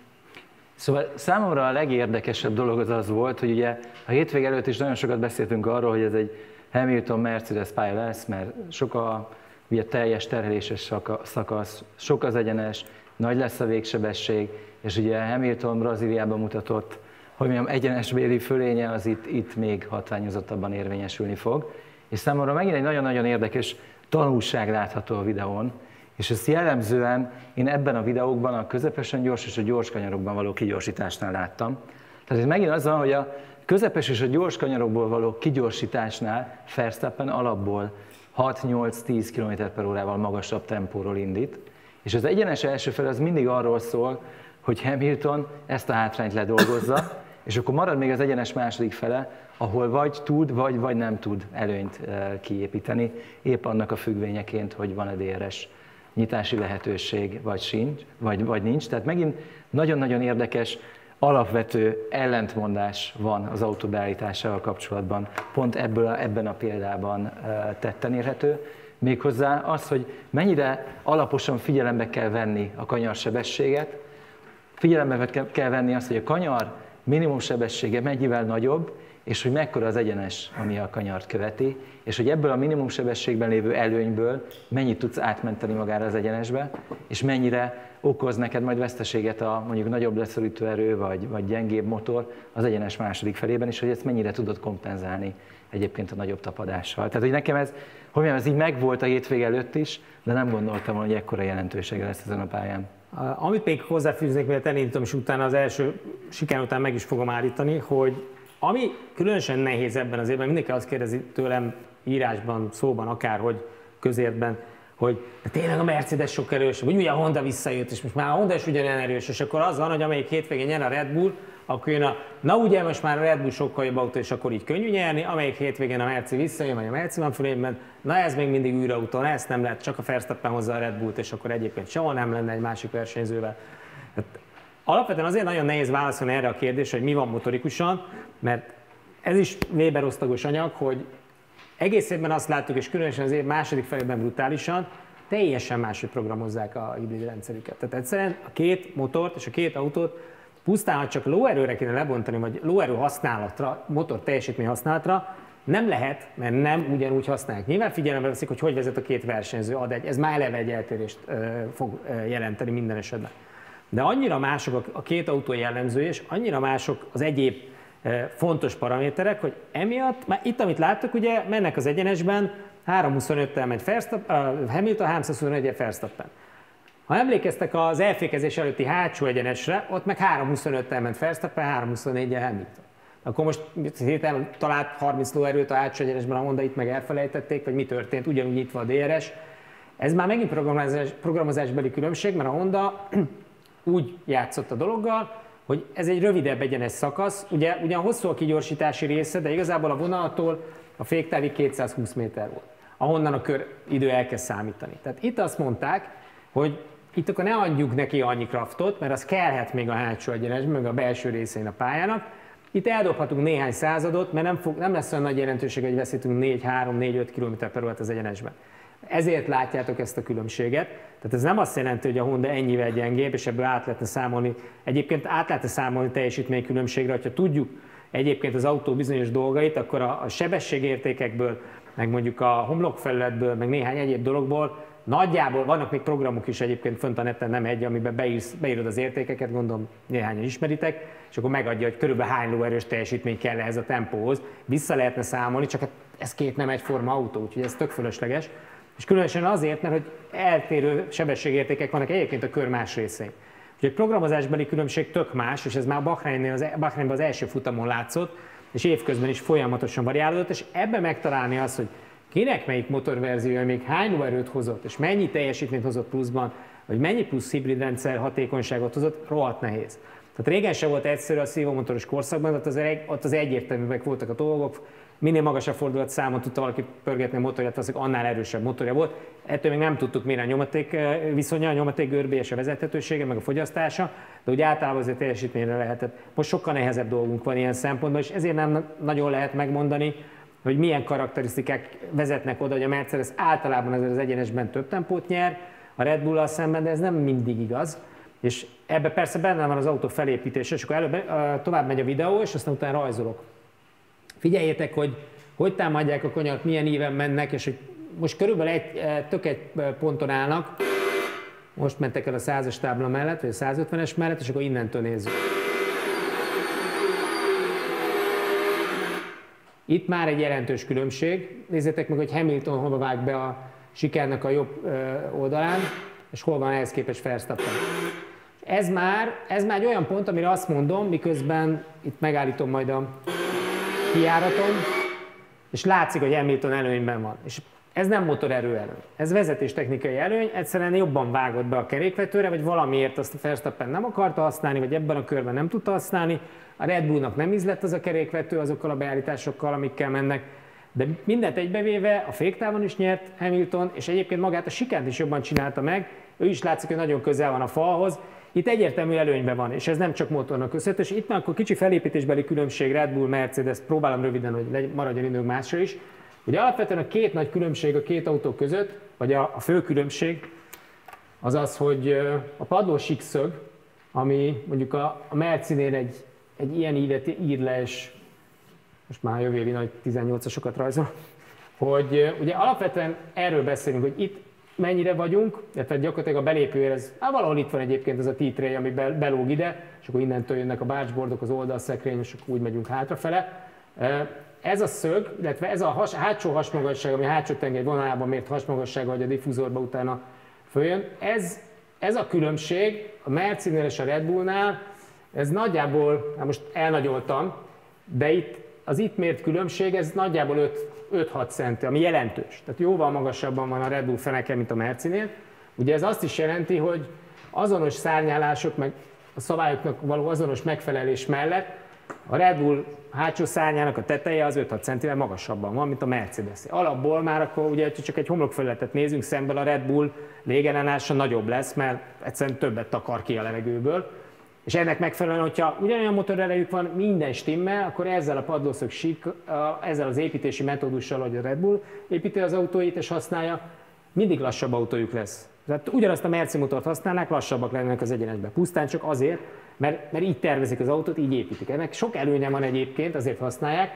Szóval számomra a legérdekesebb dolog az az volt, hogy ugye a hétvég előtt is nagyon sokat beszéltünk arról, hogy ez egy Hamilton-Mercedes pálya lesz, mert sok a ugye teljes terheléses szakasz, sok az egyenes, nagy lesz a végsebesség, és ugye Hamilton Brazíliában mutatott hogy mondjam, egyenesbéli fölénye az itt, itt még hatványozottabban érvényesülni fog. És számomra megint egy nagyon-nagyon érdekes tanulság látható a videón, és ezt jellemzően én ebben a videókban a közepesen gyors és a gyors kanyarokban való kigyorsításnál láttam. Tehát ez megint az van, hogy a közepes és a gyors kanyarokból való kigyorsításnál Verstappen alapból 6-8-10 km per órával magasabb tempóról indít, és az egyenes első fel az mindig arról szól, hogy Hamilton ezt a hátrányt ledolgozza, és akkor marad még az egyenes második fele, ahol vagy tud, vagy, vagy nem tud előnyt eh, kiépíteni, épp annak a függvényeként, hogy van-e DRS nyitási lehetőség, vagy sincs, vagy, vagy nincs. Tehát megint nagyon-nagyon érdekes, alapvető ellentmondás van az autó beállításával kapcsolatban, pont ebből a, ebben a példában eh, tetten érhető. Méghozzá az, hogy mennyire alaposan figyelembe kell venni a kanyarsebességet, figyelembe kell venni azt, hogy a kanyar minimum sebessége mennyivel nagyobb, és hogy mekkora az egyenes, ami a kanyart követi, és hogy ebből a minimum sebességben lévő előnyből mennyit tudsz átmenteni magára az egyenesbe, és mennyire okoz neked majd veszteséget a mondjuk nagyobb leszorító erő, vagy, vagy gyengébb motor az egyenes második felében, és hogy ezt mennyire tudod kompenzálni egyébként a nagyobb tapadással. Tehát, hogy nekem ez, hogy mondjam, ez így megvolt a hétvég előtt is, de nem gondoltam, hogy ekkora jelentősége lesz ezen a pályán. Amit még hozzáfűznék, mert elindítom, és utána az első sikán után meg is fogom állítani, hogy ami különösen nehéz ebben az évben, mindenki azt kérdezi tőlem írásban, szóban, akárhogy közértben, hogy de tényleg a Mercedes sok erős, vagy ugye a Honda visszajött, és most már a Honda is ugyanilyen erős, és akkor az van, hogy amelyik hétvégén nyer a Red Bull, akkor jön a, na ugye most már a Red Bull sokkal jobb autó, és akkor így könnyű nyerni, amelyik hétvégén a Merci visszajön, vagy a Merci van fölében, na ez még mindig űrautó, na ezt nem lehet, csak a Verstappen hozza a Red Bullt, és akkor egyébként soha nem lenne egy másik versenyzővel. Tehát alapvetően azért nagyon nehéz válaszolni erre a kérdésre, hogy mi van motorikusan, mert ez is Weber osztagos anyag, hogy egész évben azt láttuk, és különösen az év második felében brutálisan, teljesen máshogy programozzák a hibrid rendszerüket. Tehát egyszerűen a két motort és a két autót pusztán, ha csak lóerőre kéne lebontani, vagy lóerő használatra, motor teljesítmény használatra, nem lehet, mert nem ugyanúgy használják. Nyilván figyelembe veszik, hogy hogy vezet a két versenyző, ad egy, ez már eleve egy eltérést fog jelenteni minden esetben. De annyira mások a két autó jellemzői, és annyira mások az egyéb fontos paraméterek, hogy emiatt, már itt, amit láttuk, ugye mennek az egyenesben, 3.25-tel megy Hamilton, 3.21 Verstappen. Ha emlékeztek az elfékezés előtti hátsó egyenesre, ott meg 3.25-tel ment Verstappen, 3.24 Hamilton. Akkor most héten talált 30 lóerőt a hátsó egyenesben a Honda, itt meg elfelejtették, vagy mi történt, ugyanúgy nyitva a DRS. Ez már megint programozás, programozásbeli különbség, mert a Honda úgy játszott a dologgal, hogy ez egy rövidebb egyenes szakasz, ugye ugyan hosszú a kigyorsítási része, de igazából a vonaltól a féktávig 220 méter volt, ahonnan a kör idő elkezd számítani. Tehát itt azt mondták, hogy itt akkor ne adjuk neki annyi kraftot, mert az kellhet még a hátsó egyenes, meg a belső részén a pályának. Itt eldobhatunk néhány századot, mert nem, fog, nem lesz olyan nagy jelentőség, hogy veszítünk 4-3-4-5 km per órát az egyenesben. Ezért látjátok ezt a különbséget. Tehát ez nem azt jelenti, hogy a Honda ennyivel gyengébb, és ebből át lehetne számolni. Egyébként át lehetne számolni teljesítménykülönbségre, hogyha tudjuk egyébként az autó bizonyos dolgait, akkor a, a sebességértékekből, meg mondjuk a homlokfelületből, meg néhány egyéb dologból Nagyjából vannak még programok is egyébként fönt a neten, nem egy, amiben beírsz, beírod az értékeket, gondolom néhányan ismeritek, és akkor megadja, hogy körülbelül hány lóerős teljesítmény kell ehhez a tempóhoz. Vissza lehetne számolni, csak hát ez két nem egyforma autó, úgyhogy ez tök fölösleges. És különösen azért, mert hogy eltérő sebességértékek vannak egyébként a kör más részén. Úgyhogy a programozásbeli különbség tök más, és ez már Bahreinnél az, e- Bahreinben az első futamon látszott, és évközben is folyamatosan variálódott, és ebbe megtalálni azt, hogy kinek melyik motorverziója még hány lóerőt hozott, és mennyi teljesítményt hozott pluszban, vagy mennyi plusz hibrid rendszer hatékonyságot hozott, rohadt nehéz. Tehát régen se volt egyszerű a szívómotoros korszakban, ott az, egy, ott az egyértelműek voltak a dolgok, minél magasabb fordulat számon tudta valaki pörgetni a motorját, az annál erősebb motorja volt. Ettől még nem tudtuk mérni a nyomaték eh, viszonya, a nyomaték görbé és a vezethetősége, meg a fogyasztása, de úgy általában azért teljesítményre lehetett. Most sokkal nehezebb dolgunk van ilyen szempontból, és ezért nem nagyon lehet megmondani, hogy milyen karakterisztikák vezetnek oda, hogy a Mercedes általában ezzel az egyenesben több tempót nyer, a Red bull szemben, de ez nem mindig igaz. És ebbe persze benne van az autó felépítése, és akkor előbb, tovább megy a videó, és aztán utána rajzolok. Figyeljétek, hogy hogy támadják a konyart, milyen íven mennek, és hogy most körülbelül egy, tök egy ponton állnak, most mentek el a 100-as tábla mellett, vagy a 150-es mellett, és akkor innentől nézzük. Itt már egy jelentős különbség. Nézzétek meg, hogy Hamilton hova vág be a sikernek a jobb oldalán, és hol van ehhez képest Verstappen. Ez már, ez már egy olyan pont, amire azt mondom, miközben itt megállítom majd a kiáraton, és látszik, hogy Hamilton előnyben van. És ez nem motorerő előny, ez vezetéstechnikai előny, egyszerűen jobban vágott be a kerékvetőre, vagy valamiért azt a Verstappen nem akarta használni, vagy ebben a körben nem tudta használni, a Red Bullnak nem ízlett az a kerékvető azokkal a beállításokkal, amikkel mennek, de mindent egybevéve a féktávon is nyert Hamilton, és egyébként magát a sikert is jobban csinálta meg, ő is látszik, hogy nagyon közel van a falhoz, itt egyértelmű előnyben van, és ez nem csak motornak köszönhető, és itt már akkor kicsi felépítésbeli különbség Red Bull, Mercedes, próbálom röviden, hogy maradjon időnk másra is. Ugye alapvetően a két nagy különbség a két autó között, vagy a, a fő különbség, az az, hogy a padlós szög, ami mondjuk a, a Mercinél egy egy ilyen ívet ír le, és most már jövő évi nagy 18-asokat rajzol, hogy ugye alapvetően erről beszélünk, hogy itt mennyire vagyunk, illetve gyakorlatilag a belépőért, ez, hát valahol itt van egyébként ez a t ami belóg ide, és akkor innentől jönnek a bácsbordok, az oldalszekrény, és akkor úgy megyünk hátrafele. Ez a szög, illetve ez a has, hátsó hasmagasság, ami a hátsó tengely vonalában mért hasmagassága, hogy a diffúzorba utána följön, ez, ez a különbség a Mercinél és a Red Bullnál ez nagyjából, hát most elnagyoltam, de itt az itt mért különbség, ez nagyjából 5-6 centi, ami jelentős. Tehát jóval magasabban van a Red Bull feneke, mint a Mercinél. Ugye ez azt is jelenti, hogy azonos szárnyálások, meg a szabályoknak való azonos megfelelés mellett a Red Bull hátsó szárnyának a teteje az 5-6 centivel magasabban van, mint a Mercedes. Alapból már akkor ugye, ha csak egy homlokfelületet nézünk, szemben a Red Bull légellenása nagyobb lesz, mert egyszerűen többet takar ki a levegőből. És ennek megfelelően, hogyha ugyanolyan motorerejük van, minden stimmel, akkor ezzel a padlószög sík, ezzel az építési metódussal, hogy a Red Bull építi az autóit és használja, mindig lassabb autójuk lesz. Tehát ugyanazt a Merci motort használnák, lassabbak lennének az egyenesben. Pusztán csak azért, mert, mert így tervezik az autót, így építik. Ennek sok előnye van egyébként, azért használják.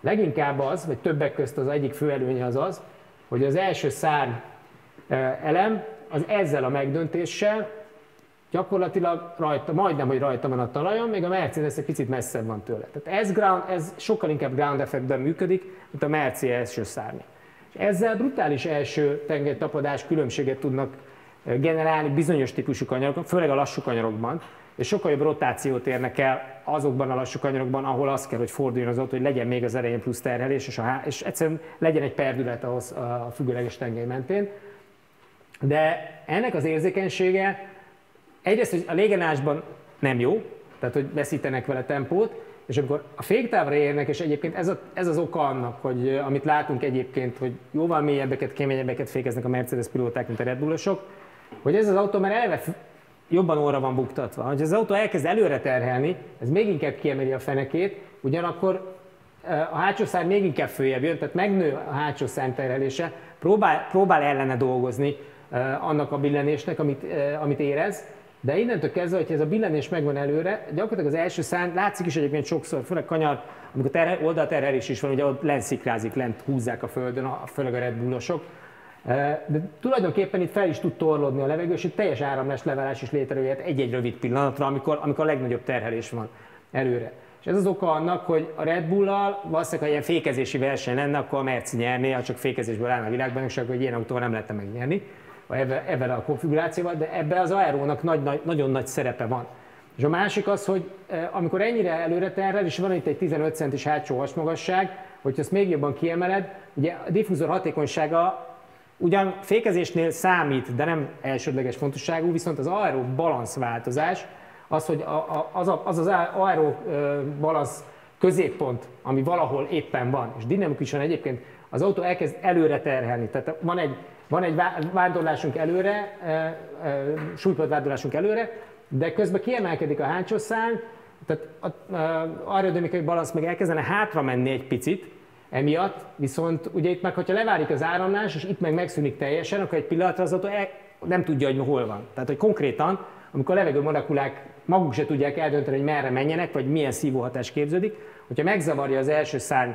Leginkább az, vagy többek közt az egyik fő előnye az az, hogy az első szárny elem az ezzel a megdöntéssel gyakorlatilag rajta, majdnem, hogy rajta van a talajon, még a Mercedes egy picit messzebb van tőle. Tehát ez, ground, ez sokkal inkább ground effectben működik, mint a Merci első szárny. És ezzel brutális első tengelytapadás különbséget tudnak generálni bizonyos típusú kanyarokban, főleg a lassú kanyarokban, és sokkal jobb rotációt érnek el azokban a lassú kanyarokban, ahol az kell, hogy forduljon az autó, hogy legyen még az elején plusz terhelés, és, a, és egyszerűen legyen egy perdület ahhoz a függőleges tengely mentén. De ennek az érzékenysége egyrészt, hogy a légenásban nem jó, tehát hogy veszítenek vele tempót, és amikor a féktávra érnek, és egyébként ez, a, ez az oka annak, hogy amit látunk egyébként, hogy jóval mélyebbeket, keményebbeket fékeznek a Mercedes pilóták, mint a Red Bullosok, hogy ez az autó már eleve jobban óra van buktatva. Ha az autó elkezd előre terhelni, ez még inkább kiemeli a fenekét, ugyanakkor a hátsó szár még inkább följebb jön, tehát megnő a hátsó szám terhelése, próbál, próbál ellene dolgozni annak a billenésnek, amit, amit érez, de innentől kezdve, hogy ez a billenés megvan előre, gyakorlatilag az első szán, látszik is egyébként sokszor, főleg kanyar, amikor terhel, oldalterhelés is van, ugye ott lent szikrázik, lent húzzák a földön, főleg a Red Bullosok, de tulajdonképpen itt fel is tud torlódni a levegő, és itt teljes áramlás levelás is létrejöhet egy-egy rövid pillanatra, amikor, amikor a legnagyobb terhelés van előre. És ez az oka annak, hogy a Red Bull-al valószínűleg, ha ilyen fékezési verseny lenne, akkor a Merci nyerné, ha csak fékezésből állna a világban, és akkor egy ilyen autóval nem lehetne megnyerni, ebben a konfigurációval, de ebben az aerónak nagy, nagy, nagyon nagy szerepe van. És a másik az, hogy amikor ennyire előre terhel, és van itt egy 15 centis hátsó hasmagasság, hogyha ezt még jobban kiemeled, ugye a diffúzor hatékonysága Ugyan fékezésnél számít, de nem elsődleges fontosságú, viszont az aero balansz változás, az, hogy a, a, az, a, az az aero balansz középpont, ami valahol éppen van, és dinamikusan egyébként az autó elkezd előre terhelni. Tehát van egy, van egy vándorlásunk előre, súlypont vándorlásunk előre, de közben kiemelkedik a hátsó szárny, tehát az aerodinamikai balansz meg elkezdene hátra menni egy picit, emiatt, viszont ugye itt meg, hogyha levárik az áramlás, és itt meg megszűnik teljesen, akkor egy pillanatra az autó nem tudja, hogy hol van. Tehát, hogy konkrétan, amikor a levegő molekulák maguk se tudják eldönteni, hogy merre menjenek, vagy milyen szívóhatás képződik, hogyha megzavarja az első szárny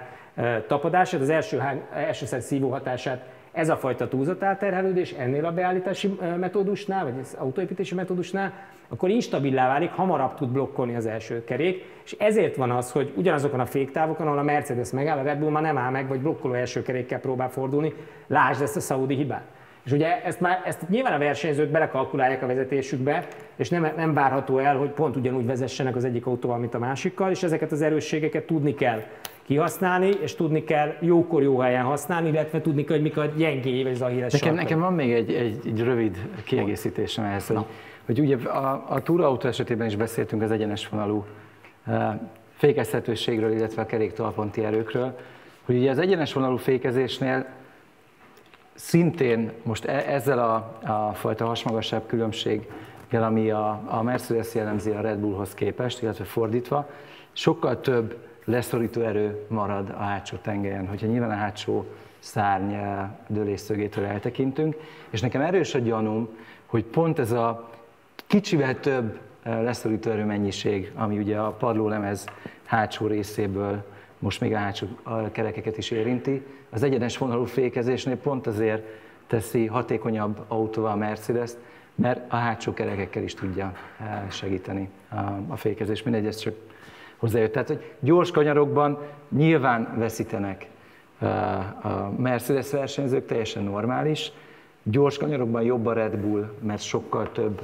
tapadását, az első, első szárny szívóhatását ez a fajta túlzott átterhelődés ennél a beállítási metódusnál, vagy az autóépítési metódusnál, akkor instabilá válik, hamarabb tud blokkolni az első kerék, és ezért van az, hogy ugyanazokon a féktávokon, ahol a Mercedes megáll, a Red Bull már nem áll meg, vagy blokkoló első kerékkel próbál fordulni, lásd ezt a szaudi hibát. És ugye ezt, már, ezt nyilván a versenyzők belekalkulálják a vezetésükbe, és nem, nem várható el, hogy pont ugyanúgy vezessenek az egyik autóval, mint a másikkal, és ezeket az erősségeket tudni kell kihasználni, és tudni kell jókor jó helyen használni, illetve tudni kell, hogy mik a gyengéi vagy zahíres nekem, nekem van még egy, egy, egy rövid kiegészítésem ehhez, hogy, hogy ugye a, a túrautó esetében is beszéltünk az egyenes vonalú fékezhetőségről, illetve a keréktalponti erőkről, hogy ugye az egyenes vonalú fékezésnél szintén most e, ezzel a, a fajta hasmagasság különbséggel, ami a, a Mercedes jellemzi a Red Bullhoz képest, illetve fordítva, sokkal több leszorító erő marad a hátsó tengelyen, hogyha nyilván a hátsó szárny eh, dőlésszögétől eltekintünk, és nekem erős a gyanúm, hogy pont ez a kicsivel több eh, leszorító erő mennyiség, ami ugye a padlólemez hátsó részéből most még a hátsó kerekeket is érinti, az egyenes vonalú fékezésnél pont azért teszi hatékonyabb autóval a Mercedes, mert a hátsó kerekekkel is tudja eh, segíteni a fékezés. Mindegy, ez csak hozzájött. Tehát, hogy gyors kanyarokban nyilván veszítenek a Mercedes versenyzők, teljesen normális. Gyors kanyarokban jobb a Red Bull, mert sokkal több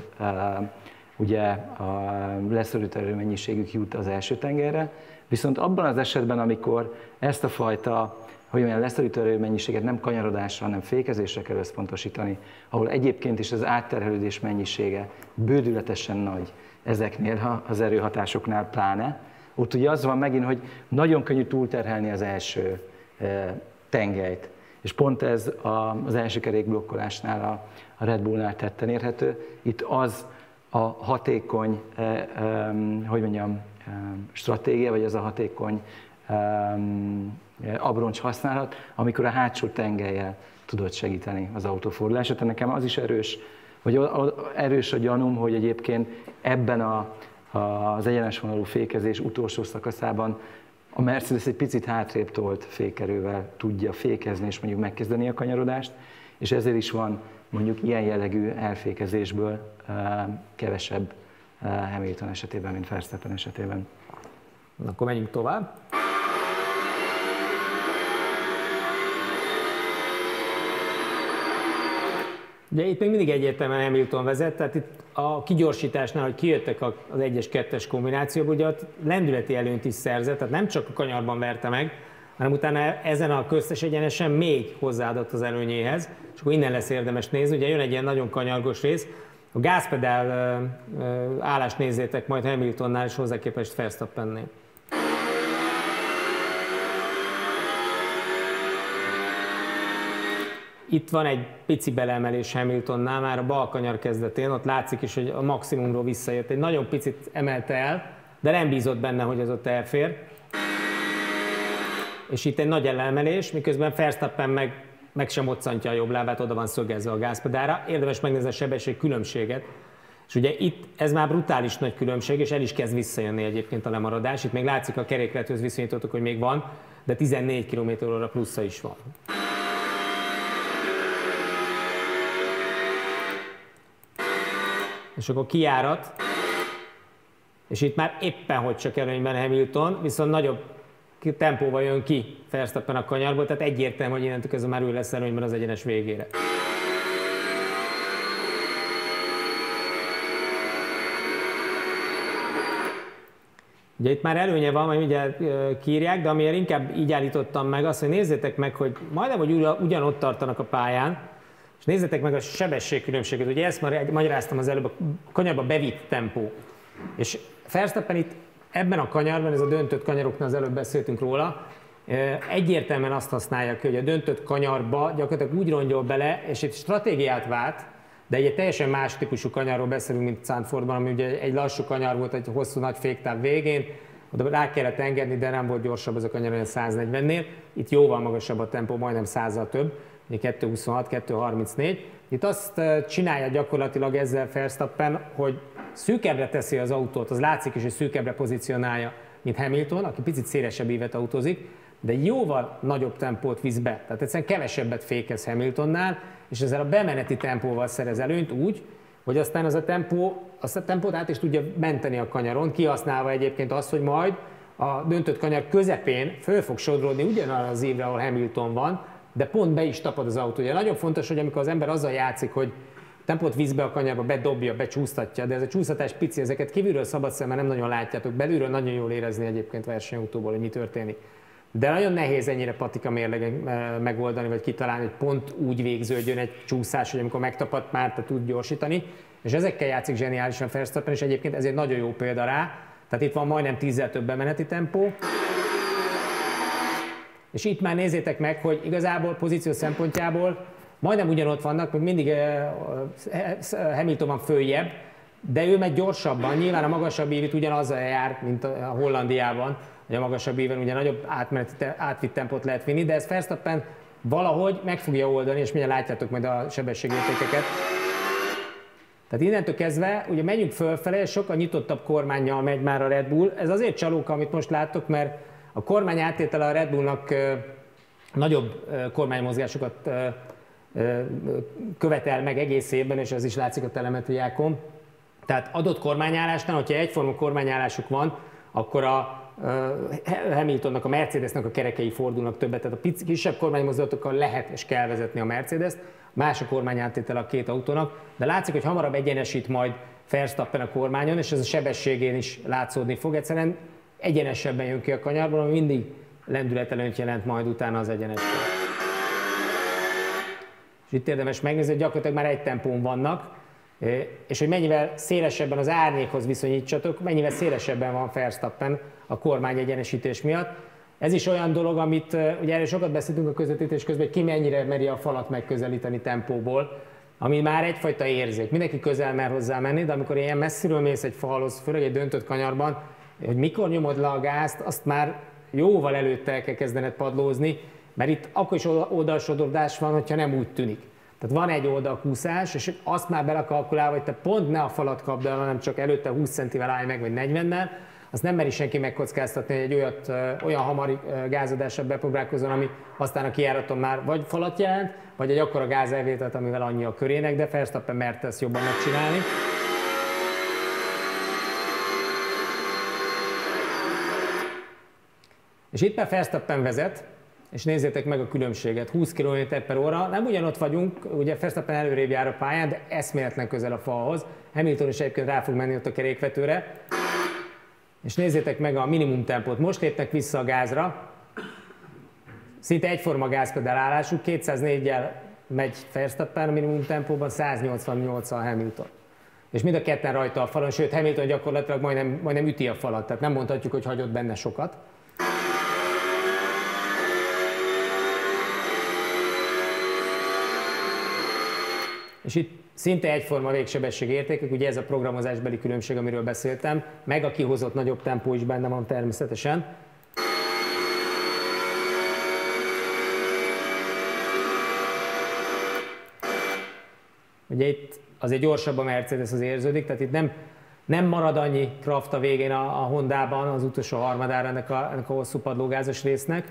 ugye a leszorító erőmennyiségük jut az első tengerre, Viszont abban az esetben, amikor ezt a fajta hogy olyan leszorító erőmennyiséget nem kanyarodásra, hanem fékezésre kell összpontosítani, ahol egyébként is az átterhelődés mennyisége bődületesen nagy ezeknél az erőhatásoknál pláne. Ott ugye az van megint, hogy nagyon könnyű túlterhelni az első e, tengelyt. És pont ez az első kerékblokkolásnál, a Red Bullnál tetten érhető. Itt az a hatékony, e, e, hogy mondjam, stratégia, vagy az a hatékony abroncs használat, amikor a hátsó tengelyel tudod segíteni az autófordulását. Nekem az is erős, vagy erős a gyanúm, hogy egyébként ebben a, az egyenes vonalú fékezés utolsó szakaszában a Mercedes egy picit hátrébb tolt fékerővel tudja fékezni és mondjuk megkezdeni a kanyarodást, és ezért is van mondjuk ilyen jellegű elfékezésből kevesebb Hamilton esetében, mint Verstappen esetében. Akkor menjünk tovább. Ugye itt még mindig egyértelműen Hamilton vezet, tehát itt a kigyorsításnál, hogy kijöttek az egyes kettes kombinációból, ugye ott lendületi előnyt is szerzett, tehát nem csak a kanyarban verte meg, hanem utána ezen a köztes egyenesen még hozzáadott az előnyéhez, és akkor innen lesz érdemes nézni. Ugye jön egy ilyen nagyon kanyargos rész, a gázpedál állást nézzétek majd Hamiltonnál és hozzá képest Verstappennél. Itt van egy pici beleemelés Hamiltonnál, már a bal kanyar kezdetén, ott látszik is, hogy a maximumról visszajött. Egy nagyon picit emelte el, de nem bízott benne, hogy az ott elfér. És itt egy nagy elemelés, miközben Verstappen meg, meg sem moccantja a jobb lábát, oda van szögezve a gázpedára. Érdemes megnézni a sebesség különbséget. És ugye itt ez már brutális nagy különbség, és el is kezd visszajönni egyébként a lemaradás. Itt még látszik a kerékletőz viszonyítottuk, hogy még van, de 14 km h plusza is van. És akkor kiárat, és itt már éppen hogy csak előnyben Hamilton, viszont nagyobb tempóval jön ki Verstappen a kanyarból, tehát egyértelmű, hogy innentől kezdve már ő lesz előnyben az egyenes végére. Ugye itt már előnye van, majd mindjárt kírják, de amiért inkább így állítottam meg azt, hogy nézzétek meg, hogy majdnem, hogy ugyanott tartanak a pályán, és nézzétek meg a sebességkülönbséget, ugye ezt már magyaráztam az előbb, a kanyarba bevitt tempó. És Verstappen itt ebben a kanyarban, ez a döntött kanyaroknál az előbb beszéltünk róla, egyértelműen azt használja ki, hogy a döntött kanyarba gyakorlatilag úgy rongyol bele, és itt stratégiát vált, de egy teljesen más típusú kanyarról beszélünk, mint Sanfordban, ami ugye egy lassú kanyar volt egy hosszú nagy féktáv végén, oda rá kellett engedni, de nem volt gyorsabb az a kanyar, olyan 140-nél. Itt jóval magasabb a tempó, majdnem 100 több. 226, 234. Itt azt csinálja gyakorlatilag ezzel Verstappen, hogy szűkebbre teszi az autót, az látszik is, hogy szűkebbre pozícionálja, mint Hamilton, aki picit szélesebb évet autózik, de jóval nagyobb tempót visz be. Tehát egyszerűen kevesebbet fékez Hamiltonnál, és ezzel a bemeneti tempóval szerez előnyt úgy, hogy aztán az a tempó, azt a tempót át is tudja menteni a kanyaron, kihasználva egyébként azt, hogy majd a döntött kanyar közepén föl fog sodródni ugyanarra az évre, ahol Hamilton van, de pont be is tapad az autó. Ugye nagyon fontos, hogy amikor az ember azzal játszik, hogy tempót vízbe a kanyarba, bedobja, becsúsztatja, de ez a csúsztatás pici, ezeket kívülről szabad szemmel nem nagyon látjátok, belülről nagyon jól érezni egyébként versenyautóból, hogy mi történik. De nagyon nehéz ennyire patika mérlegen eh, megoldani, vagy kitalálni, hogy pont úgy végződjön egy csúszás, hogy amikor megtapad, már te tud gyorsítani. És ezekkel játszik zseniálisan Verstappen, és egyébként ez egy nagyon jó példa rá. Tehát itt van majdnem tízzel több bemeneti tempó. És itt már nézzétek meg, hogy igazából pozíció szempontjából majdnem ugyanott vannak, még mindig eh, eh, Hamilton van följebb, de ő megy gyorsabban, nyilván a magasabb évit ugyanazzal jár, mint a Hollandiában, hogy a magasabb éven ugye nagyobb átmeneti, átvitt tempót lehet vinni, de ez Verstappen valahogy meg fogja oldani, és mindjárt látjátok majd a sebességértékeket. Tehát innentől kezdve, ugye menjünk fölfelé, sokkal nyitottabb kormányjal megy már a Red Bull. Ez azért csalóka, amit most láttok, mert a kormány áttétele a Red Bullnak nagyobb kormánymozgásokat követel meg egész évben, és ez is látszik a telemetriákon. Tehát adott kormányállásnál, hogyha egyforma kormányállásuk van, akkor a Hamiltonnak, a Mercedesnek a kerekei fordulnak többet, tehát a kisebb kormánymozdulatokkal lehet és kell vezetni a Mercedes-t, más a kormány áttétele a két autónak, de látszik, hogy hamarabb egyenesít majd Verstappen a kormányon, és ez a sebességén is látszódni fog. Egyszerűen egyenesebben jön ki a kanyarból, ami mindig lendületelőnyt jelent majd utána az egyenesben. És itt érdemes megnézni, hogy gyakorlatilag már egy tempón vannak, és hogy mennyivel szélesebben az árnyékhoz viszonyítsatok, mennyivel szélesebben van Verstappen a kormány egyenesítés miatt. Ez is olyan dolog, amit ugye erről sokat beszéltünk a közvetítés közben, hogy ki mennyire meri a falat megközelíteni tempóból, ami már egyfajta érzék. Mindenki közel mer hozzá menni, de amikor ilyen messziről mész egy falhoz, főleg egy döntött kanyarban, hogy mikor nyomod le a gázt, azt már jóval előtte el kell kezdened padlózni, mert itt akkor is oldalsodordás van, hogyha nem úgy tűnik. Tehát van egy oldalkúszás, és azt már belekalkulál, hogy te pont ne a falat kapd el, hanem csak előtte 20 centivel állj meg, vagy 40-nel, azt nem meri senki megkockáztatni, hogy egy olyat, olyan hamar gázadással bepróbálkozzon, ami aztán a kiáraton már vagy falat jelent, vagy egy akkora gázelvételt, amivel annyi a körének, de Verstappen mert ezt jobban megcsinálni. És itt már vezet, és nézzétek meg a különbséget, 20 km per óra, nem ugyanott vagyunk, ugye Verstappen előrébb jár a pályán, de eszméletlen közel a falhoz. Hamilton is egyébként rá fog menni ott a kerékvetőre. És nézzétek meg a minimum tempót. Most léptek vissza a gázra, szinte egyforma gázpedálálásuk, 204-jel megy Verstappen minimum tempóban, 188 a Hamilton. És mind a ketten rajta a falon, sőt Hamilton gyakorlatilag majdnem, majdnem üti a falat, tehát nem mondhatjuk, hogy hagyott benne sokat. És itt szinte egyforma végsebesség értékek, ugye ez a programozásbeli különbség, amiről beszéltem, meg a kihozott nagyobb tempó is benne van természetesen. Ugye itt azért gyorsabb a Mercedes az érződik, tehát itt nem, nem marad annyi kraft a végén a, a Hondában, az utolsó harmadára ennek a, ennek a hosszú padlógázos résznek.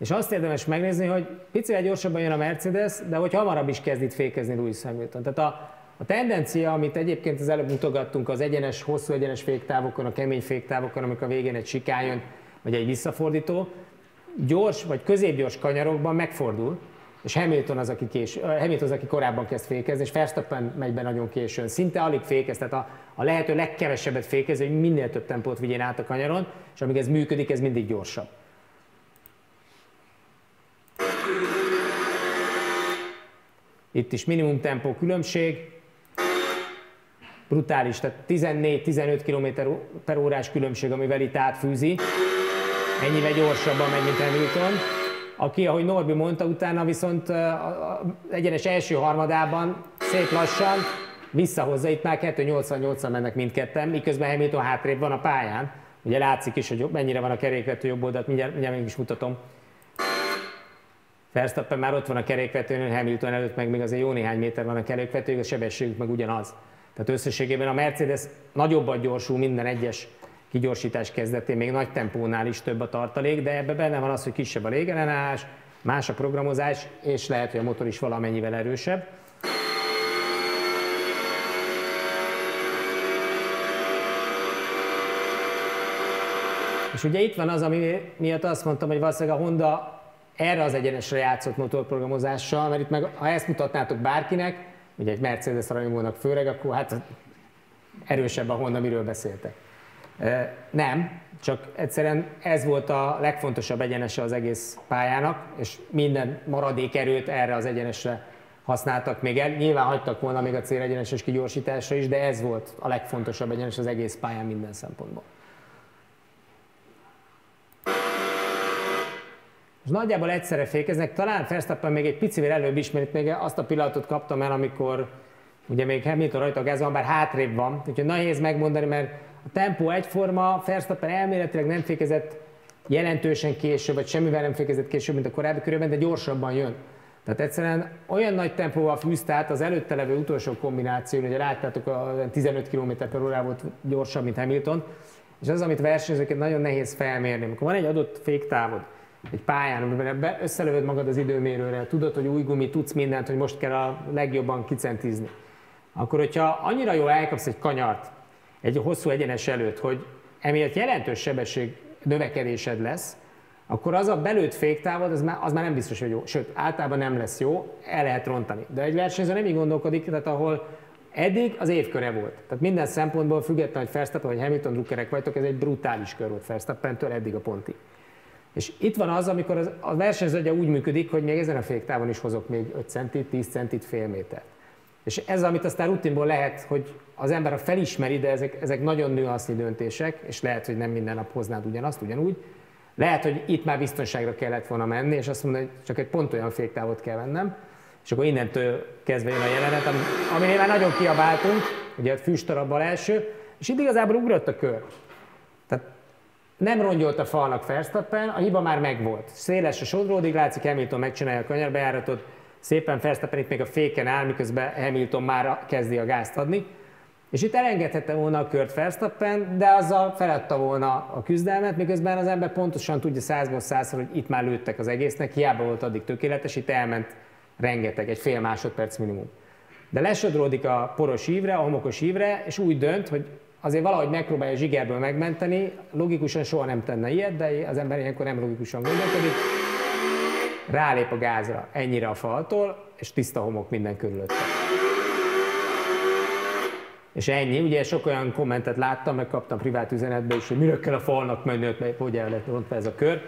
És azt érdemes megnézni, hogy picivel gyorsabban jön a Mercedes, de hogy hamarabb is kezd itt fékezni Lewis Hamilton. Tehát a, a tendencia, amit egyébként az előbb mutogattunk az egyenes, hosszú egyenes féktávokon, a kemény féktávokon, amikor a végén egy sikán jön, vagy egy visszafordító, gyors vagy középgyors kanyarokban megfordul, és Hamilton az, aki, kés, Hamilton az, aki korábban kezd fékezni, és Verstappen megy be nagyon későn. Szinte alig fékez, tehát a, a lehető legkevesebbet fékez, hogy minél több tempót vigyén át a kanyaron, és amíg ez működik, ez mindig gyorsabb. Itt is minimum tempó különbség, brutális, tehát 14-15 km per órás különbség, amivel itt átfűzi. Ennyivel gyorsabban megy, mint Hamilton. Aki, ahogy Norbi mondta, utána viszont az egyenes első harmadában szép lassan visszahozza, itt már 2.88-an mennek mindketten, miközben Hamilton hátrébb van a pályán. Ugye látszik is, hogy mennyire van a kerékvető jobb oldalt, mindjárt, mindjárt meg is mutatom. Verstappen már ott van a kerékvetőn, Hamilton előtt meg még azért jó néhány méter van a kerékvető, a sebességük meg ugyanaz. Tehát összességében a Mercedes nagyobbat gyorsul minden egyes kigyorsítás kezdetén, még nagy tempónál is több a tartalék, de ebben benne van az, hogy kisebb a légellenállás, más a programozás, és lehet, hogy a motor is valamennyivel erősebb. És ugye itt van az, ami miatt azt mondtam, hogy valószínűleg a Honda erre az egyenesre játszott motorprogramozással, mert itt meg, ha ezt mutatnátok bárkinek, ugye egy Mercedes rajongónak főleg, akkor hát erősebb a Honda, miről beszéltek. Nem, csak egyszerűen ez volt a legfontosabb egyenese az egész pályának, és minden maradék erőt erre az egyenesre használtak még el. Nyilván hagytak volna még a célegyeneses kigyorsításra is, de ez volt a legfontosabb egyenes az egész pályán minden szempontból. És nagyjából egyszerre fékeznek, talán Verstappen még egy picivel előbb is, mert még azt a pillanatot kaptam el, amikor ugye még Hamilton rajta a gázon, bár hátrébb van, úgyhogy nehéz megmondani, mert a tempó egyforma, Verstappen elméletileg nem fékezett jelentősen később, vagy semmivel nem fékezett később, mint a korábbi körülben, de gyorsabban jön. Tehát egyszerűen olyan nagy tempóval fűzte át az előtte levő utolsó kombináció, ugye láttátok, a 15 km per órá volt gyorsabb, mint Hamilton, és az, amit versenyzőket nagyon nehéz felmérni. Amikor van egy adott féktávod, egy pályán, amiben összelövöd magad az időmérőre, tudod, hogy új gumi, tudsz mindent, hogy most kell a legjobban kicentizni. Akkor, hogyha annyira jól elkapsz egy kanyart egy hosszú egyenes előtt, hogy emiatt jelentős sebesség növekedésed lesz, akkor az a belőtt féktávod, az már, az már nem biztos, hogy jó. Sőt, általában nem lesz jó, el lehet rontani. De egy versenyző nem így gondolkodik, tehát ahol Eddig az évköre volt. Tehát minden szempontból függetlenül, hogy Verstappen vagy Hamilton drukkerek vagytok, ez egy brutális kör volt Verstappentől eddig a pontig. És itt van az, amikor az, a versenyző úgy működik, hogy még ezen a féktávon is hozok még 5 centit, 10 centit, fél métert. És ez, amit aztán rutinból lehet, hogy az ember a felismeri, de ezek, ezek nagyon nüansznyi döntések, és lehet, hogy nem minden nap hoznád ugyanazt, ugyanúgy. Lehet, hogy itt már biztonságra kellett volna menni, és azt mondani, hogy csak egy pont olyan féktávot kell vennem, és akkor innentől kezdve jön a jelenet, aminél már nagyon kiabáltunk, ugye a füstarabbal első, és itt igazából ugrott a kör. Nem rongyolt a falnak Verstappen, a hiba már megvolt. Széles a sodródig, látszik Hamilton megcsinálja a kanyarbejáratot, szépen Verstappen itt még a féken áll, miközben Hamilton már kezdi a gázt adni. És itt elengedhette volna a kört Verstappen, de azzal feladta volna a küzdelmet, miközben az ember pontosan tudja százból százszor, hogy itt már lőttek az egésznek, hiába volt addig tökéletes, itt elment rengeteg, egy fél másodperc minimum. De lesodródik a poros ívre, a homokos ívre, és úgy dönt, hogy azért valahogy megpróbálja zsigerből megmenteni, logikusan soha nem tenne ilyet, de az ember ilyenkor nem logikusan gondolkodik, rálép a gázra ennyire a faltól, és tiszta homok minden körülötte. És ennyi, ugye sok olyan kommentet láttam, meg kaptam privát üzenetbe is, hogy mire kell a falnak menni, hogy el lett rontva ez a kör.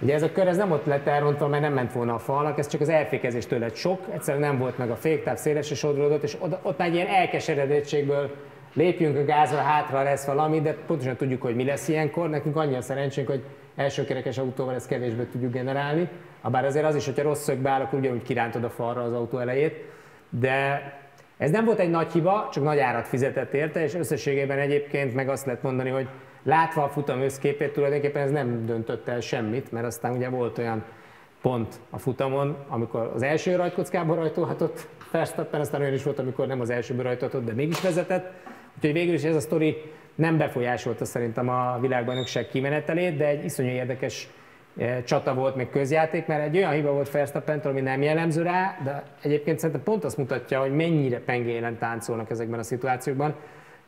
Ugye ez a kör ez nem ott lett elrontva, mert nem ment volna a falnak, ez csak az elfékezéstől lett sok, egyszerűen nem volt meg a féktáv, szélesre sodródott, és ott, ott már egy ilyen elkeseredettségből lépjünk a gázra, hátra lesz valami, de pontosan tudjuk, hogy mi lesz ilyenkor. Nekünk annyi a szerencsénk, hogy elsőkerekes autóval ezt kevésbé tudjuk generálni. Bár azért az is, hogyha rossz szögbe áll, akkor ugyanúgy kirántod a falra az autó elejét. De ez nem volt egy nagy hiba, csak nagy árat fizetett érte, és összességében egyébként meg azt lehet mondani, hogy látva a futam összképét tulajdonképpen ez nem döntött el semmit, mert aztán ugye volt olyan pont a futamon, amikor az első rajtkockába rajtolhatott Verstappen, aztán olyan is volt, amikor nem az elsőből rajtolhatott, de mégis vezetett. Úgyhogy végül is ez a sztori nem befolyásolta szerintem a világbajnokság kimenetelét, de egy iszonyú érdekes eh, csata volt, még közjáték, mert egy olyan hiba volt verstappen ami nem jellemző rá, de egyébként szerintem pont azt mutatja, hogy mennyire pengélen táncolnak ezekben a szituációkban,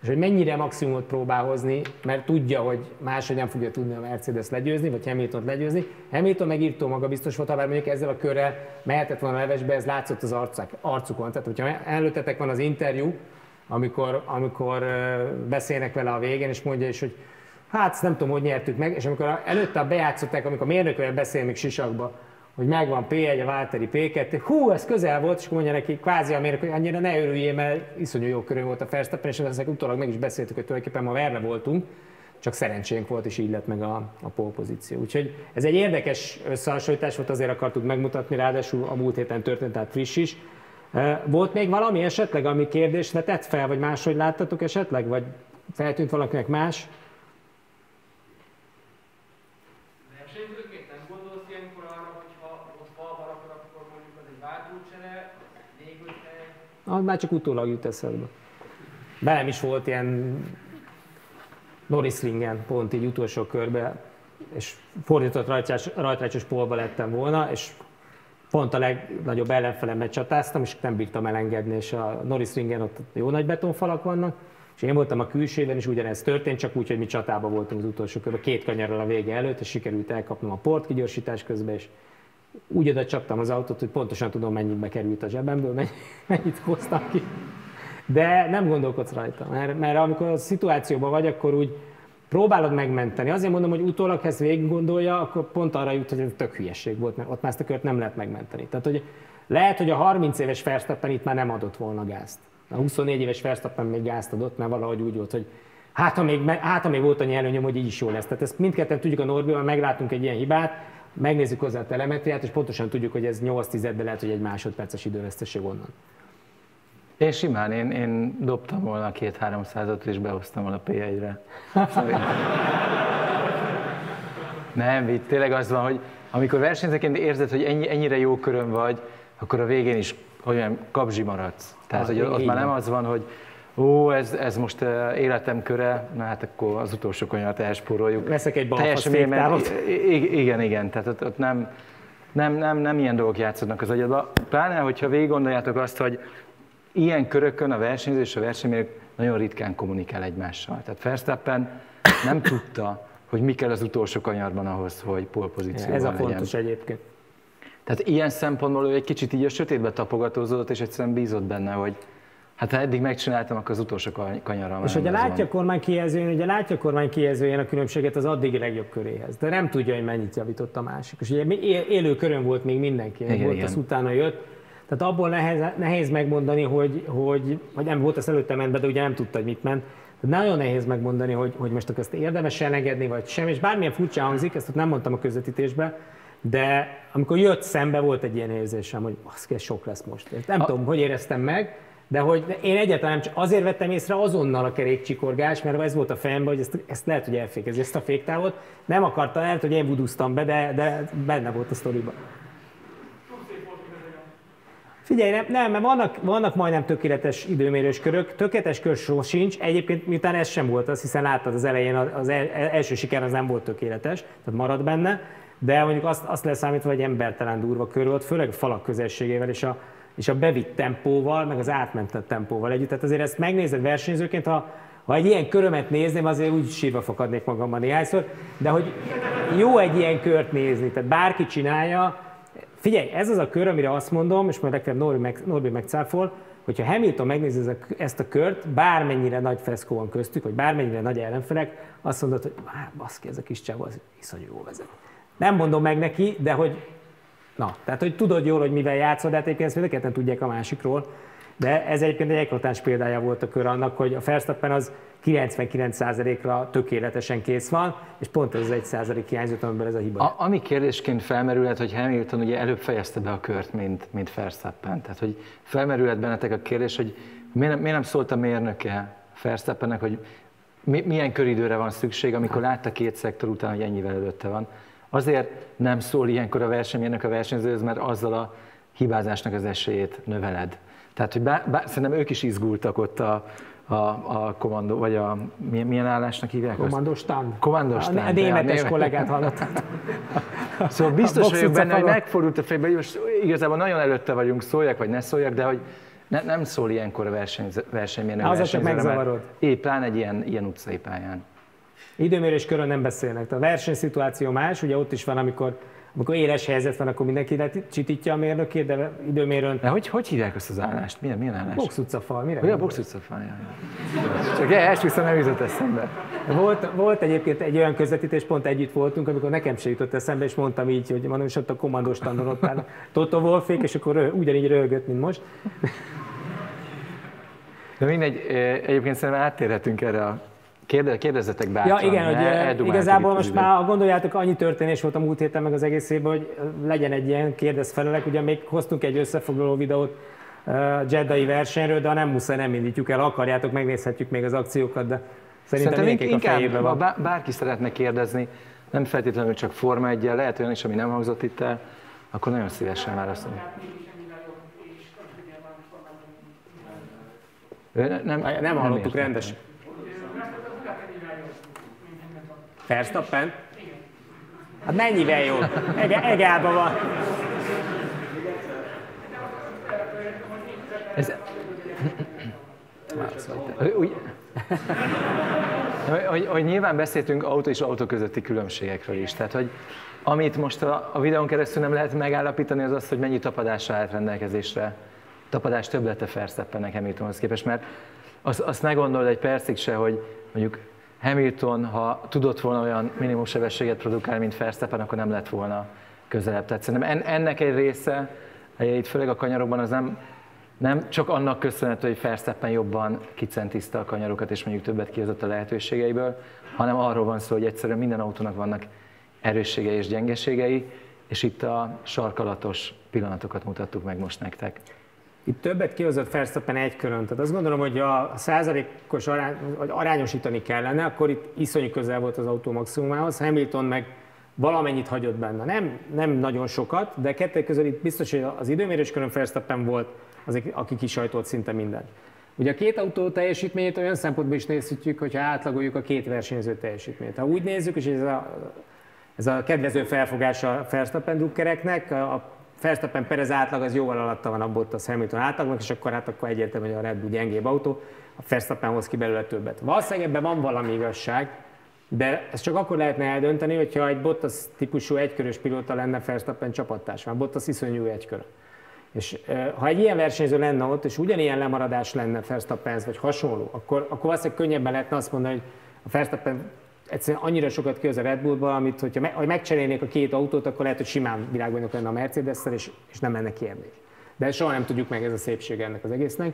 és hogy mennyire maximumot próbál hozni, mert tudja, hogy máshogy nem fogja tudni a Mercedes legyőzni, vagy hamilton legyőzni. Hamilton megírtó maga biztos volt, bár mondjuk ezzel a körrel mehetett volna a levesbe, ez látszott az arcuk, arcukon. Tehát, hogyha előttetek van az interjú, amikor, amikor beszélnek vele a végén, és mondja is, hogy hát nem tudom, hogy nyertük meg, és amikor előtte bejátszották, amikor a mérnökvel beszél még sisakba, hogy megvan P1, a Válteri P2, hú, ez közel volt, és akkor mondja neki kvázi a mérnök, hogy annyira ne örüljél, mert iszonyú jó körül volt a Verstappen, és ezek utólag meg is beszéltük, hogy tulajdonképpen ma verve voltunk, csak szerencsénk volt, és így lett meg a, a pole pozíció. Úgyhogy ez egy érdekes összehasonlítás volt, azért akartuk megmutatni, ráadásul a múlt héten történt, tehát friss is. Volt még valami esetleg, ami kérdés vetett fel, vagy máshogy láttatok esetleg, vagy feltűnt valakinek más? Ah, már csak utólag jut eszedbe. Belem is volt ilyen Norrislingen pont így utolsó körbe, és fordított rajtrácsos polba lettem volna, és pont a legnagyobb ellenfelemet csatáztam, és nem bírtam elengedni, és a Norris Ringen ott jó nagy betonfalak vannak, és én voltam a külsőben, és ugyanez történt, csak úgy, hogy mi csatában voltunk az utolsó körben, két kanyarral a vége előtt, és sikerült elkapnom a port kigyorsítás közben, és úgy oda csaptam az autót, hogy pontosan tudom, mennyit bekerült a zsebemből, mennyit hoztam ki. De nem gondolkodsz rajta, mert, mert amikor a szituációban vagy, akkor úgy próbálod megmenteni. Azért mondom, hogy utólag, ha ezt végig gondolja, akkor pont arra jut, hogy ez tök hülyeség volt, mert ott már ezt a kört nem lehet megmenteni. Tehát, hogy lehet, hogy a 30 éves Verstappen itt már nem adott volna gázt. A 24 éves Verstappen még gázt adott, mert valahogy úgy volt, hogy hát ha még, hát, ha még volt annyi előnyöm, hogy így is jó lesz. Tehát ezt mindketten tudjuk a Norbival, meglátunk egy ilyen hibát, megnézzük hozzá a telemetriát, és pontosan tudjuk, hogy ez 8 10 lehet, hogy egy másodperces időveszteség onnan. Én simán, én, én dobtam volna két 300 és behoztam volna P1-re. Nem, itt tényleg az van, hogy amikor versenyzeként érzed, hogy ennyi, ennyire jó körön vagy, akkor a végén is olyan kapzsi maradsz. Tehát, ah, hogy ott már nem az van, hogy ó, ez, ez most uh, életem köre, na hát akkor az utolsó kanyart elspóroljuk. Veszek egy balfasz Igen, igen, tehát ott, ott nem, nem, nem, nem ilyen dolgok játszódnak az agyadba. Pláne, hogyha végig gondoljátok azt, hogy ilyen körökön a versenyző és a versenymérők nagyon ritkán kommunikál egymással. Tehát Verstappen nem tudta, hogy mi kell az utolsó kanyarban ahhoz, hogy polpozícióban Ez a fontos legyen. egyébként. Tehát ilyen szempontból ő egy kicsit így a sötétbe tapogatózódott, és egyszerűen bízott benne, hogy, Hát ha eddig megcsináltam, akkor az utolsó kanyarra És hogyha látja a kormány kijelzőjén, ugye látja a kormány kijelzőjén a különbséget az addigi legjobb köréhez, de nem tudja, hogy mennyit javított a másik. És ugye élő körön volt még mindenki, igen, volt, igen. az utána jött. Tehát abból nehéz, nehéz megmondani, hogy, hogy, hogy nem volt az előtte ment be, de ugye nem tudta, hogy mit ment. Tehát nagyon nehéz megmondani, hogy, hogy most ezt érdemes elengedni, vagy sem, és bármilyen furcsa hangzik, ezt ott nem mondtam a közvetítésben, de amikor jött szembe, volt egy ilyen érzésem, hogy az ez sok lesz most. Nem a... tudom, hogy éreztem meg, de hogy én egyáltalán nem csak azért vettem észre azonnal a kerékcsikorgás, mert ez volt a fejemben, hogy ezt, ezt lehet, hogy elfékezi, ezt a féktávot. Nem akarta, lehet, hogy én vuduztam be, de, de benne volt a sztoriban. Figyelj, nem, nem mert vannak, vannak majdnem tökéletes időmérős körök, tökéletes kör sincs, egyébként miután ez sem volt az, hiszen láttad az elején, az első siker az nem volt tökéletes, tehát marad benne, de mondjuk azt, azt leszámítva, hogy embertelen durva kör volt, főleg a falak közelségével és a, és a bevitt tempóval, meg az átmentett tempóval együtt. Tehát azért ezt megnézed versenyzőként, ha, ha egy ilyen körömet nézném, azért úgy sírva fakadnék magamban néhányszor, de hogy jó egy ilyen kört nézni, tehát bárki csinálja, Figyelj, ez az a kör, amire azt mondom, és majd legfeljebb Norbi, meg, Norbi megcáfol, hogyha Hamilton megnézi ezt a kört, bármennyire nagy feszkó van köztük, vagy bármennyire nagy ellenfelek, azt mondod, hogy baszki, ez a kis csávó, az iszonyú jó vezet. Nem mondom meg neki, de hogy Na, tehát hogy tudod jól, hogy mivel játszod, de hát egyébként ezt mind tudják a másikról. De ez egyébként egy eklatás példája volt a kör annak, hogy a Verstappen az 99%-ra tökéletesen kész van, és pont ez az 1% hiányzott, amiben ez a hiba. A, ami kérdésként felmerülhet, hogy Hamilton ugye előbb fejezte be a kört, mint, mint Verstappen. Tehát, hogy felmerülhet bennetek a kérdés, hogy miért nem, miért nem szólt a mérnöke Verstappennek, hogy mi, milyen köridőre van szükség, amikor látta két szektor után, hogy ennyivel előtte van. Azért nem szól ilyenkor a verseménynek a versenyzőhöz, mert azzal a hibázásnak az esélyét növeled. Tehát, hogy bár, bár, szerintem ők is izgultak ott a, a, a kommandó, vagy a milyen, milyen állásnak hívják? Kommandostan. Kommandostan. A, a németes kollégát hallottad. Szóval biztos vagyok benne, hogy megfordult a fejbe, hogy most igazából nagyon előtte vagyunk, szóljak vagy ne szóljak, de hogy ne, nem szól ilyenkor a verseny, versenymérnök Az csak megzavarod. Épp pláne egy ilyen, ilyen utcai pályán. Időmérés körön nem beszélnek. A versenyszituáció más, ugye ott is van, amikor amikor éles helyzet van, akkor mindenki lecsitítja a mérnökét, de időmérőn... De hogy, hogy hívják azt az állást? Milyen, milyen állást? Box utcafal, mire? Olyan box utcafal, jaj. Csak esküszöm, nem jutott eszembe. Volt, volt egyébként egy olyan közvetítés, pont együtt voltunk, amikor nekem se jutott eszembe, és mondtam így, hogy mondom, és ott a kommandós standon ott áll Toto Wolfék, és akkor röh, ugyanígy röhögött, mint most. De mindegy, egyébként szerintem áttérhetünk erre a Kérde, kérdezzetek bátran. Ja, igen, hogy igazából most már gondoljátok, annyi történés volt a múlt héten meg az egész évben, hogy legyen egy ilyen kérdezfelelek. Ugye még hoztunk egy összefoglaló videót uh, Jeddai versenyről, de ha nem muszáj, nem indítjuk el. Akarjátok, megnézhetjük még az akciókat, de szerintem, szerintem inkább, a fejében van. Ha bárki szeretne kérdezni, nem feltétlenül csak Forma 1 lehet olyan is, ami nem hangzott itt el, akkor nagyon szívesen válaszolom. Nem, nem, nem hallottuk rendesen. Verstappen? Hát mennyivel jó? Ege, egálba van. Ez... Úgy... hogy, hogy nyilván beszéltünk autó és autó közötti különbségekről is. Tehát, hogy amit most a, a videón keresztül nem lehet megállapítani, az az, hogy mennyi tapadásra állt rendelkezésre. Tapadás többlete Verstappennek Hamiltonhoz képest, mert azt, azt ne gondold egy percig se, hogy mondjuk Hamilton, ha tudott volna olyan minimum sebességet produkálni, mint Verstappen, akkor nem lett volna közelebb. Tehát szerintem ennek egy része, itt főleg a kanyarokban az nem, nem csak annak köszönhető, hogy Verstappen jobban kicentiszta a kanyarokat, és mondjuk többet kihozott a lehetőségeiből, hanem arról van szó, hogy egyszerűen minden autónak vannak erősségei és gyengeségei, és itt a sarkalatos pillanatokat mutattuk meg most nektek. Itt többet kihozott Verstappen egy körön. Tehát azt gondolom, hogy a százalékos arány, vagy arányosítani kellene, akkor itt iszonyú közel volt az autó maximumához. Hamilton meg valamennyit hagyott benne. Nem, nem nagyon sokat, de kettő között itt biztos, hogy az időmérés körön Verstappen volt, az, aki kisajtolt szinte mindent. Ugye a két autó teljesítményét olyan szempontból is nézhetjük, hogyha átlagoljuk a két versenyző teljesítményét. Ha úgy nézzük, és ez a, ez a kedvező felfogása Verstappen drukkereknek, a Verstappen Perez átlag az jóval alatta van a Bottas Hamilton átlagnak, és akkor hát akkor egyértelmű, hogy a Red Bull gyengébb autó, a Verstappen hoz ki belőle többet. Valószínűleg ebben van valami igazság, de ezt csak akkor lehetne eldönteni, hogyha egy Bottas típusú egykörös pilóta lenne Verstappen csapattárs, mert Bottas iszonyú egykör. És ha egy ilyen versenyző lenne ott, és ugyanilyen lemaradás lenne Verstappenhez, vagy hasonló, akkor, akkor valószínűleg könnyebben lehetne azt mondani, hogy a Verstappen egyszerűen annyira sokat kihoz a Red Bullba, amit hogyha me, ha megcserélnék a két autót, akkor lehet, hogy simán világbajnok lenne a mercedes és, és nem lenne kérdés. De soha nem tudjuk meg ez a szépség ennek az egésznek.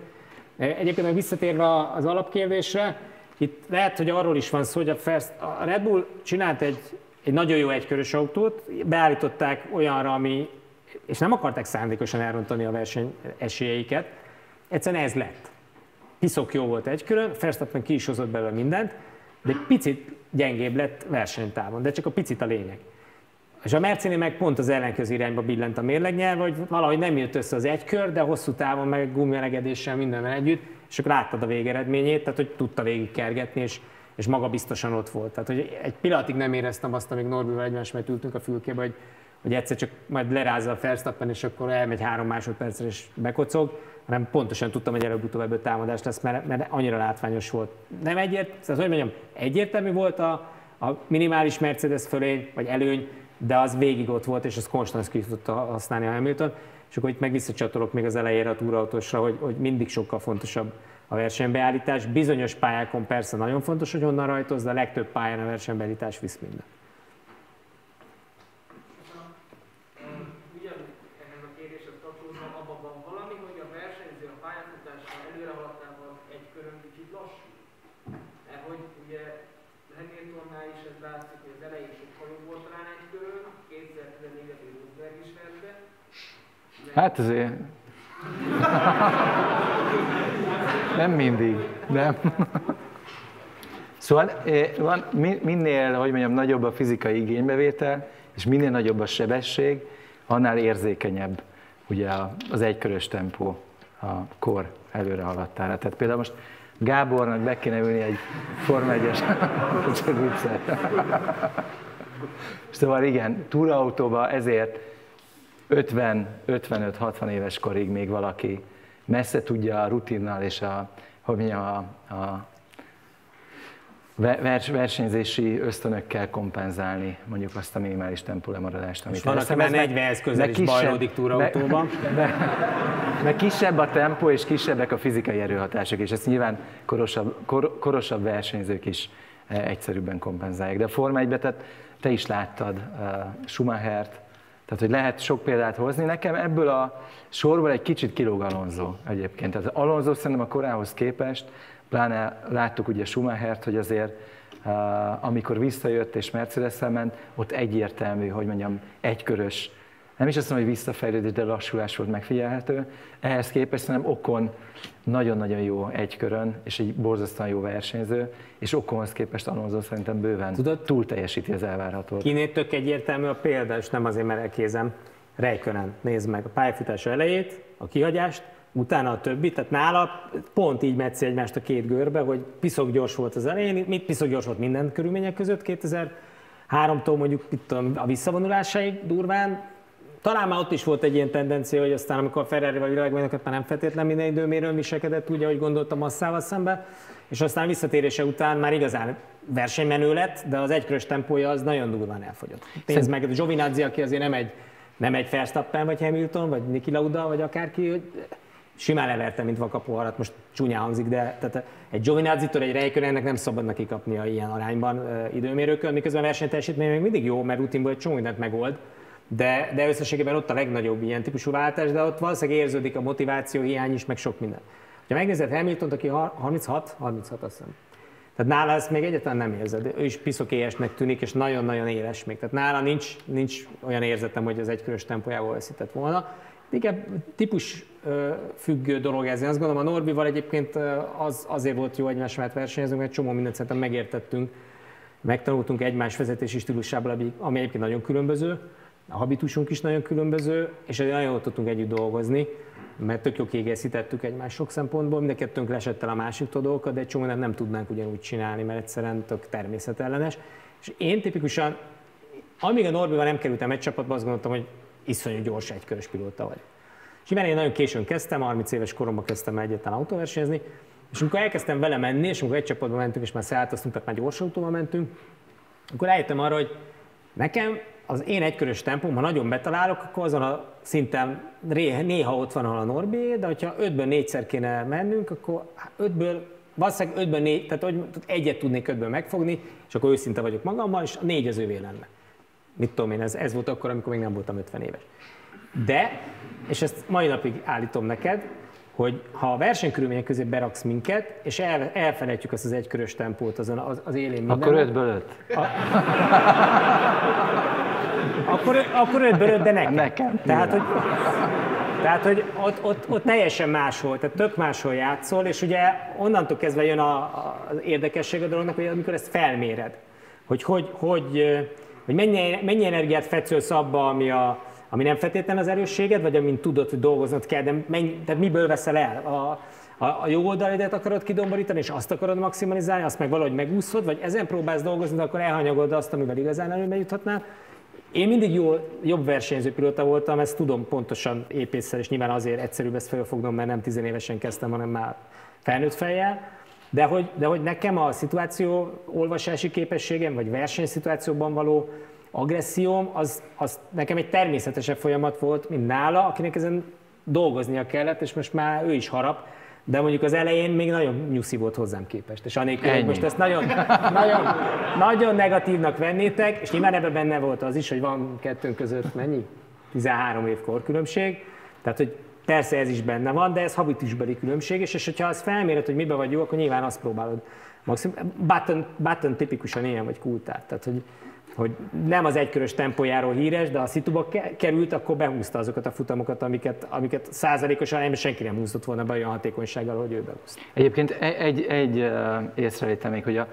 Egyébként meg visszatérve az alapkérdésre, itt lehet, hogy arról is van szó, hogy a, First, a Red Bull csinált egy, egy nagyon jó egykörös autót, beállították olyanra, ami, és nem akarták szándékosan elrontani a verseny esélyeiket, egyszerűen ez lett. Piszok jó volt egykörön, Verstappen ki is hozott belőle mindent, de picit gyengébb lett versenytávon, de csak a picit a lényeg. És a Mercedes meg pont az ellenkező irányba billent a mérlegnyelv, hogy valahogy nem jött össze az egy kör, de hosszú távon meg gumimelegedéssel mindenben együtt, és akkor láttad a végeredményét, tehát hogy tudta végig kergetni, és, és maga biztosan ott volt. Tehát hogy egy pillanatig nem éreztem azt, amíg Norbival egymás mert ültünk a fülkébe, hogy, hogy egyszer csak majd lerázza a Verstappen, és akkor elmegy három másodpercre, és bekocog, hanem pontosan tudtam, hogy előbb-utóbb ebből támadás lesz, mert, mert annyira látványos volt. Nem egyért, tehát hogy mondjam, egyértelmű volt a, a minimális Mercedes fölény, vagy előny, de az végig ott volt, és az konstant ki tudta használni a Hamilton. És akkor itt meg visszacsatolok még az elejére a túrautósra, hogy, hogy mindig sokkal fontosabb a versenybeállítás. Bizonyos pályákon persze nagyon fontos, hogy honnan rajtoz, de a legtöbb pályán a versenybeállítás visz minden. Hát azért... nem mindig, nem. Szóval eh, van, minél, hogy mondjam, nagyobb a fizikai igénybevétel, és minél nagyobb a sebesség, annál érzékenyebb ugye az egykörös tempó a kor előre haladtára. Tehát például most Gábornak be kéne ülni egy Forma 1-es, Szóval igen, túraautóba ezért 50-55-60 éves korig még valaki messze tudja a rutinnal és a, hogy a, a vers, versenyzési ösztönökkel kompenzálni mondjuk azt a minimális tempó lemaradást, amit van, aki már 40-hez közel is bajlódik túraautóban. Mert, kisebb a tempó és kisebbek a fizikai erőhatások, és ezt nyilván korosabb, kor, korosabb versenyzők is eh, egyszerűbben kompenzálják. De a Forma 1 tehát te is láttad uh, Schumachert, tehát, hogy lehet sok példát hozni. Nekem ebből a sorból egy kicsit kilóg Alonso egyébként. Tehát Alonso szerintem a korához képest, pláne láttuk ugye Schumachert, hogy azért uh, amikor visszajött és mercedes ment, ott egyértelmű, hogy mondjam, egykörös, nem is azt mondom, hogy visszafejlődés, de lassulás volt megfigyelhető. Ehhez képest szerintem Okon nagyon-nagyon jó egykörön, és egy borzasztóan jó versenyző, és Okonhoz képest Alonso szerintem bőven Tudod, túl teljesíti az elvárhatót. Kinél tök egyértelmű a példa, és nem azért, mert elkézem. Rejkönen, nézd meg a pályafutása elejét, a kihagyást, utána a többi, tehát nála pont így metszi egymást a két görbe, hogy piszok gyors volt az elején, mit piszok gyors volt minden körülmények között 2003-tól mondjuk itt a visszavonulásaig durván, talán már ott is volt egy ilyen tendencia, hogy aztán amikor a Ferrari vagy világbajnokat már nem feltétlen minden időmérőn viselkedett úgy, ahogy gondolta masszával szembe, és aztán visszatérése után már igazán versenymenő lett, de az egykörös tempója az nagyon durván elfogyott. Nézd meg, Giovinazzi, aki azért nem egy, nem egy Verstappen, vagy Hamilton, vagy Niki Lauda, vagy akárki, hogy simán leverte, mint vakapoharat, most csúnyán hangzik, de tehát egy Giovinazzi-tól egy ennek nem szabadna kikapnia ilyen arányban uh, időmérőkön, miközben a versenyteljesítmény még mindig jó, mert rutinból egy csomó mindent megold, de, de összességében ott a legnagyobb ilyen típusú váltás, de ott valószínűleg érződik a motiváció hiány is, meg sok minden. Ha megnézed hamilton aki 36, 36 azt hiszem. Tehát nála ezt még egyáltalán nem érzed. Ő is piszokélyesnek tűnik, és nagyon-nagyon éles még. Tehát nála nincs, nincs olyan érzetem, hogy az egykörös tempójával veszített volna. Inkább típus függő dolog ez. Én azt gondolom, a Norbival egyébként az, azért volt jó egymás mellett versenyezünk, mert csomó mindent szerintem megértettünk, megtanultunk egymás vezetési stílusából, ami egyébként nagyon különböző a habitusunk is nagyon különböző, és nagyon jól tudtunk együtt dolgozni, mert tök jó kiegészítettük egymást sok szempontból, mind a kettőnk lesett el a másik dolgokat, de egy csomó nem tudnánk ugyanúgy csinálni, mert egyszerűen tök természetellenes. És én tipikusan, amíg a Norbival nem kerültem egy csapatba, azt gondoltam, hogy iszonyú gyors egykörös pilóta vagy. És én nagyon későn kezdtem, 30 éves koromban kezdtem egyetlen autóversenyezni, és amikor elkezdtem vele menni, és amikor egy csapatba mentünk, és már szálltoztunk, tehát már gyors autóval mentünk, akkor eljöttem arra, hogy nekem az én egykörös tempóm, ha nagyon betalálok, akkor azon a szinten néha ott van, a Norbi, de hogyha 5-ből 4-szer kéne mennünk, akkor 5-ből valószínűleg 5-ből 4, tehát hogy egyet tudnék 5-ből megfogni, és akkor őszinte vagyok magammal, és a 4 az ővé lenne. Mit tudom én, ez, ez volt akkor, amikor még nem voltam 50 éves. De, és ezt mai napig állítom neked, hogy ha a versenykörülmények közé beraksz minket, és el, elfelejtjük azt az egykörös tempót azon az, az élén minden. Akkor ötből öt. A... akkor, akkor ötből öt, de nekem. Nekem. Tehát, hogy, tehát, hogy ott, ott, ott teljesen máshol, tehát tök máshol játszol, és ugye onnantól kezdve jön a, a, az érdekesség a dolognak, hogy amikor ezt felméred, hogy hogy, hogy, hogy mennyi, mennyi energiát fetszölsz abba, ami a, ami nem feltétlen az erősséged, vagy amin tudod, hogy dolgoznod kell, de mennyi, tehát miből veszel el? A, a, a jó oldalidet akarod kidomborítani, és azt akarod maximalizálni, azt meg valahogy megúszod, vagy ezen próbálsz dolgozni, de akkor elhanyagod azt, amivel igazán előbe juthatnál. Én mindig jó, jobb versenyző pilóta voltam, ezt tudom pontosan épésszel, és nyilván azért egyszerűbb ezt felfognom, mert nem tizenévesen kezdtem, hanem már felnőtt fejjel. De hogy, de hogy nekem a szituáció olvasási képességem, vagy versenyszituációban való agresszióm, az, az nekem egy természetesebb folyamat volt, mint nála, akinek ezen dolgoznia kellett, és most már ő is harap, de mondjuk az elején még nagyon nyuszi volt hozzám képest. És anélkül, hogy most ezt nagyon, nagyon, nagyon negatívnak vennétek, és nyilván ebben benne volt az is, hogy van kettőnk között mennyi? 13 év korkülönbség. Tehát, hogy persze ez is benne van, de ez habitusbeli különbség, és, és hogyha azt felméred, hogy miben vagy jó, akkor nyilván azt próbálod maximum. Button, button tipikusan ilyen vagy kultát. Tehát, hogy hogy nem az egykörös tempójáról híres, de a szituba került, akkor behúzta azokat a futamokat, amiket, amiket százalékosan nem senki nem húzott volna be olyan hatékonysággal, hogy ő behúzta. Egyébként egy, egy észrevétel még, hogy a,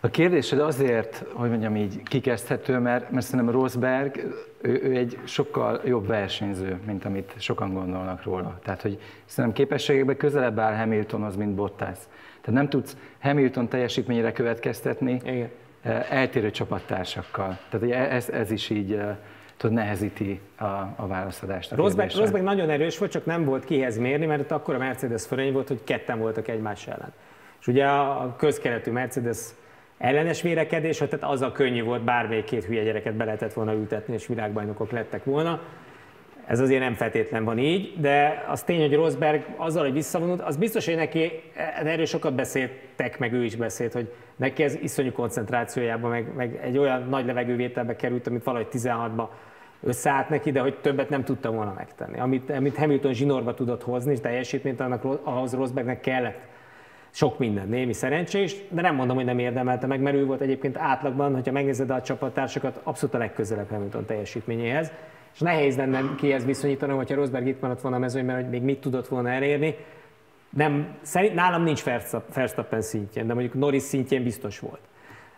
a kérdésed azért, hogy mondjam így, kikezdhető, mert, mert szerintem Rosberg, ő, ő egy sokkal jobb versenyző, mint amit sokan gondolnak róla. Tehát, hogy szerintem képességekben közelebb áll Hamiltonhoz, mint Bottas. Tehát nem tudsz Hamilton teljesítményére következtetni, Igen eltérő csapattársakkal. Tehát ez, ez is így tud nehezíti a, a válaszadást. Rosberg, Rosberg nagyon erős volt, csak nem volt kihez mérni, mert akkor a Mercedes fölény volt, hogy ketten voltak egymás ellen. És ugye a közkeletű Mercedes ellenes vérekedés, tehát az a könnyű volt, bármelyik két hülye gyereket be lehetett volna ültetni, és világbajnokok lettek volna. Ez azért nem feltétlen van így, de az tény, hogy Rosberg azzal, hogy visszavonult, az biztos, hogy neki erről sokat beszéltek, meg ő is beszélt, hogy neki ez iszonyú koncentrációjában, meg, meg egy olyan nagy levegővételbe került, amit valahogy 16-ba összeállt neki, de hogy többet nem tudta volna megtenni. Amit, amit Hamilton zsinórba tudott hozni, és teljesítményt annak, ahhoz Rosbergnek kellett sok minden, némi szerencsés, de nem mondom, hogy nem érdemelte meg, mert ő volt egyébként átlagban, hogyha megnézed a csapattársakat, abszolút a legközelebb Hamilton teljesítményéhez és nehéz lenne kihez viszonyítani, hogyha Rosberg itt maradt volna a mezőnyben, hogy még mit tudott volna elérni. Nem, szerint, nálam nincs Verstappen szintjén, de mondjuk Norris szintjén biztos volt.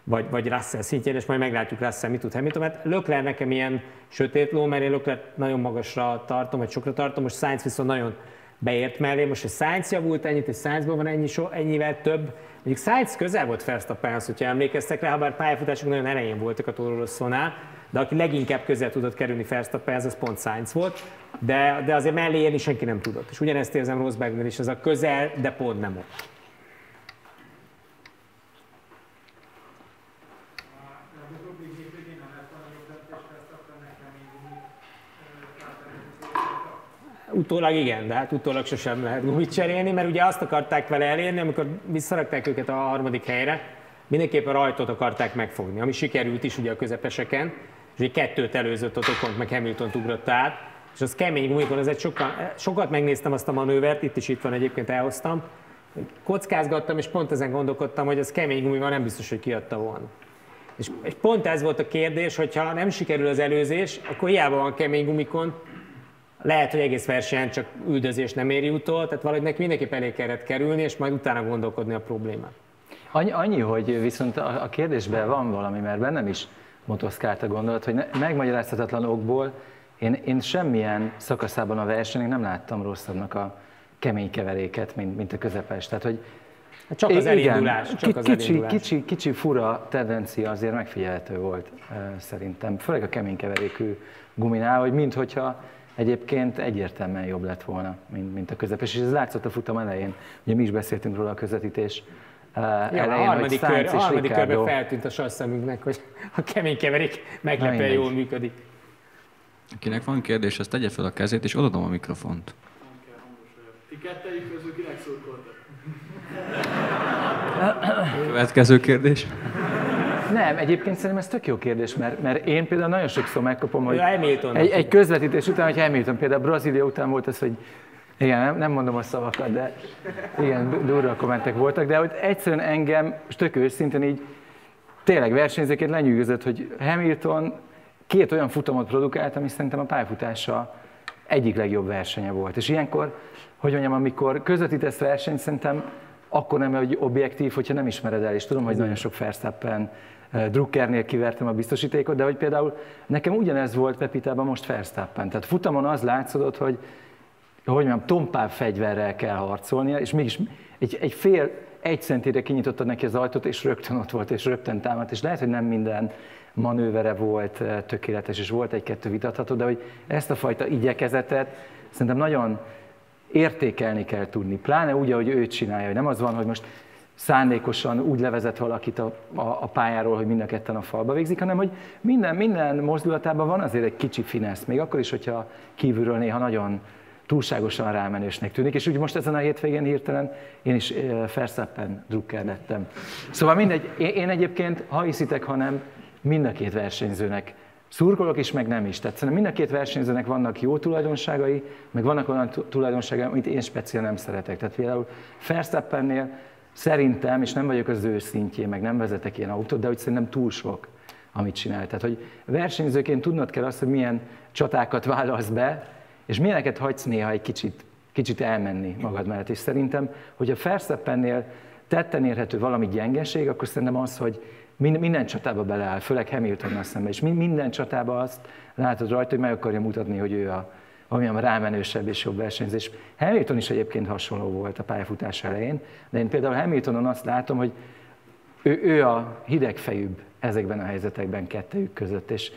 Vagy, vagy Russell szintjén, és majd meglátjuk Russell mit tud Hamilton, mert Lökler nekem ilyen sötét ló, mert én Lökler nagyon magasra tartom, vagy sokra tartom, most Sainz viszont nagyon beért mellé, most hogy Sainz javult ennyit, és Sainzban van ennyi so, ennyivel több, Mondjuk Sainz közel volt Verstappenhez, hogyha emlékeztek rá, bár pályafutások nagyon elején voltak a Toro de aki leginkább közel tudott kerülni Verstappenhez, az pont Sainz volt, de, de azért mellé érni senki nem tudott. És ugyanezt érzem Rosbergnél is, ez a közel, de pont nem ott. Utólag igen, de hát utólag sosem lehet gumit cserélni, mert ugye azt akarták vele elérni, amikor visszarakták őket a harmadik helyre, mindenképpen rajtot akarták megfogni, ami sikerült is ugye a közepeseken, és ugye kettőt előzött ott Okont, meg Hamilton ugrott át, és az kemény gumikon, egy sokkal, sokat megnéztem azt a manővert, itt is itt van egyébként elhoztam, kockázgattam, és pont ezen gondolkodtam, hogy az kemény gumival nem biztos, hogy kiadta volna. És, és pont ez volt a kérdés, hogy ha nem sikerül az előzés, akkor hiába van kemény gumikon, lehet, hogy egész versenyen csak üldözés nem éri utol, tehát valahogy neki mindenképp elé kellett kerülni, és majd utána gondolkodni a problémát. Annyi, annyi hogy viszont a, a kérdésben van valami, mert bennem is motoszkált a gondolat, hogy ne, megmagyarázhatatlan okból én, én semmilyen szakaszában a versenynek nem láttam rosszabbnak a kemény keveréket, mint, mint a közepes. Tehát, hogy hát csak az elindulás. Csak az kicsi, elindulás. Kicsi, kicsi, fura tendencia azért megfigyelhető volt szerintem, főleg a kemény keverékű guminál, hogy minthogyha egyébként egyértelműen jobb lett volna, mint, mint a közepes, és ez látszott a futam elején. Ugye mi is beszéltünk róla a közvetítés ja, elején, a harmadik, kör, a harmadik körben feltűnt a sajszemünknek, hogy a kemény keverék meglepően jól működik. Akinek van kérdés, azt tegye fel a kezét, és odadom a mikrofont. Ti kettejük közül kinek szurkoltak? Következő kérdés. Nem, egyébként szerintem ez tök jó kérdés, mert, mert én például nagyon sokszor megkapom, hogy Hamilton egy, egy közvetítés után, hogy Hamilton, például Brazília után volt ez, hogy igen, nem, nem mondom a szavakat, de igen, durva kommentek voltak, de hogy egyszerűen engem, tök őszintén így, tényleg versenyzőként lenyűgözött, hogy Hamilton két olyan futamot produkált, ami szerintem a pályafutása egyik legjobb versenye volt. És ilyenkor, hogy mondjam, amikor közvetítesz versenyt, szerintem akkor nem egy objektív, hogyha nem ismered el, és tudom, hogy nagyon sok Verstappen eh, Druckernél kivertem a biztosítékot, de hogy például nekem ugyanez volt Pepitában most Verstappen. Tehát futamon az látszódott, hogy hogy mondjam, tompább fegyverrel kell harcolnia, és mégis egy, egy fél, egy centire kinyitotta neki az ajtót, és rögtön ott volt, és rögtön támadt, és lehet, hogy nem minden manővere volt eh, tökéletes, és volt egy-kettő vitatható, de hogy ezt a fajta igyekezetet szerintem nagyon értékelni kell tudni, pláne úgy, ahogy ő csinálja, hogy nem az van, hogy most szándékosan úgy levezet valakit a, a, a pályáról, hogy mind a ketten a falba végzik, hanem hogy minden, minden mozdulatában van azért egy kicsi finesz, még akkor is, hogyha kívülről néha nagyon túlságosan rámenősnek tűnik, és úgy most ezen a hétvégén hirtelen én is Ferszappen drukker lettem. Szóval mindegy, én egyébként, ha hiszitek, ha nem, mind a két versenyzőnek szurkolok is, meg nem is. Tehát szerintem mind a két versenyzőnek vannak jó tulajdonságai, meg vannak olyan tulajdonságai, amit én speciál nem szeretek. Tehát például Verstappennél szerintem, és nem vagyok az ő szintjén, meg nem vezetek ilyen autót, de hogy szerintem túl sok, amit csinál. Tehát, hogy versenyzőként tudnod kell azt, hogy milyen csatákat válasz be, és milyeneket hagysz néha egy kicsit, kicsit elmenni magad mellett. És szerintem, hogy a Verstappennél tetten érhető valami gyengeség, akkor szerintem az, hogy minden csatába beleáll, főleg Hamiltonnal szemben, és minden csatába azt látod rajta, hogy meg akarja mutatni, hogy ő a, amilyen rámenősebb és jobb versenyzés. Hamilton is egyébként hasonló volt a pályafutás elején, de én például Hamiltonon azt látom, hogy ő, ő a hidegfejűbb ezekben a helyzetekben kettőjük között, és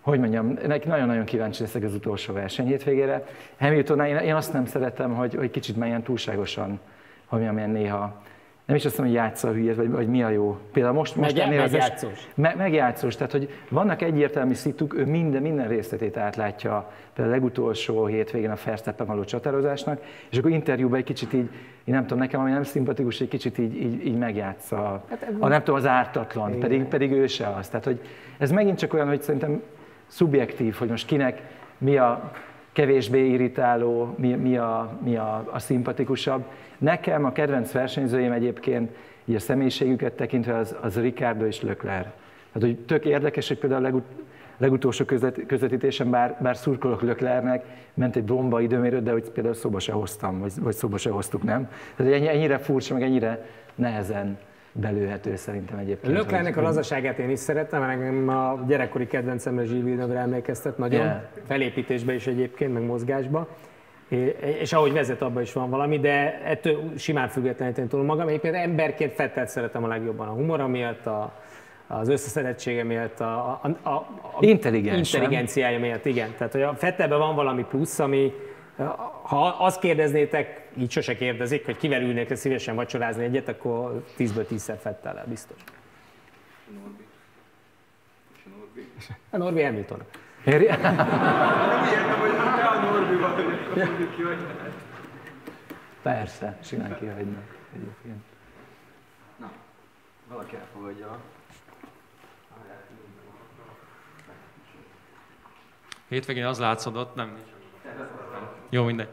hogy mondjam, neki nagyon-nagyon kíváncsi leszek az utolsó verseny hétvégére. Hamilton, én, én azt nem szeretem, hogy, hogy kicsit menjen túlságosan, hogy mondjam, néha nem is azt mondom, hogy játsza a hülyet, vagy, vagy mi a jó. Például most, most Meg, ennél megjátszós. Az me, megjátszós, tehát hogy vannak egyértelmű szituk, ő minden, minden részletét átlátja, például a legutolsó hétvégén a Fersteppen való csatározásnak, és akkor interjúban egy kicsit így, én nem tudom, nekem ami nem szimpatikus, egy kicsit így, így, így megjátsza, hát, a, nem tudom, az ártatlan, pedig, pedig ő se az. Tehát, hogy ez megint csak olyan, hogy szerintem szubjektív, hogy most kinek mi a kevésbé irritáló, mi, mi, a, mi a, a szimpatikusabb. Nekem a kedvenc versenyzőim egyébként, így a személyiségüket tekintve, az, az Ricardo és Leclerc. Tehát, hogy tök érdekes, hogy például a legut, legutolsó közvet, közvetítésen, bár, bár szurkolok Leclercnek, ment egy bomba időmérő, de hogy például szóba se hoztam, vagy, vagy szóba se hoztuk, nem? Tehát ennyire furcsa, meg ennyire nehezen belőhető szerintem egyébként. Löklernek a lazaságát én is szeretem, mert engem a gyerekkori kedvencemre Gilles Villeneuve emlékeztet nagyon, yeah. felépítésbe is egyébként, meg mozgásba. És ahogy vezet, abban is van valami, de ettől simán függetleníteni tudom magam. Egyébként emberként Fettelt szeretem a legjobban a humora miatt, a, az összeszedettsége miatt, a, a, a, a intelligenciája miatt, igen. Tehát, hogy a Fettelben van valami plusz, ami, ha azt kérdeznétek, így sose kérdezik, hogy kivel ülnék szívesen vacsorázni egyet, akkor 10-ből 10-szer Fettele, biztos. Norbi. Norbi. A Norbi Hamilton. Nem értem, hogy te a Norbi vagy. Persze, simán kihagynak egyébként. Na, valaki elfogadja. Hétvégén az látszódott, nem, jó, mindegy.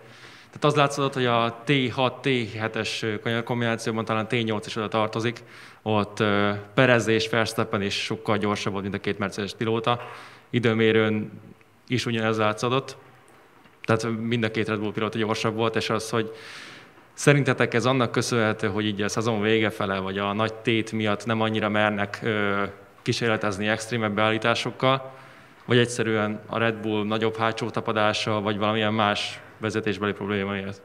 Tehát az látszott, hogy a T6, T7-es kombinációban talán T8 is oda tartozik. Ott Perez és Verstappen is sokkal gyorsabb volt, mint a két Mercedes pilóta. Időmérőn is ugyanez látszódott. Tehát mind a két Red Bull pilóta gyorsabb volt, és az, hogy szerintetek ez annak köszönhető, hogy így a szezon vége fele, vagy a nagy tét miatt nem annyira mernek kísérletezni extrémebb beállításokkal, vagy egyszerűen a Red Bull nagyobb hátsó tapadása, vagy valamilyen más vezetésbeli probléma miatt?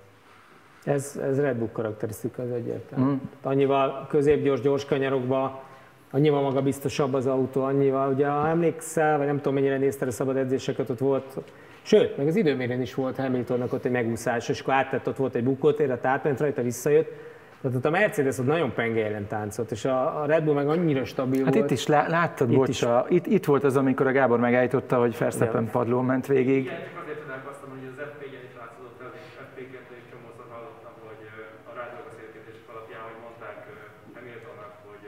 Ez, ez Red Bull karakterisztika, az egyértelmű. Mm. Annyival középgyors, gyors kanyarokba, annyival magabiztosabb az autó, annyival, ugye ha emlékszel, vagy nem tudom mennyire nézted a szabad edzéseket, ott volt, sőt, meg az időmérén is volt Hamiltonnak ott egy megúszás, és akkor áttett, ott volt egy bukótér, a átment rajta, visszajött, Tehát a Mercedes ott nagyon penge ellen táncolt, és a, Red Bull meg annyira stabil hát volt. itt is lá, láttad, itt, bocs, is. Itt, itt, volt az, amikor a Gábor megállította, hogy Verstappen ja. padlón ment végig. Igen, csak azért tudnálkoztam, hogy az F1-en is látszott, az F2-en is csomószor hallottam, hogy a rádióbeszélgetések alapján, hogy mondták Hamiltonnak, hogy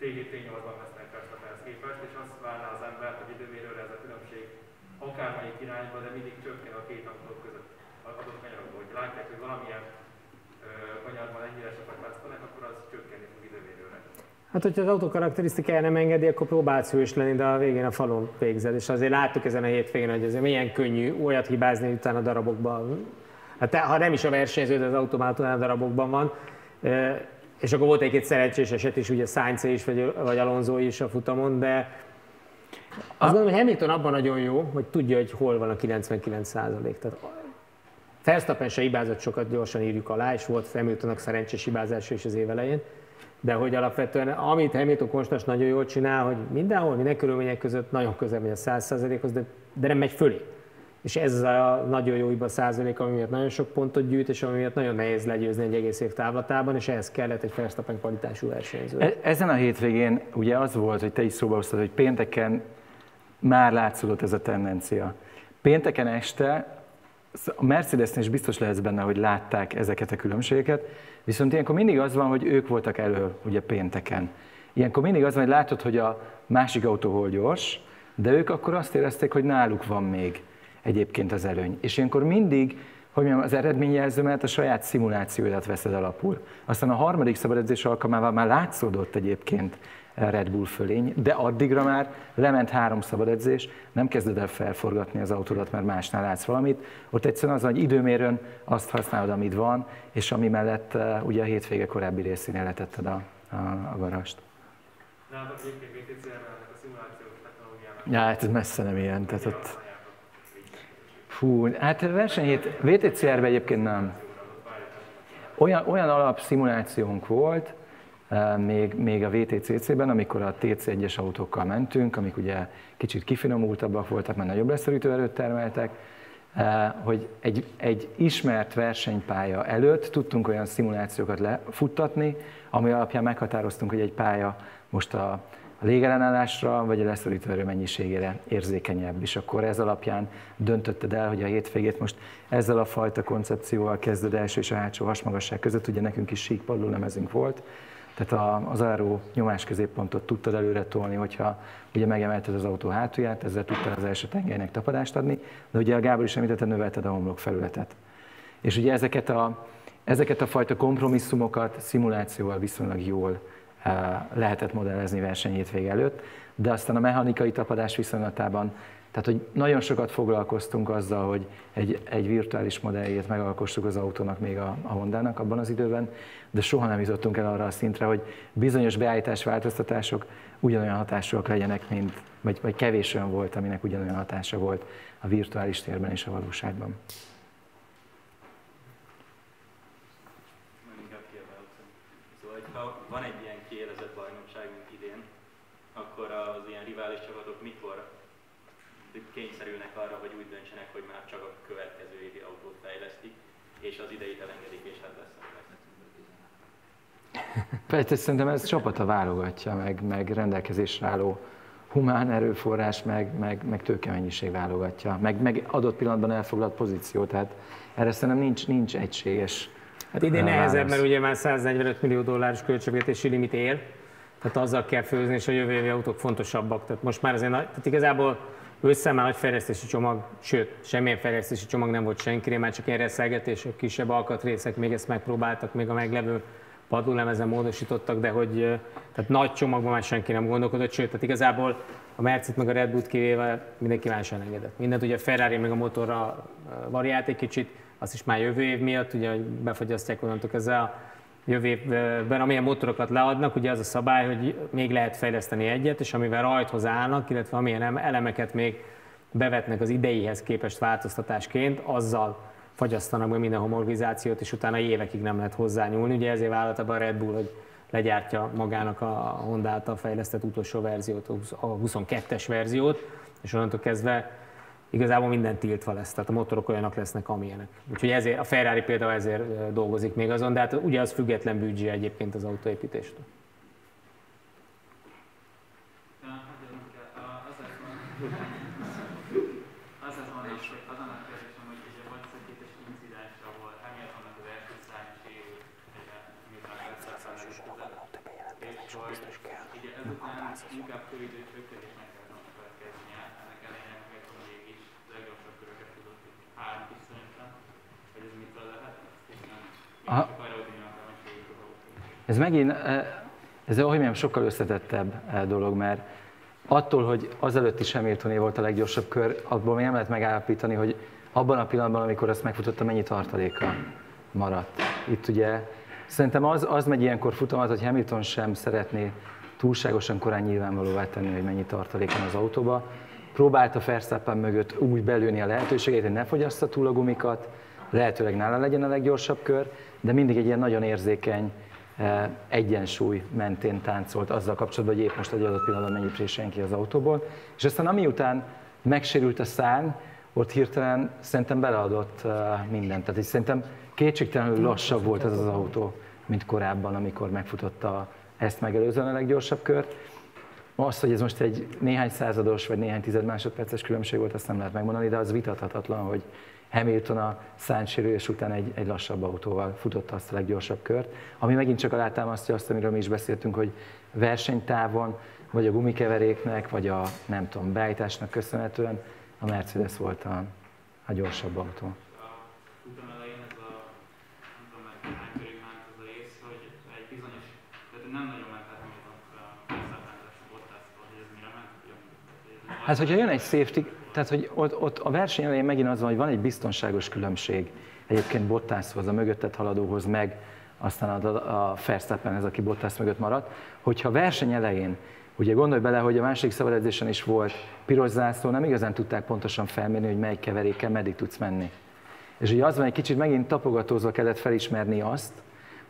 T7, T8-ban vesznek Verstappenhez képest, és azt várná az ember, hogy időmérőre ez a különbség akármelyik irányba, de mindig csökken a két autó között adott kanyarokban, hogy látják, hogy valamilyen kanyarban ennyire sokat vesztenek, akkor az csökkenni fog időmérőre. Hát, hogyha az autó karakterisztikája nem engedi, akkor próbálsz is lenni, de a végén a falon végzed. És azért láttuk ezen a hétvégén, hogy ez milyen könnyű olyat hibázni utána a darabokban. Hát te, ha nem is a versenyző, de az automától a darabokban van. És akkor volt egy-két szerencsés eset is, ugye Sainz is, vagy, vagy Alonso is a futamon, de azt gondolom, hogy Hamilton abban nagyon jó, hogy tudja, hogy hol van a 99 százalék. Tehát Verstappen se hibázott sokat, gyorsan írjuk alá, és volt Hamiltonnak szerencsés hibázása is az év elején. De hogy alapvetően, amit Hamilton konstans nagyon jól csinál, hogy mindenhol, minden körülmények között nagyon közel megy a 100%-hoz, de, de nem megy fölé. És ez a nagyon jó hiba százalék, ami miatt nagyon sok pontot gyűjt, és ami miatt nagyon nehéz legyőzni egy egész év távlatában, és ehhez kellett egy Verstappen kvalitású versenyző. E- ezen a hétvégén ugye az volt, hogy te is szóba hoztad, hogy pénteken már látszódott ez a tendencia. Pénteken este a Mercedesnél is biztos lehetsz benne, hogy látták ezeket a különbségeket, viszont ilyenkor mindig az van, hogy ők voltak elő, ugye pénteken. Ilyenkor mindig az van, hogy látod, hogy a másik autó hol gyors, de ők akkor azt érezték, hogy náluk van még egyébként az előny. És ilyenkor mindig, hogy mondjam, az eredményjelzőmet a saját szimulációját veszed alapul. Aztán a harmadik szabadedzés alkalmával már látszódott egyébként Red Bull fölény, de addigra már lement három szabad edzés, nem kezded el felforgatni az autódat, mert másnál látsz valamit. Ott egyszerűen az, hogy időmérőn azt használod, amit van, és ami mellett uh, ugye a hétvége korábbi részén letetted a, a, a garast. Ja, hát ez messze nem ilyen, tehát ott... Fú, hát versenyhét, VTCR-ben egyébként nem. Olyan, olyan alapszimulációnk volt, még, még a VTCC-ben, amikor a TC1-es autókkal mentünk, amik ugye kicsit kifinomultabbak voltak, mert nagyobb leszorító erőt termeltek, hogy egy, egy ismert versenypálya előtt tudtunk olyan szimulációkat lefuttatni, ami alapján meghatároztunk, hogy egy pálya most a, a légellenállásra vagy a leszorító erő mennyiségére érzékenyebb, és akkor ez alapján döntötted el, hogy a hétvégét most ezzel a fajta koncepcióval kezded első és a hátsó hasmagasság között, ugye nekünk is sík padlólemezünk volt, tehát az aero nyomás középpontot tudtad előre tolni, hogyha ugye megemelted az autó hátulját, ezzel tudtad az első tengelynek tapadást adni, de ugye a Gábor is említette, növelted a homlok felületet. És ugye ezeket a, ezeket a fajta kompromisszumokat szimulációval viszonylag jól uh, lehetett modellezni versenyhétvég előtt, de aztán a mechanikai tapadás viszonylatában tehát, hogy nagyon sokat foglalkoztunk azzal, hogy egy, egy virtuális modelljét megalkossuk az autónak még a, a Hondának abban az időben, de soha nem jutottunk el arra a szintre, hogy bizonyos beállítás változtatások ugyanolyan hatásúak legyenek, mint, vagy, vagy kevés olyan volt, aminek ugyanolyan hatása volt a virtuális térben és a valóságban. Szóval, van egy ilyen kiélezett bajnokságunk idén, akkor az ilyen rivális csapatok mikor kényszerülnek arra, hogy úgy döntsenek, hogy már csak a következő évi autót fejlesztik, és az idejét elengedik, és hát lesz. Persze, szerintem ez csapata válogatja, meg, meg rendelkezésre álló humán erőforrás, meg, meg, meg tőkemennyiség válogatja, meg, meg adott pillanatban elfoglalt pozíció, tehát erre szerintem nincs, nincs egységes Hát idén nehezebb, mert ugye már 145 millió dolláros költségvetési limit él, tehát azzal kell főzni, és a jövő évi autók fontosabbak. Tehát most már azért, tehát igazából Ősszel már nagy fejlesztési csomag, sőt, semmilyen fejlesztési csomag nem volt senkire, már csak ilyen reszelgetések, kisebb alkatrészek, még ezt megpróbáltak, még a meglevő padlólemezen módosítottak, de hogy tehát nagy csomagban már senki nem gondolkodott, sőt, tehát igazából a Mercedes meg a Red Bull kivéve mindenki más engedett. Mindent ugye a Ferrari meg a motorra variált egy kicsit, azt is már jövő év miatt, ugye befogyasztják onnantól ezzel a jövő évben, amilyen motorokat leadnak, ugye az a szabály, hogy még lehet fejleszteni egyet, és amivel rajthoz állnak, illetve amilyen elemeket még bevetnek az ideihez képest változtatásként, azzal fagyasztanak be minden homologizációt, és utána évekig nem lehet hozzányúlni. Ugye ezért vállalt a Red Bull, hogy legyártja magának a Honda által fejlesztett utolsó verziót, a 22-es verziót, és onnantól kezdve igazából minden tiltva lesz, tehát a motorok olyanok lesznek, amilyenek. Úgyhogy ezért, a Ferrari például ezért dolgozik még azon, de hát ugye az független büdzsé egyébként az autóépítéstől. Ez megint, eh, ez hogy mondjam, sokkal összetettebb eh, dolog, mert attól, hogy azelőtt is Hamiltoné volt a leggyorsabb kör, abból még nem lehet megállapítani, hogy abban a pillanatban, amikor ezt megfutotta, mennyi tartaléka maradt. Itt ugye szerintem az, az megy ilyenkor futomat, hogy Hamilton sem szeretné túlságosan korán nyilvánvalóvá tenni, hogy mennyi tartalék van az autóba. Próbálta Verstappen mögött úgy belőni a lehetőségét, hogy ne fogyassza túl a gumikat, lehetőleg nála legyen a leggyorsabb kör, de mindig egy ilyen nagyon érzékeny Eh, egyensúly mentén táncolt azzal kapcsolatban, hogy épp most egy adott pillanatban mennyit présen ki az autóból. És aztán ami után megsérült a szárny, ott hirtelen szerintem beleadott eh, mindent. Tehát szerintem kétségtelenül lassabb volt ez az autó, mint korábban, amikor megfutotta ezt megelőzően a leggyorsabb kört. Az, hogy ez most egy néhány százados vagy néhány tized másodperces különbség volt, azt nem lehet megmondani, de az vitathatatlan, hogy Hamilton a szánysérülés után egy, egy lassabb autóval futott azt a leggyorsabb kört, ami megint csak alátámasztja azt, amiről mi is beszéltünk, hogy versenytávon, vagy a gumikeveréknek, vagy a nem tudom, beállításnak köszönhetően a Mercedes volt a, a gyorsabb autó. Hát, hogyha jön egy safety, tehát, hogy ott, ott a verseny elején megint az van, hogy van egy biztonságos különbség egyébként Bottashoz, a mögöttet haladóhoz, meg aztán a, a Verstappen, ez aki Bottas mögött maradt, hogyha verseny elején, ugye gondolj bele, hogy a másik szabadedzésen is volt piros zászló, nem igazán tudták pontosan felmérni, hogy melyik keverékkel meddig tudsz menni. És ugye az van, egy kicsit megint tapogatózva kellett felismerni azt,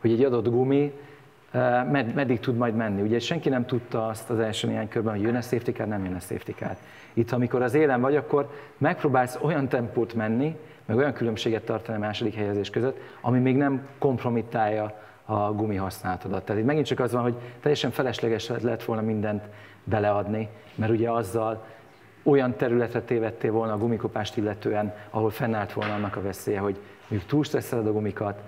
hogy egy adott gumi eh, med, meddig tud majd menni. Ugye senki nem tudta azt az első néhány körben, hogy jön-e safety car, nem jön-e safety car. Itt, amikor az élen vagy, akkor megpróbálsz olyan tempót menni, meg olyan különbséget tartani a második helyezés között, ami még nem kompromittálja a gumi használatodat. Tehát itt megint csak az van, hogy teljesen felesleges lett volna mindent beleadni, mert ugye azzal olyan területre tévedtél volna a gumikopást illetően, ahol fennállt volna annak a veszélye, hogy mondjuk túl stresszeled a gumikat,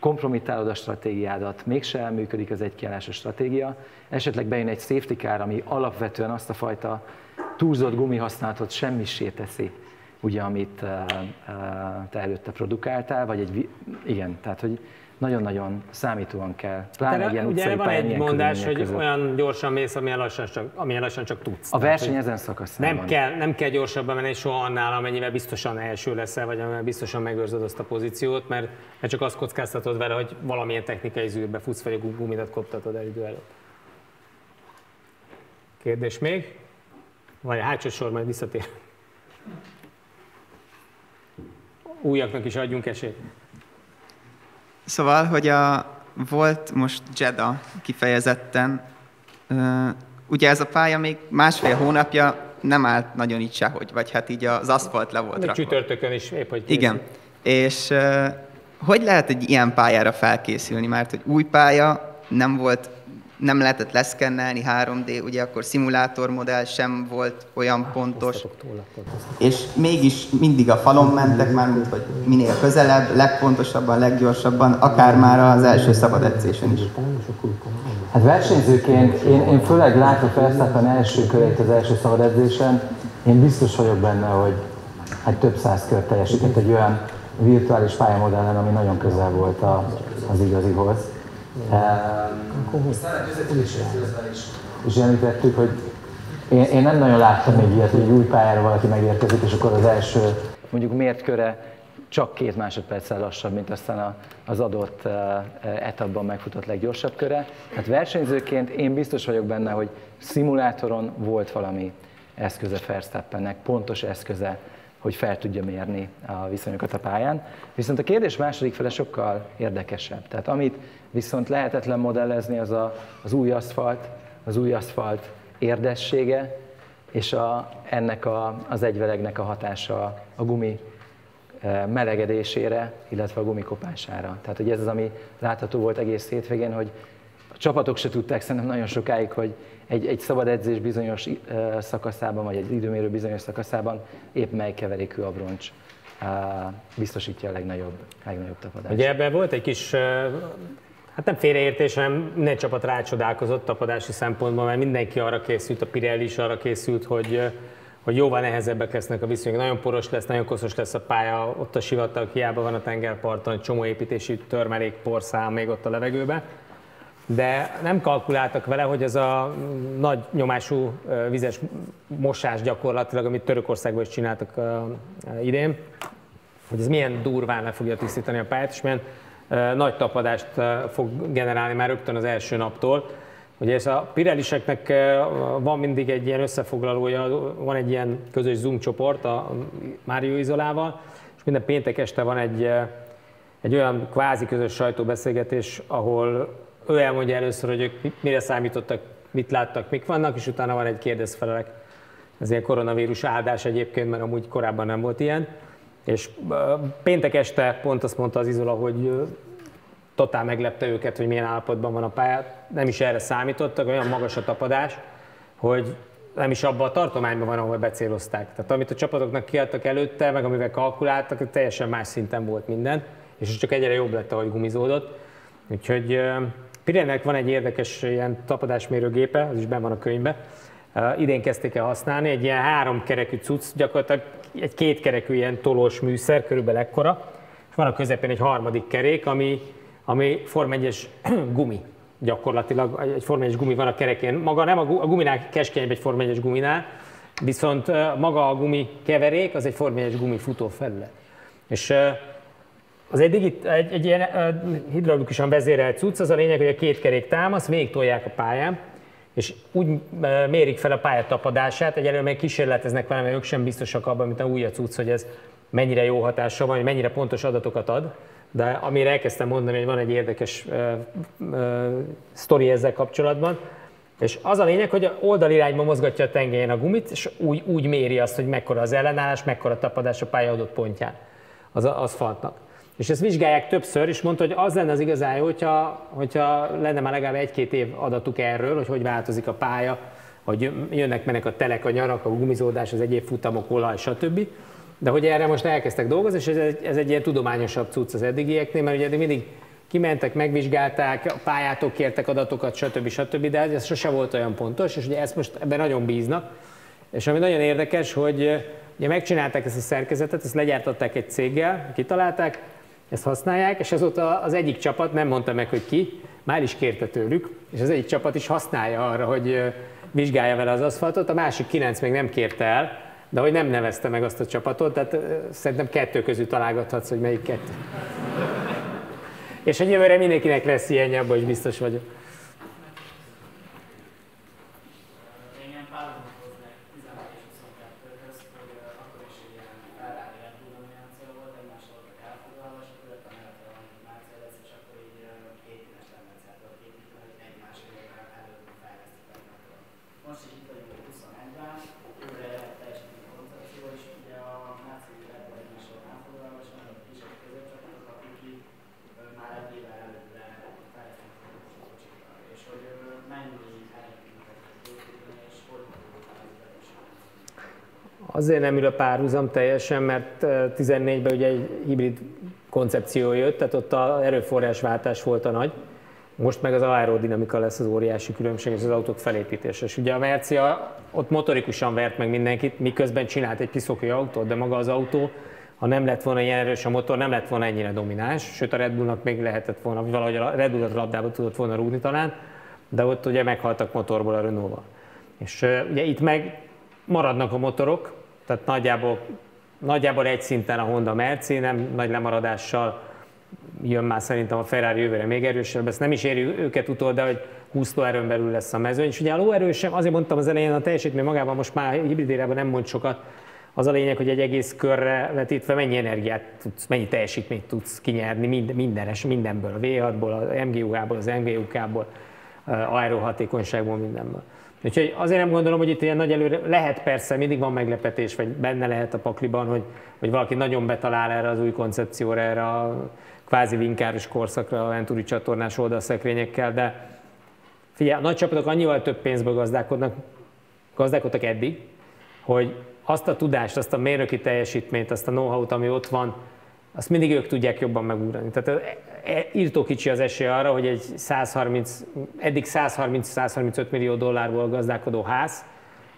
kompromittálod a stratégiádat, mégse elműködik az egykiállásos stratégia, esetleg bejön egy safety car, ami alapvetően azt a fajta túlzott gumihasználatot semmisé teszi, ugye, amit uh, uh, te előtte produkáltál, vagy egy, igen, tehát hogy nagyon-nagyon számítóan kell. Pláne egy ilyen ugye van egy mondás, hogy között. olyan gyorsan mész, amilyen lassan csak, amilyen lassan csak tudsz. A verseny tehát, ezen szakaszán nem van. kell, nem kell gyorsabban menni soha annál, amennyivel biztosan első leszel, vagy amennyivel biztosan megőrzöd azt a pozíciót, mert, mert csak azt kockáztatod vele, hogy valamilyen technikai zűrbe futsz, vagy a gumidat koptatod el idő előtt. Kérdés még? Vagy a hátsó sor majd visszatér. Újaknak is adjunk esélyt. Szóval, hogy a, volt most Jeddah kifejezetten, ugye ez a pálya még másfél hónapja nem állt nagyon így sehogy, vagy hát így az aszfalt le volt Még csütörtökön is épp, hogy készül. Igen, és hogy lehet egy ilyen pályára felkészülni, mert hogy új pálya nem volt nem lehetett leszkennelni 3D, ugye akkor szimulátormodell sem volt olyan pontos. És mégis mindig a falon mentek már, mint hogy minél közelebb, legpontosabban, leggyorsabban, akár már az első szabad edzésen is. Hát versenyzőként én, én főleg látva Verstappen első körét az első szabad edzésen, én biztos vagyok benne, hogy hát több száz kört teljesített egy olyan virtuális pályamodellen, ami nagyon közel volt az igazihoz. És említettük, hogy én, én nem nagyon láttam még ilyet, hogy egy új pályára valaki megérkezik, és akkor az első mondjuk miért köre csak két másodperccel lassabb, mint aztán az adott etapban megfutott leggyorsabb köre. Hát versenyzőként én biztos vagyok benne, hogy szimulátoron volt valami eszköze Verstappennek, pontos eszköze hogy fel tudja mérni a viszonyokat a pályán. Viszont a kérdés második fele sokkal érdekesebb. Tehát amit viszont lehetetlen modellezni, az a, az új aszfalt, az új aszfalt érdessége, és a, ennek a, az egyvelegnek a hatása a gumi melegedésére, illetve a gumikopására. Tehát hogy ez az, ami látható volt egész hétvégén, hogy a csapatok se tudták szerintem nagyon sokáig, hogy egy, egy szabad edzés bizonyos szakaszában, vagy egy időmérő bizonyos szakaszában épp mely keverékű abroncs biztosítja a legnagyobb, legnagyobb tapadást. Ugye ebben volt egy kis, hát nem félreértés, hanem minden csapat rácsodálkozott tapadási szempontból, mert mindenki arra készült, a Pirelli is arra készült, hogy hogy jóval nehezebbek lesznek a viszonyok. Nagyon poros lesz, nagyon koszos lesz a pálya, ott a sivatag, hiába van a tengerparton, egy csomó építési törmelék, porszám még ott a levegőben. De nem kalkuláltak vele, hogy ez a nagy nyomású vizes mosás gyakorlatilag, amit Törökországban is csináltak idén, hogy ez milyen durván le fogja tisztítani a pályát, és milyen nagy tapadást fog generálni már rögtön az első naptól. Ugye ez a Pirelliseknek van mindig egy ilyen összefoglalója, van egy ilyen közös Zoom csoport a Mário Izolával, és minden péntek este van egy, egy olyan kvázi közös sajtóbeszélgetés, ahol ő elmondja először, hogy ők mire számítottak, mit láttak, mik vannak, és utána van egy kérdezfelelek. Ez ilyen koronavírus áldás egyébként, mert amúgy korábban nem volt ilyen. És péntek este pont azt mondta az Izola, hogy totál meglepte őket, hogy milyen állapotban van a pályát. Nem is erre számítottak, olyan magas a tapadás, hogy nem is abban a tartományban van, ahol becélozták. Tehát amit a csapatoknak kiadtak előtte, meg amivel kalkuláltak, teljesen más szinten volt minden, és csak egyre jobb lett, ahogy gumizódott. Úgyhogy Pirennek van egy érdekes ilyen tapadásmérőgépe, az is benne van a könyvben. Idén kezdték el használni, egy ilyen három kerekű cucc, gyakorlatilag egy két kerekű ilyen tolós műszer, körülbelül ekkora, és van a közepén egy harmadik kerék, ami ami Form 1-es gumi gyakorlatilag. Egy Form 1 gumi van a kerekén. Maga nem a, guminál keskenyebb egy Form 1-es guminál, viszont maga a gumi keverék az egy Form 1-es gumi futófelület. És az egy, digit, egy, egy ilyen hidraulikusan vezérelt cucc, az a lényeg, hogy a két kerék támasz, végig tolják a pályán, és úgy mérik fel a pálya tapadását, egyelőre még kísérleteznek vele, mert ők sem biztosak abban, mint a új a cucc, hogy ez mennyire jó hatással van, hogy mennyire pontos adatokat ad. De amire elkezdtem mondani, hogy van egy érdekes uh, uh, sztori ezzel kapcsolatban, és az a lényeg, hogy oldalirányba mozgatja a tengelyen a gumit, és úgy, úgy méri azt, hogy mekkora az ellenállás, mekkora tapadás a pálya adott pontján. Az aszfaltnak. És ezt vizsgálják többször, és mondta, hogy az lenne az igazán jó, hogyha, hogyha lenne már legalább egy-két év adatuk erről, hogy hogy változik a pálya, hogy jönnek, mennek a telek, a nyarak, a gumizódás, az egyéb futamok, olaj, stb. De hogy erre most elkezdtek dolgozni, és ez egy, ez egy ilyen tudományosabb cucc az eddigieknél, mert ugye eddig mindig kimentek, megvizsgálták, a pályától kértek adatokat, stb. stb. De ez sose volt olyan pontos, és ugye ezt most ebben nagyon bíznak. És ami nagyon érdekes, hogy ugye megcsinálták ezt a szerkezetet, ezt legyártották egy céggel, kitalálták, ezt használják, és azóta az egyik csapat, nem mondta meg, hogy ki, már is kérte tőlük, és az egyik csapat is használja arra, hogy vizsgálja vele az aszfaltot, a másik kilenc még nem kérte el, de hogy nem nevezte meg azt a csapatot, tehát szerintem kettő közül találgathatsz, hogy melyik kettő. És a jövőre mindenkinek lesz ilyenje, abban is biztos vagyok. Azért nem ül a párhuzam teljesen, mert 14-ben ugye egy hibrid koncepció jött, tehát ott az erőforrásváltás volt a nagy. Most meg az aerodinamika lesz az óriási különbség, és az autók felépítése. És ugye a Mercia ott motorikusan vert meg mindenkit, miközben csinált egy piszok autót, de maga az autó, ha nem lett volna ilyen erős a motor, nem lett volna ennyire domináns, sőt a Red Bullnak még lehetett volna, valahogy a Red Bull labdába tudott volna rúgni talán, de ott ugye meghaltak motorból a Renault-val. És ugye itt meg maradnak a motorok, tehát nagyjából, nagyjából egy szinten a Honda Merci, nem nagy lemaradással jön már szerintem a Ferrari jövőre még erősebb, ezt nem is éri őket utol, de hogy 20 lóerőn belül lesz a mezőny. És ugye a lóerő sem, azért mondtam az elején, a teljesítmény magában most már hibridérában nem mond sokat, az a lényeg, hogy egy egész körre vetítve mennyi energiát tudsz, mennyi teljesítményt tudsz kinyerni minden, mindenes, mindenből, a V6-ból, a MGUH-ból, az MGUK-ból, aerohatékonyságból, mindenből. Úgyhogy azért nem gondolom, hogy itt ilyen nagy előre, lehet persze, mindig van meglepetés, vagy benne lehet a pakliban, hogy, hogy valaki nagyon betalál erre az új koncepcióra, erre a kvázi vinkáros korszakra a Venturi csatornás oldalszekrényekkel, de figyelj, a nagy csapatok annyival több pénzből gazdálkodnak, gazdálkodtak eddig, hogy azt a tudást, azt a mérnöki teljesítményt, azt a know-how-t, ami ott van, azt mindig ők tudják jobban megugrani. Tehát írtó kicsi az esély arra, hogy egy 130, eddig 130-135 millió dollárból gazdálkodó ház,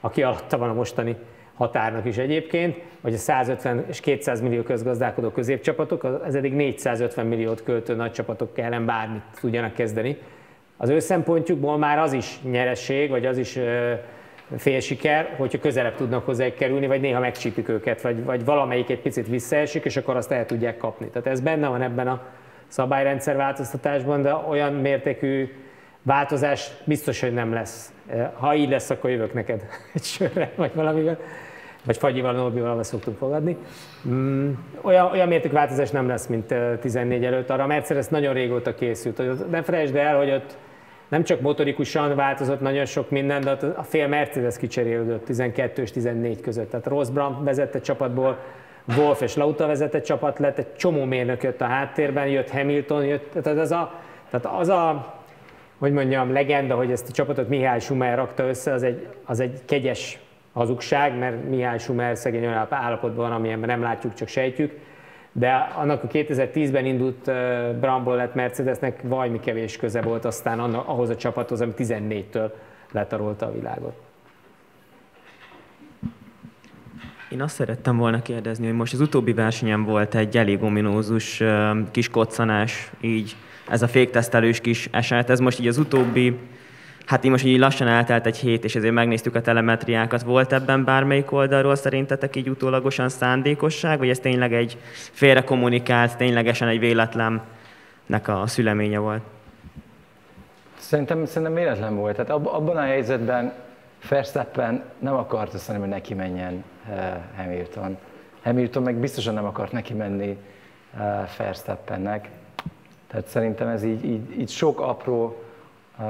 aki alatta van a mostani határnak is egyébként, vagy a 150 és 200 millió közgazdálkodó középcsapatok, az eddig 450 milliót költő nagy csapatok ellen bármit tudjanak kezdeni. Az ő szempontjukból már az is nyeresség, vagy az is fél siker, hogyha közelebb tudnak hozzá kerülni, vagy néha megcsípik őket, vagy, vagy valamelyik egy picit visszaesik, és akkor azt el tudják kapni. Tehát ez benne van ebben a szabályrendszer változtatásban, de olyan mértékű változás biztos, hogy nem lesz. Ha így lesz, akkor jövök neked egy sörre, vagy valamivel, vagy fagyival, Norbival szoktunk fogadni. Mm, olyan, olyan mértékű változás nem lesz, mint 14 előtt. Arra a Mercedes nagyon régóta készült. Ne felejtsd el, hogy ott nem csak motorikusan változott nagyon sok minden, de a fél Mercedes kicserélődött 12 és 14 között. Tehát Ross Brown vezette csapatból, Wolf és Lauta vezette csapat lett, egy csomó mérnök jött a háttérben, jött Hamilton, jött, tehát az a, tehát az a hogy mondjam, legenda, hogy ezt a csapatot Mihály Schumer rakta össze, az egy, az egy kegyes hazugság, mert Mihály Schumer szegény olyan állapotban van, amilyenben nem látjuk, csak sejtjük de annak a 2010-ben indult Bramble lett Mercedesnek valami kevés köze volt aztán ahhoz a csapathoz, ami 14-től letarolta a világot. Én azt szerettem volna kérdezni, hogy most az utóbbi versenyen volt egy elég ominózus kis koccanás, így ez a féktesztelős kis eset, ez most így az utóbbi Hát így most így lassan eltelt egy hét, és ezért megnéztük a telemetriákat. Volt ebben bármelyik oldalról szerintetek így utólagosan szándékosság, vagy ez tényleg egy félre kommunikált, ténylegesen egy véletlennek a szüleménye volt? Szerintem, szerintem véletlen volt. Tehát abban a helyzetben Verstappen nem akart azt mondani, hogy neki menjen Hamilton. Hamilton meg biztosan nem akart neki menni eh, Verstappennek. Tehát szerintem ez így, így, így sok apró eh,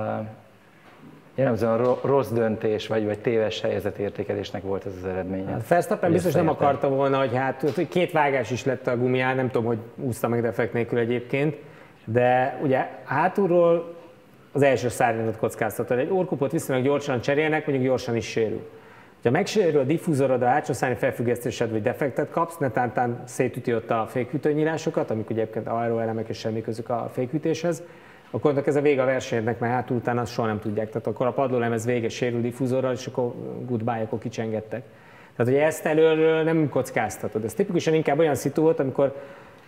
jellemzően rossz döntés, vagy, vagy téves helyzetértékelésnek volt ez az eredmény. Hát Verstappen biztos nem akarta volna, hogy hát két vágás is lett a gumián, nem tudom, hogy úszta meg defekt nélkül egyébként, de ugye hátulról az első szárnyatot kockáztatod. Egy orkupot viszonylag gyorsan cserélnek, mondjuk gyorsan is sérül. Ha megsérül a diffúzorod, a hátsó szárny felfüggesztésed, vagy defektet kapsz, netántán szétüti ott a fékütőnyílásokat, amik ugye egyébként aeroelemek és semmi közük a fékütéshez, akkor ez a vége a versenynek, mert hátul utána azt soha nem tudják. Tehát akkor a padlólemez vége sérül diffúzorral, és akkor goodbye, akkor kicsengettek. Tehát, hogy ezt előről nem kockáztatod. Ez tipikusan inkább olyan szitu volt, amikor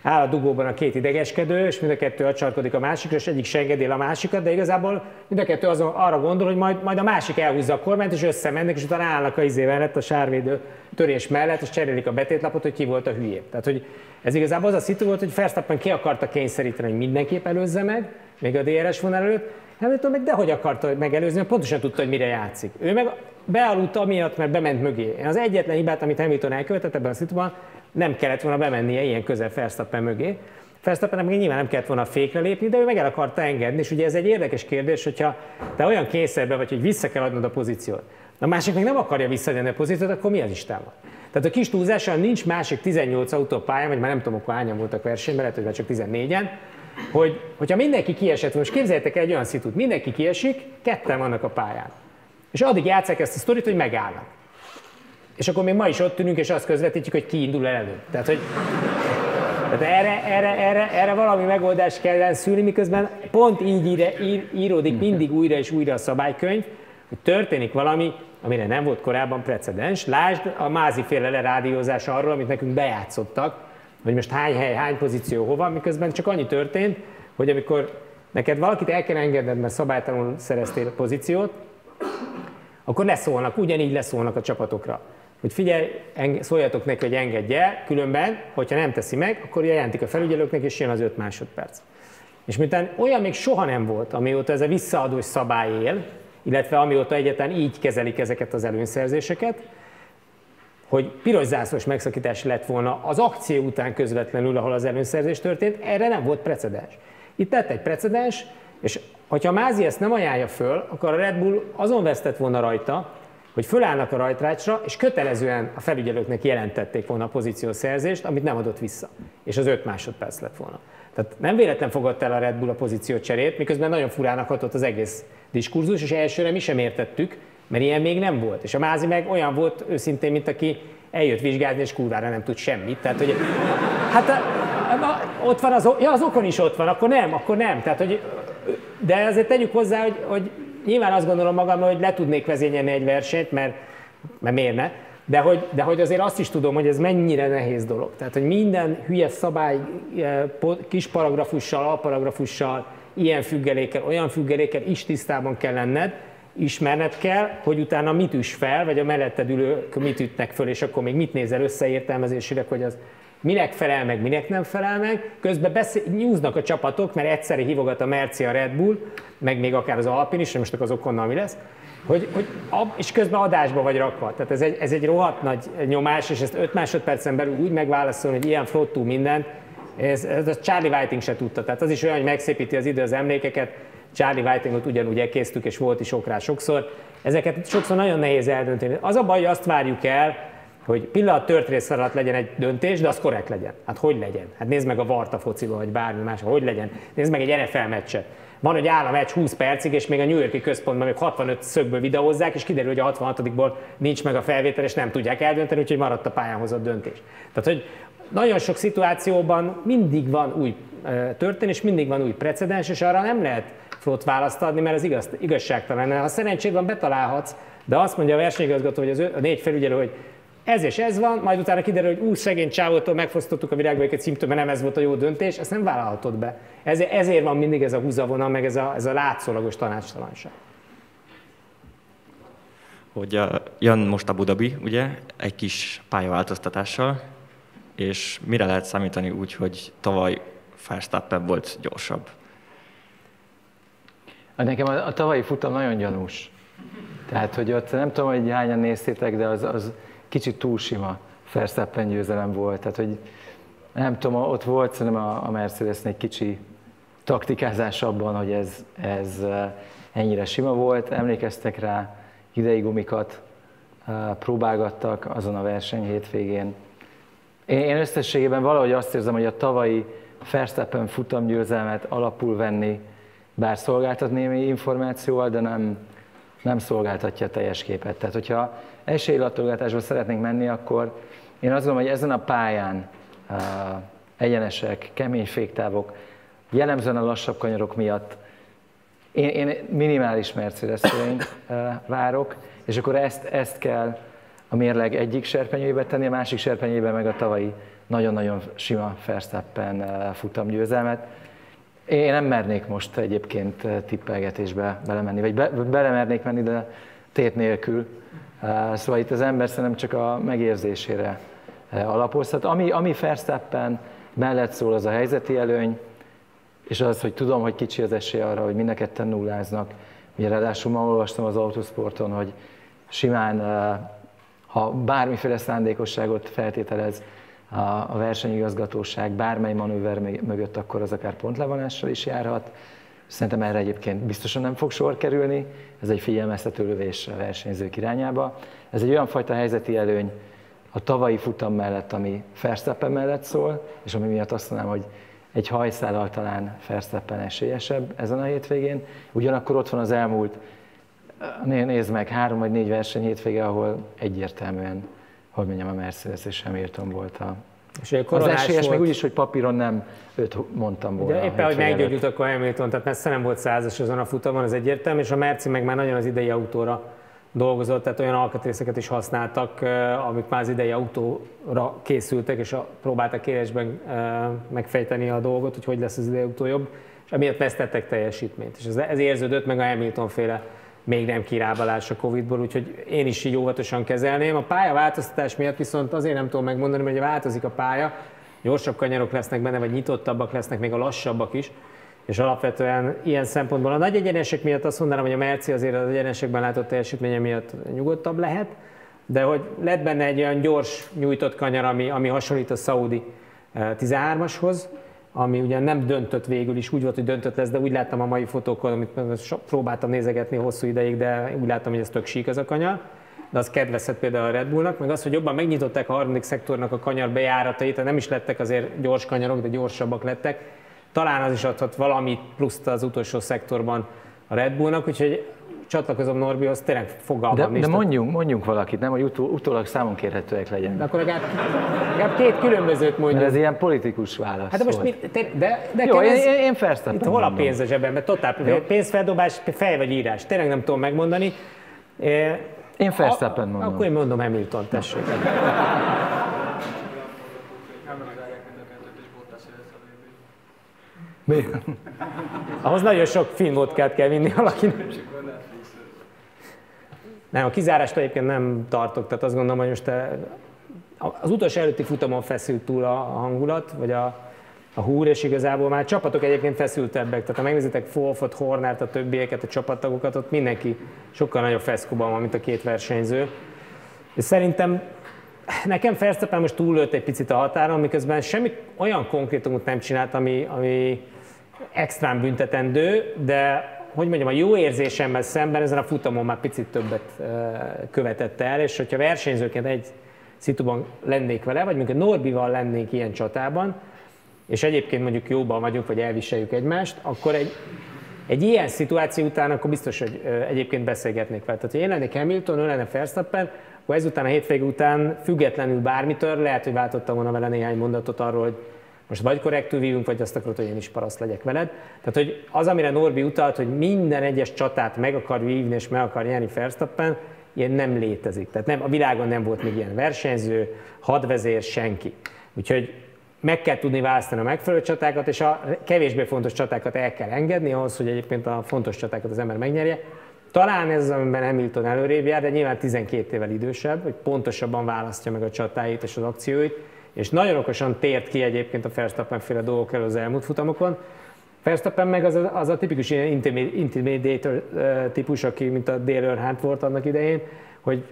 áll a dugóban a két idegeskedő, és mind a kettő acsarkodik a másikra, és egyik sengedél a másikat, de igazából mind a kettő azon, arra gondol, hogy majd, majd a másik elhúzza a kormányt, és összemennek, és utána állnak a izével lett a sárvédő törés mellett, és cserélik a betétlapot, hogy ki volt a hülye. Tehát, hogy ez igazából az a szitu volt, hogy Verstappen ki akarta kényszeríteni, hogy mindenképp előzze meg, még a DRS vonal előtt, Hamilton meg dehogy akarta megelőzni, mert pontosan tudta, hogy mire játszik. Ő meg bealudt amiatt, mert bement mögé. Az egyetlen hibát, amit Hamilton elkövetett ebben a szituban, nem kellett volna bemennie ilyen közel Verstappen mögé. Verstappen meg nyilván nem kellett volna fékre lépni, de ő meg el akarta engedni, és ugye ez egy érdekes kérdés, hogyha te olyan kényszerbe vagy, hogy vissza kell adnod a pozíciót, a másik meg nem akarja visszadni a pozíciót, akkor mi az Isten van? Tehát a kis túlzással nincs másik 18 autópálya, vagy már nem tudom, akkor hányan voltak versenyben, lehet, hogy csak 14-en, hogy, hogyha mindenki kiesett, most képzeljétek egy olyan szitut, mindenki kiesik, ketten vannak a pályán. És addig játszák ezt a sztorit, hogy megállnak. És akkor még ma is ott ülünk, és azt közvetítjük, hogy ki indul el. Tehát, hogy tehát erre, erre, erre, erre valami megoldást kell szülni, miközben pont így ír, ír, íródik mindig újra és újra a szabálykönyv, hogy történik valami, amire nem volt korábban precedens. Lásd a mázi féle lerádiózás arról, amit nekünk bejátszottak, hogy most hány hely, hány pozíció hova, miközben csak annyi történt, hogy amikor neked valakit el kell engedned, mert szabálytalanul szereztél pozíciót, akkor leszólnak, ugyanígy leszólnak a csapatokra. Hogy figyelj, szóljatok neki, hogy engedje el, különben, hogyha nem teszi meg, akkor jelentik a felügyelőknek, és jön az 5 másodperc. És miután olyan még soha nem volt, amióta ez a visszaadós szabály él, illetve amióta egyetlen így kezelik ezeket az előnyszerzéseket, hogy piros zászlós megszakítás lett volna az akció után közvetlenül, ahol az előnyszerzés történt, erre nem volt precedens. Itt tett egy precedens, és hogyha Mázi ezt nem ajánlja föl, akkor a Red Bull azon vesztett volna rajta, hogy fölállnak a rajtrácsra, és kötelezően a felügyelőknek jelentették volna a pozíciószerzést, amit nem adott vissza. És az 5 másodperc lett volna. Tehát nem véletlen fogadta el a Red Bull a pozíció cserét, miközben nagyon furának hatott az egész diskurzus, és elsőre mi sem értettük, mert ilyen még nem volt. És a Mázi meg olyan volt őszintén, mint aki eljött vizsgálni, és kurvára nem tud semmit. Tehát, hogy hát ott van az, ja, az okon is ott van, akkor nem, akkor nem. Tehát, hogy, de azért tegyük hozzá, hogy, hogy nyilván azt gondolom magam, hogy le tudnék vezényelni egy versenyt, mert, mert miért ne? De hogy, de hogy azért azt is tudom, hogy ez mennyire nehéz dolog. Tehát, hogy minden hülye szabály eh, kis paragrafussal, alparagrafussal, ilyen függelékkel, olyan függelékkel is tisztában kell lenned, ismerned kell, hogy utána mit üs fel, vagy a melletted ülők mit ütnek föl, és akkor még mit nézel összeértelmezésére, hogy az minek felel meg, minek nem felel meg. Közben beszél, nyúznak a csapatok, mert egyszerre hívogat a Merci, a Red Bull, meg még akár az Alpin is, most az okonnal mi lesz, hogy, hogy és közben adásba vagy rakva. Tehát ez egy, ez egy rohadt nagy nyomás, és ezt 5 másodpercen belül úgy megválaszolni, hogy ilyen flottú minden, ez, ez a Charlie Whiting se tudta. Tehát az is olyan, hogy megszépíti az idő az emlékeket. Charlie Whitingot ugyanúgy elkésztük, és volt is ok sokszor. Ezeket sokszor nagyon nehéz eldönteni. Az a baj, hogy azt várjuk el, hogy pillanat tört rész alatt legyen egy döntés, de az korrekt legyen. Hát hogy legyen? Hát nézd meg a Varta fociba, vagy bármi más, hogy legyen. Nézd meg egy NFL meccset. Van, hogy áll a meccs 20 percig, és még a New Yorki központban még 65 szögből videózzák, és kiderül, hogy a 66-ból nincs meg a felvétel, és nem tudják eldönteni, úgyhogy maradt a pályán hozott döntés. Tehát, hogy nagyon sok szituációban mindig van új történés, mindig van új precedens, és arra nem lehet flott választ adni, mert az igaz, igazságtalan. Ha szerencséd van, betalálhatsz, de azt mondja a versenyigazgató, hogy az a négy felügyelő, hogy ez és ez van, majd utána kiderül, hogy új szegény csávótól megfosztottuk a virágba egy címtől, mert nem ez volt a jó döntés, ezt nem vállalhatod be. Ezért, ezért van mindig ez a húzavona, meg ez a, ez a látszólagos tanácstalanság. Hogy uh, jön most Abu Dhabi, ugye, egy kis pályaváltoztatással, és mire lehet számítani úgy, hogy tavaly Verstappen volt gyorsabb? Nekem a, a tavalyi futam nagyon gyanús. Tehát, hogy ott nem tudom, hogy hányan néztétek, de az, az kicsit túl sima Verstappen győzelem volt. Tehát, hogy nem tudom, ott volt szerintem a, Mercedesnek egy kicsi taktikázás abban, hogy ez, ez ennyire sima volt. Emlékeztek rá, idei gumikat próbálgattak azon a verseny hétvégén. Én összességében valahogy azt érzem, hogy a tavalyi Verstappen futamgyőzelmet alapul venni, bár szolgáltat némi információval, de nem, nem szolgáltatja a teljes képet. Tehát, hogyha esélylatolgatásba szeretnénk menni, akkor én azt gondolom, hogy ezen a pályán egyenesek, kemény féktávok, jellemzően a lassabb kanyarok miatt én, én minimális Mercedes várok, és akkor ezt, ezt kell a mérleg egyik serpenyőjébe tenni, a másik serpenyőjébe meg a tavalyi nagyon-nagyon sima Verstappen uh, futamgyőzelmet. Én nem mernék most egyébként tippelgetésbe belemenni, vagy be, belemernék menni, de tét nélkül. Szóval itt az ember szerintem csak a megérzésére alapozhat. Ami, ami Verstappen mellett szól, az a helyzeti előny, és az, hogy tudom, hogy kicsi az esély arra, hogy mind a ketten nulláznak. Ugye ráadásul ma olvastam az autosporton, hogy simán, ha bármiféle szándékosságot feltételez a versenyigazgatóság bármely manőver mögött, akkor az akár pontlevonással is járhat. Szerintem erre egyébként biztosan nem fog sor kerülni, ez egy figyelmeztető lövés a versenyzők irányába. Ez egy olyan fajta helyzeti előny a tavalyi futam mellett, ami Verstappen mellett szól, és ami miatt azt mondanám, hogy egy hajszállal talán Verstappen esélyesebb ezen a hétvégén. Ugyanakkor ott van az elmúlt, nézd meg, három vagy négy verseny hétvége, ahol egyértelműen, hogy mondjam, a Mercedes és Hamilton volt a, és az esélyes volt. még úgy is, hogy papíron nem őt mondtam volna. Ugye éppen, hogy meggyógyult akkor Hamilton, tehát messze nem volt százas azon a futamon, az egyértelmű, és a Merci meg már nagyon az idei autóra dolgozott, tehát olyan alkatrészeket is használtak, amik már az idei autóra készültek, és próbáltak kérésben megfejteni a dolgot, hogy hogy lesz az idei autó jobb, és emiatt vesztettek teljesítményt. És ez, ez érződött meg a Hamilton féle még nem kirábalás a Covid-ból, úgyhogy én is így óvatosan kezelném. A pályaváltoztatás miatt viszont azért nem tudom megmondani, hogy változik a pálya, gyorsabb kanyarok lesznek benne, vagy nyitottabbak lesznek, még a lassabbak is, és alapvetően ilyen szempontból a nagy egyenesek miatt azt mondanám, hogy a Merci azért az egyenesekben látott teljesítménye miatt nyugodtabb lehet, de hogy lett benne egy olyan gyors nyújtott kanyar, ami, ami hasonlít a Saudi 13-ashoz, ami ugye nem döntött végül is, úgy volt, hogy döntött lesz, de úgy láttam a mai fotókon, amit próbáltam nézegetni hosszú ideig, de úgy láttam, hogy ez tök sík ez a kanyar de az kedvezhet például a Red Bullnak, meg az, hogy jobban megnyitották a harmadik szektornak a kanyar bejáratait, nem is lettek azért gyors kanyarok, de gyorsabbak lettek. Talán az is adhat valamit pluszt az utolsó szektorban a Red Bullnak, úgyhogy csatlakozom Norbihoz, tényleg fogalmam de, De mondjunk, mondjunk valakit, nem, hogy utó, utólag számon kérhetőek legyen. De akkor legalább, legalább két különbözőt mondjuk. Mert ez ilyen politikus válasz Hát de most mi, te, de, de Jó, ez, én, én Itt hol a pénz a zsebemben? Totál pénzfeldobás, fej vagy írás. Tényleg nem tudom megmondani. Én Verstappen mondom. Akkor én mondom Hamilton, tessék. Mi? Ahhoz nagyon sok filmvodkát kell vinni valakinek. Nem, a kizárást egyébként nem tartok, tehát azt gondolom, hogy most eh, az utolsó előtti futamon feszült túl a hangulat, vagy a, a húr, és igazából már csapatok egyébként feszültebbek. Tehát ha megnézitek Wolfot, Hornert, a többieket, a csapattagokat, ott mindenki sokkal nagyobb feszkóban van, mint a két versenyző. És szerintem nekem Verstappen most túllőtt egy picit a határon, miközben semmi olyan konkrétumot nem csinált, ami, ami extrán büntetendő, de hogy mondjam, a jó érzésemmel szemben ezen a futamon már picit többet követett el, és hogyha versenyzőként egy szituban lennék vele, vagy mondjuk Norbival lennénk ilyen csatában, és egyébként mondjuk jóban vagyunk, vagy elviseljük egymást, akkor egy, egy ilyen szituáció után akkor biztos, hogy egyébként beszélgetnék vele. Tehát, hogy én lennék Hamilton, ő lenne Verstappen, akkor ezután a hétvége után függetlenül bármitől lehet, hogy váltottam volna vele néhány mondatot arról, hogy most vagy korrektül vívunk, vagy azt akarod, hogy én is paraszt legyek veled. Tehát, hogy az, amire Norbi utalt, hogy minden egyes csatát meg akar vívni és meg akar nyerni Verstappen, ilyen nem létezik. Tehát nem, a világon nem volt még ilyen versenyző, hadvezér, senki. Úgyhogy meg kell tudni választani a megfelelő csatákat, és a kevésbé fontos csatákat el kell engedni ahhoz, hogy egyébként a fontos csatákat az ember megnyerje. Talán ez az, amiben Hamilton előrébb jár, de nyilván 12 évvel idősebb, hogy pontosabban választja meg a csatáit és az akcióit, és nagyon okosan tért ki egyébként a Verstappen féle dolgok elő az elmúlt futamokon. Verstappen meg az az a tipikus ilyen intimidator típus, aki mint a Dale Earnhardt volt annak idején, hogy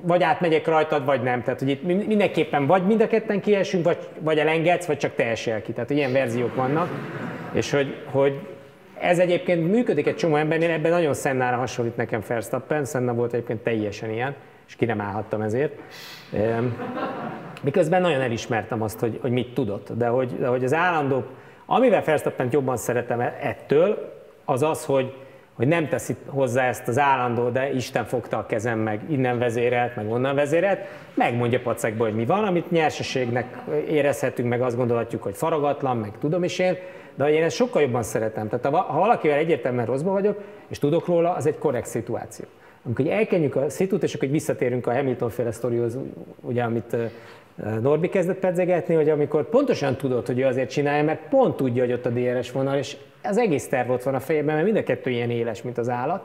vagy átmegyek rajtad, vagy nem. Tehát, hogy itt mindenképpen vagy mind a ketten kiesünk, vagy, vagy elengedsz, vagy csak te esel ki. Tehát, ilyen verziók vannak. És hogy, hogy ez egyébként működik egy csomó embernél, ebben nagyon Szennára hasonlít nekem Verstappen, Senna volt egyébként teljesen ilyen, és ki nem állhattam ezért. Miközben nagyon elismertem azt, hogy, hogy mit tudott, de hogy, de hogy az állandó, amivel Verstappen jobban szeretem e- ettől, az az, hogy, hogy nem teszi hozzá ezt az állandó, de Isten fogta a kezem meg, innen vezérelt, meg onnan vezérelt, megmondja pacekba, hogy mi van, amit nyerseségnek érezhetünk, meg azt gondolhatjuk, hogy faragatlan, meg tudom is én, de én ezt sokkal jobban szeretem. Tehát ha valakivel egyértelműen rosszba vagyok, és tudok róla, az egy korrekt szituáció. Amikor elkenjük a szitut, és akkor visszatérünk a Hamilton féle sztorihoz, ugye, amit Norbi kezdett pedzegetni, hogy amikor pontosan tudod, hogy ő azért csinálja, mert pont tudja, hogy ott a DRS vonal, és az egész terv ott van a fejében, mert mind a kettő ilyen éles, mint az állat.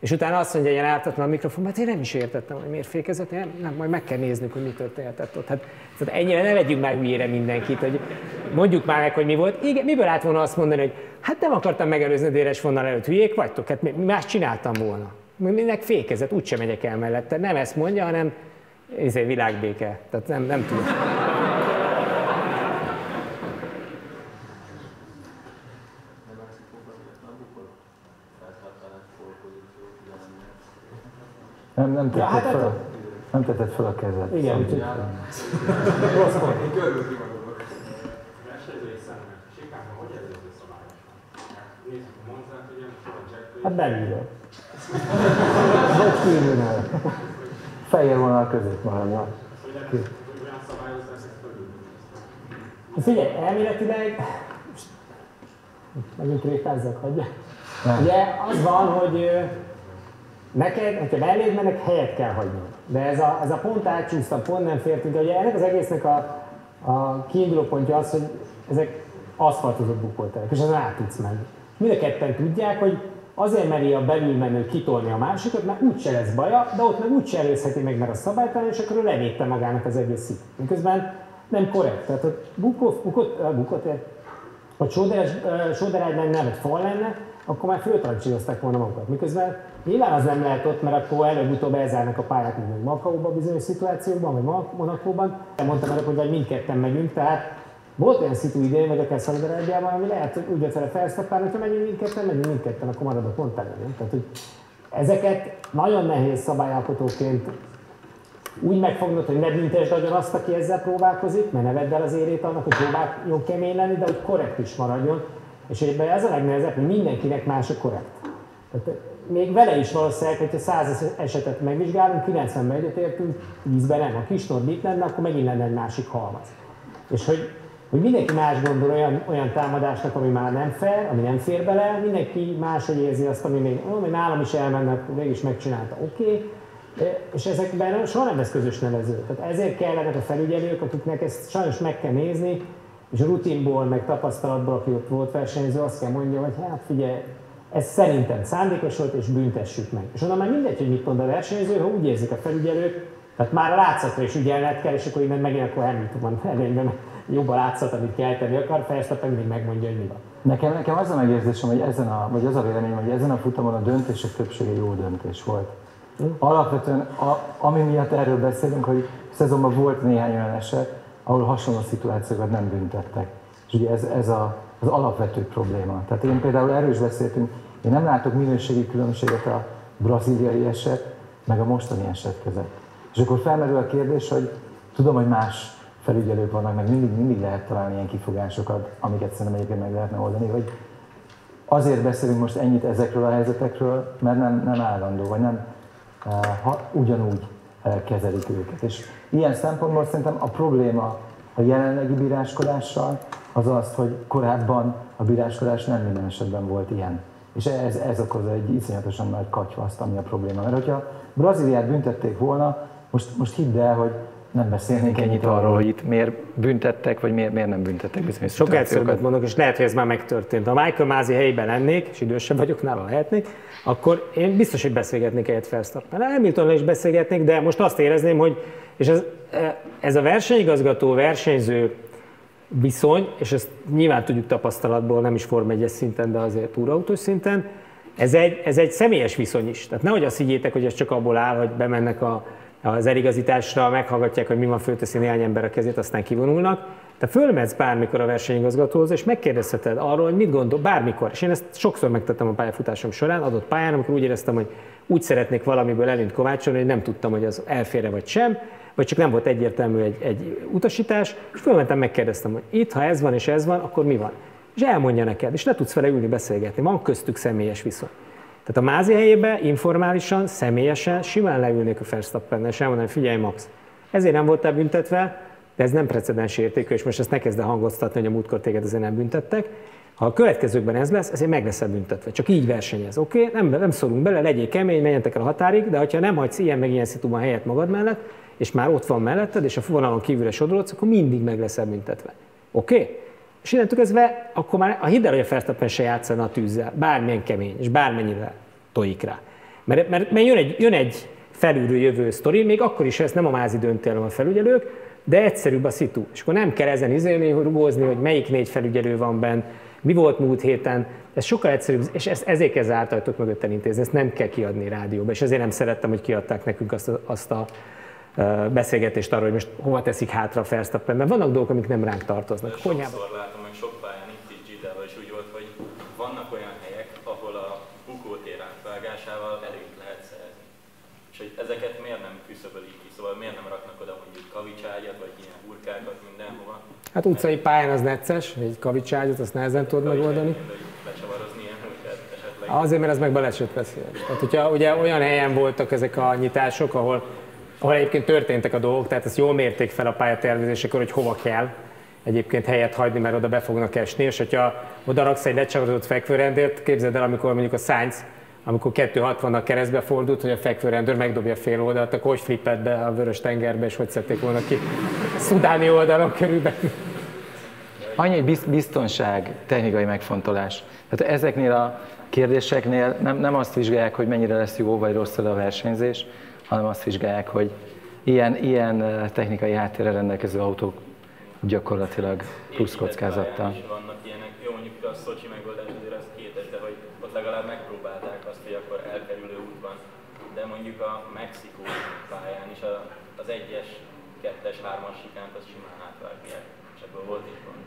És utána azt mondja ilyen ártatlan a mikrofon, hát én nem is értettem, hogy miért fékezett, nem, nem, majd meg kell néznünk, hogy mi történhetett ott. Hát, tehát ennyire ne vegyünk már hülyére mindenkit, hogy mondjuk már meg, hogy mi volt. Igen, miből át volna azt mondani, hogy hát nem akartam megelőzni a DRS vonal előtt, hülyék vagytok, hát mi más csináltam volna. Minek fékezett, úgysem megyek el mellette. Nem ezt mondja, hanem ezért világbéke. Tehát nem, nem tudom. Nem, nem tetted, hát fel, a, nem tetted fel a kezed. Igen, úgyhogy... Rossz volt. Én körül Hát belülről. Vagy kívülről. Fehér vonal között maradnak. Hát figyelj, elméletileg, megint rétázzak, hagyja. Ugye az van, hogy neked, hogyha beléd mennek, helyet kell hagyni. De ez a, ez a pont átcsúsztam, pont nem fértünk, ugye ennek az egésznek a, a kiinduló pontja az, hogy ezek aszfaltozott bukóterek, és ezen át tudsz menni. Mind a ketten tudják, hogy azért meri a belülmenő kitolni a másikat, mert úgyse lesz baja, de ott meg úgyse előzheti meg, mert a szabálytalan, és akkor ő levédte magának az egész szit. Miközben nem korrekt. Tehát, hogy bukó, bukott, bukott, vagy sóderágyban nem egy fal lenne, akkor már föltrancsírozták volna magukat. Miközben nyilván az nem lehet ott, mert akkor előbb-utóbb elzárnak a pályát, mint Makaóban bizonyos szituációkban, vagy Monakóban. Mondtam el, hogy mindketten megyünk, tehát volt olyan szitu idén, vagy akár Szaudarábiában, ami lehet, hogy úgy jött fel a Verstappen, hogyha megyünk mindketten, megyünk mindketten, akkor maradok pont előre. Tehát, hogy ezeket nagyon nehéz szabályalkotóként úgy megfognod, hogy ne büntesd agyon azt, aki ezzel próbálkozik, mert ne vedd el az érét annak, hogy próbáljon kemény lenni, de hogy korrekt is maradjon. És ebben ez a legnehezebb, hogy mindenkinek más a korrekt. Tehát még vele is valószínűleg, hogyha 100 esetet megvizsgálunk, 90-ben egyetértünk, 10-ben nem. Ha kis itt lenne, akkor megint lenne egy másik halmaz. És hogy, hogy mindenki más gondol olyan, olyan támadásnak, ami már nem fair, ami nem fér bele, mindenki máshogy érzi azt, ami még, még nálam is elmennek, végig is megcsinálta, oké, okay. és ezekben soha nem lesz közös nevező. Tehát ezért kellenek a felügyelők, akiknek ezt sajnos meg kell nézni, és a rutinból, meg tapasztalatból, aki ott volt versenyző, azt kell mondja, hogy hát figyelj, ez szerintem szándékos volt, és büntessük meg. És onnan már mindegy, hogy mit mond a versenyző, ha úgy érzik a felügyelők, tehát már a látszatra is ügyelned kell, és akkor innen megint akkor Hamilton van előnyben jobb a látszat, amit kelteni akar, Verstappen mindig megmondja, hogy mi van. Nekem, nekem az a megérzésem, hogy ezen a, vagy az a vélemény, hogy ezen a futamon a döntések többsége jó döntés volt. Hm? Alapvetően, a, ami miatt erről beszélünk, hogy szezonban volt néhány olyan eset, ahol hasonló szituációkat nem büntettek. És ugye ez, ez a, az alapvető probléma. Tehát én például erős beszéltünk, én nem látok minőségi különbséget a braziliai eset, meg a mostani eset között. És akkor felmerül a kérdés, hogy tudom, hogy más felügyelők vannak, meg mindig, mindig lehet találni ilyen kifogásokat, amiket szerintem egyébként meg lehetne oldani, hogy azért beszélünk most ennyit ezekről a helyzetekről, mert nem, nem állandó, vagy nem uh, ha, ugyanúgy uh, kezelik őket. És ilyen szempontból szerintem a probléma a jelenlegi bíráskodással az az, hogy korábban a bíráskodás nem minden esetben volt ilyen. És ez, ez okoz egy iszonyatosan nagy katyvaszt, ami a probléma. Mert hogyha Brazíliát büntették volna, most, most hidd el, hogy nem beszélnénk ennyit arról, hogy itt miért büntettek, vagy miért, miért nem büntettek bizonyos Sok egyszerűbbet mondok, és lehet, hogy ez már megtörtént. Ha Michael Mázi helyében lennék, és idősebb vagyok, nála lehetnék, akkor én biztos, hogy beszélgetnék egyet Verstappen. Hamiltonnal is beszélgetnék, de most azt érezném, hogy és ez, ez a versenyigazgató, versenyző viszony, és ezt nyilván tudjuk tapasztalatból, nem is Form 1 szinten, de azért túrautós szinten, ez egy, ez egy személyes viszony is. Tehát nehogy azt higgyétek, hogy ez csak abból áll, hogy bemennek a, az eligazításra, meghallgatják, hogy mi van, fölteszi néhány ember a kezét, aztán kivonulnak. Te fölmetsz bármikor a versenyigazgatóhoz, és megkérdezheted arról, hogy mit gondol, bármikor. És én ezt sokszor megtettem a pályafutásom során, adott pályán, amikor úgy éreztem, hogy úgy szeretnék valamiből előnyt kovácsolni, hogy nem tudtam, hogy az elfére vagy sem, vagy csak nem volt egyértelmű egy, egy utasítás, és fölmentem, megkérdeztem, hogy itt, ha ez van és ez van, akkor mi van? És elmondja neked, és le tudsz vele ülni, beszélgetni. Van köztük személyes viszony. Tehát a mázi helyébe informálisan, személyesen, simán leülnék a Verstappen, és elmondanám, figyelj Max, ezért nem voltál büntetve, de ez nem precedens értékű, és most ezt ne kezd el hangoztatni, hogy a múltkor téged ezért nem büntettek. Ha a következőkben ez lesz, ezért meg leszel büntetve. Csak így versenyez, oké? Okay? Nem, nem szorunk bele, legyél kemény, menjetek el a határig, de ha nem hagysz ilyen meg ilyen szituban helyet magad mellett, és már ott van melletted, és a vonalon kívülre sodolodsz, akkor mindig meg leszel büntetve. Oké? Okay? És innentől kezdve, akkor már a hidd el, hogy a se játszana a tűzzel, bármilyen kemény, és bármennyire tojik rá. Mert, mert, mert jön, egy, jön egy felülről jövő sztori, még akkor is ez nem a mázi dönti hanem a felügyelők, de egyszerűbb a szitu. És akkor nem kell ezen izélni, rugózni, hogy melyik négy felügyelő van benne, mi volt múlt héten, ez sokkal egyszerűbb, és ezt, ezért kell zárt ajtók mögött elintézni, ezt nem kell kiadni rádióba, és ezért nem szerettem, hogy kiadták nekünk azt a, azt a beszélgetést arról, hogy most hova teszik hátra a Verstappen, mert vannak dolgok, amik nem ránk tartoznak. Sokszor látom, meg sok pályán itt is Gidával is úgy volt, hogy vannak olyan helyek, ahol a bukótér átvágásával előnyt lehet szerezni. És hogy ezeket miért nem küszöbölik ki, szóval miért nem raknak oda mondjuk kavicságyat, vagy ilyen hurkákat mindenhova. Hát utcai pályán az necces, egy kavicságyat, azt nehezen tudod megoldani. Azért, mert ez meg baleset veszélyes. Tehát, hogyha ugye olyan helyen voltak ezek a nyitások, ahol ahol egyébként történtek a dolgok, tehát ezt jól mérték fel a pályatervezésekor, hogy hova kell egyébként helyet hagyni, mert oda be fognak esni, és hogyha oda raksz egy lecsavarodott fekvőrendért, képzeld el, amikor mondjuk a Sainz, amikor 260-nak keresztbe fordult, hogy a fekvőrendőr megdobja fél oldalt, akkor hogy flippett be a vörös tengerbe, és hogy szedték volna ki szudáni oldalon körülbelül. Annyi biztonság, technikai megfontolás. Tehát ezeknél a kérdéseknél nem, nem azt vizsgálják, hogy mennyire lesz jó vagy rossz a versenyzés, hanem azt vizsgálják, hogy ilyen, ilyen technikai háttérrel rendelkező autók gyakorlatilag plusz kockázattal. vannak ilyenek. Jó, mondjuk a Szocsi megoldás azért az kétes, de hogy ott legalább megpróbálták azt, hogy akkor elkerülő út van. De mondjuk a Mexikó pályán is az egyes, kettes, hármas sikánt az simán átvágják. Csak ebből volt is van.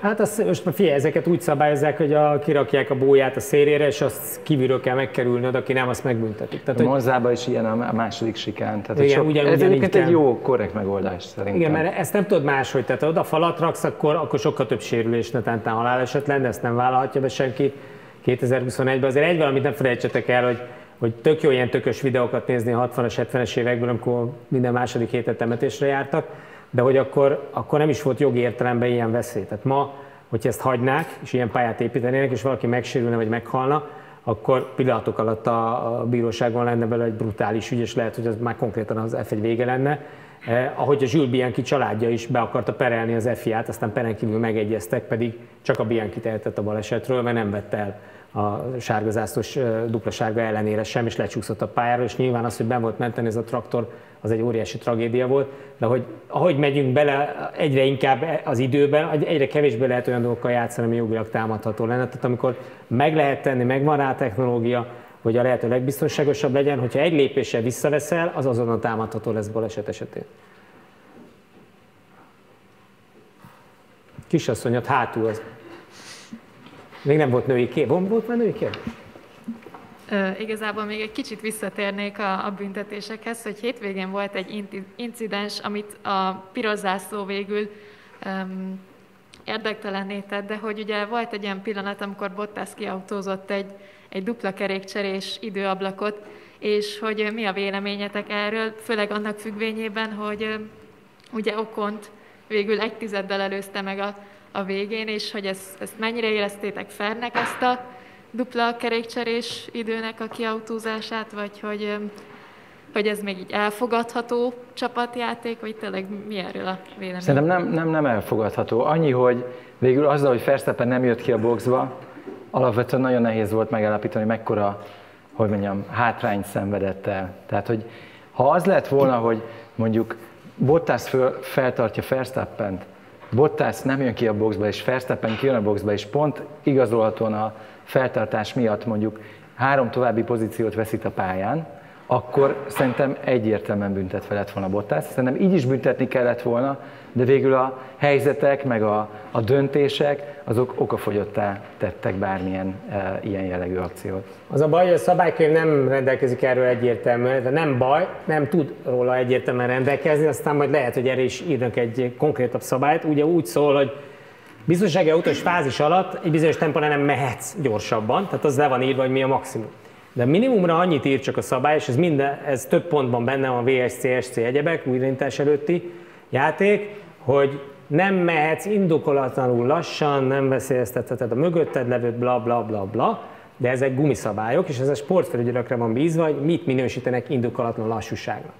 Hát azt, most figyelj, ezeket úgy szabályozzák, hogy a, kirakják a bóját a szélére, és azt kívülről kell megkerülnöd, aki nem, azt megbüntetik. Tehát, a Monzában is ilyen a második sikán. Tehát igen, sok, ugyan, ez egyébként egy jó, korrekt megoldás szerintem. Igen, mert ezt nem tudod máshogy, tehát oda falat raksz, akkor, akkor sokkal több sérülés, netán haláleset lenne, ezt nem vállalhatja be senki 2021-ben. Azért egy valamit nem felejtsetek el, hogy hogy tök jó ilyen tökös videókat nézni a 60-as, 70-es évekből, amikor minden második héten temetésre jártak, de hogy akkor, akkor nem is volt jogi értelemben ilyen veszély. Tehát ma, hogyha ezt hagynák, és ilyen pályát építenének, és valaki megsérülne vagy meghalna, akkor pillanatok alatt a, a bíróságon lenne belőle egy brutális ügy, és lehet, hogy az már konkrétan az F1 vége lenne. Eh, ahogy a Jules Bianchi családja is be akarta perelni az FIA-t, aztán peren kívül megegyeztek, pedig csak a Bianchi tehetett a balesetről, mert nem vette el a sárgazászlós dupla sárga ellenére sem, és lecsúszott a pályáról, és nyilván az, hogy ben volt menteni ez a traktor, az egy óriási tragédia volt, de hogy ahogy megyünk bele egyre inkább az időben, egyre kevésbé lehet olyan dolgokkal játszani, ami jogilag támadható lenne. Tehát amikor meg lehet tenni, megvan rá a technológia, hogy a lehető legbiztonságosabb legyen, hogyha egy lépéssel visszaveszel, az azonnal támadható lesz baleset esetén. Kisasszonyat hátul az még nem volt női kép. Volt már női kép? Igazából még egy kicsit visszatérnék a, a büntetésekhez, hogy hétvégén volt egy incidens, amit a piros zászló végül um, érdektelenné tett, de hogy ugye volt egy olyan pillanat, amikor Bottas kiautózott egy, egy dupla kerékcserés időablakot, és hogy mi a véleményetek erről, főleg annak függvényében, hogy ugye Okont végül egy tizeddel előzte meg a a végén, és hogy ezt, ezt mennyire éreztétek fernek ezt a dupla kerékcserés időnek a kiautózását, vagy hogy, hogy ez még így elfogadható csapatjáték, vagy tényleg mi erről a vélemény? Szerintem nem, nem, nem elfogadható. Annyi, hogy végül azzal, hogy Verstappen nem jött ki a boxba, alapvetően nagyon nehéz volt megállapítani, mekkora, hogy mondjam, hátrányt szenvedett el. Tehát, hogy ha az lett volna, hogy mondjuk Bottas föl, feltartja Verstappent, Bottas nem jön ki a boxba, és Verstappen kijön a boxba, és pont igazolhatóan a feltartás miatt mondjuk három további pozíciót veszít a pályán, akkor szerintem egyértelműen büntetve lett volna Bottas. Szerintem így is büntetni kellett volna, de végül a helyzetek, meg a, a döntések, azok okafogyottá tettek bármilyen e, ilyen jellegű akciót. Az a baj, hogy a szabálykönyv nem rendelkezik erről egyértelműen, de nem baj, nem tud róla egyértelműen rendelkezni, aztán majd lehet, hogy erre is írnak egy konkrétabb szabályt. Ugye úgy szól, hogy biztonsági autós fázis alatt egy bizonyos tempon nem mehetsz gyorsabban, tehát az le van írva, hogy mi a maximum. De minimumra annyit ír csak a szabály, és ez, minden, ez több pontban benne van VSC, SC egyebek, újraintás előtti játék, hogy nem mehetsz indokolatlanul lassan, nem veszélyeztetheted a mögötted levőt, bla bla bla bla, de ezek gumiszabályok, és ez a sportfelügyelőkre van bízva, hogy mit minősítenek indokolatlan lassúságnak.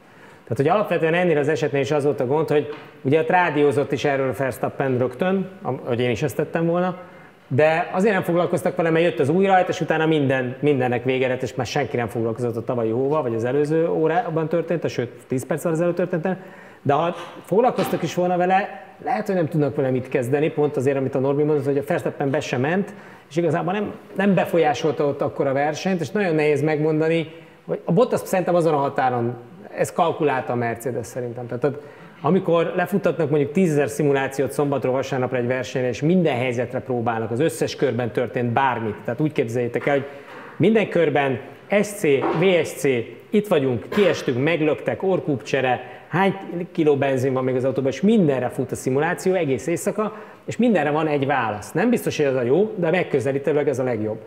Tehát, hogy alapvetően ennél az esetnél is az volt a gond, hogy ugye a rádiózott is erről Verstappen rögtön, hogy én is ezt tettem volna, de azért nem foglalkoztak vele, mert jött az új rajt, és utána minden, mindennek vége lett, és már senki nem foglalkozott a tavalyi hóval, vagy az előző órában történt, sőt 10 perc az előtt történt, de ha foglalkoztak is volna vele, lehet, hogy nem tudnak vele mit kezdeni, pont azért, amit a Norbi mondott, hogy a Verstappen be sem ment, és igazából nem, nem befolyásolta ott akkor a versenyt, és nagyon nehéz megmondani, hogy a Bottas szerintem azon a határon, ez kalkulálta a Mercedes szerintem. Tehát amikor lefutatnak mondjuk 10.000 szimulációt szombatról vasárnapra egy versenyre, és minden helyzetre próbálnak, az összes körben történt bármit. Tehát úgy képzeljétek el, hogy minden körben SC, VSC, itt vagyunk, kiestünk, meglöktek, orkúpcsere, hány kiló benzin van még az autóban, és mindenre fut a szimuláció egész éjszaka, és mindenre van egy válasz. Nem biztos, hogy ez a jó, de megközelítőleg ez a legjobb.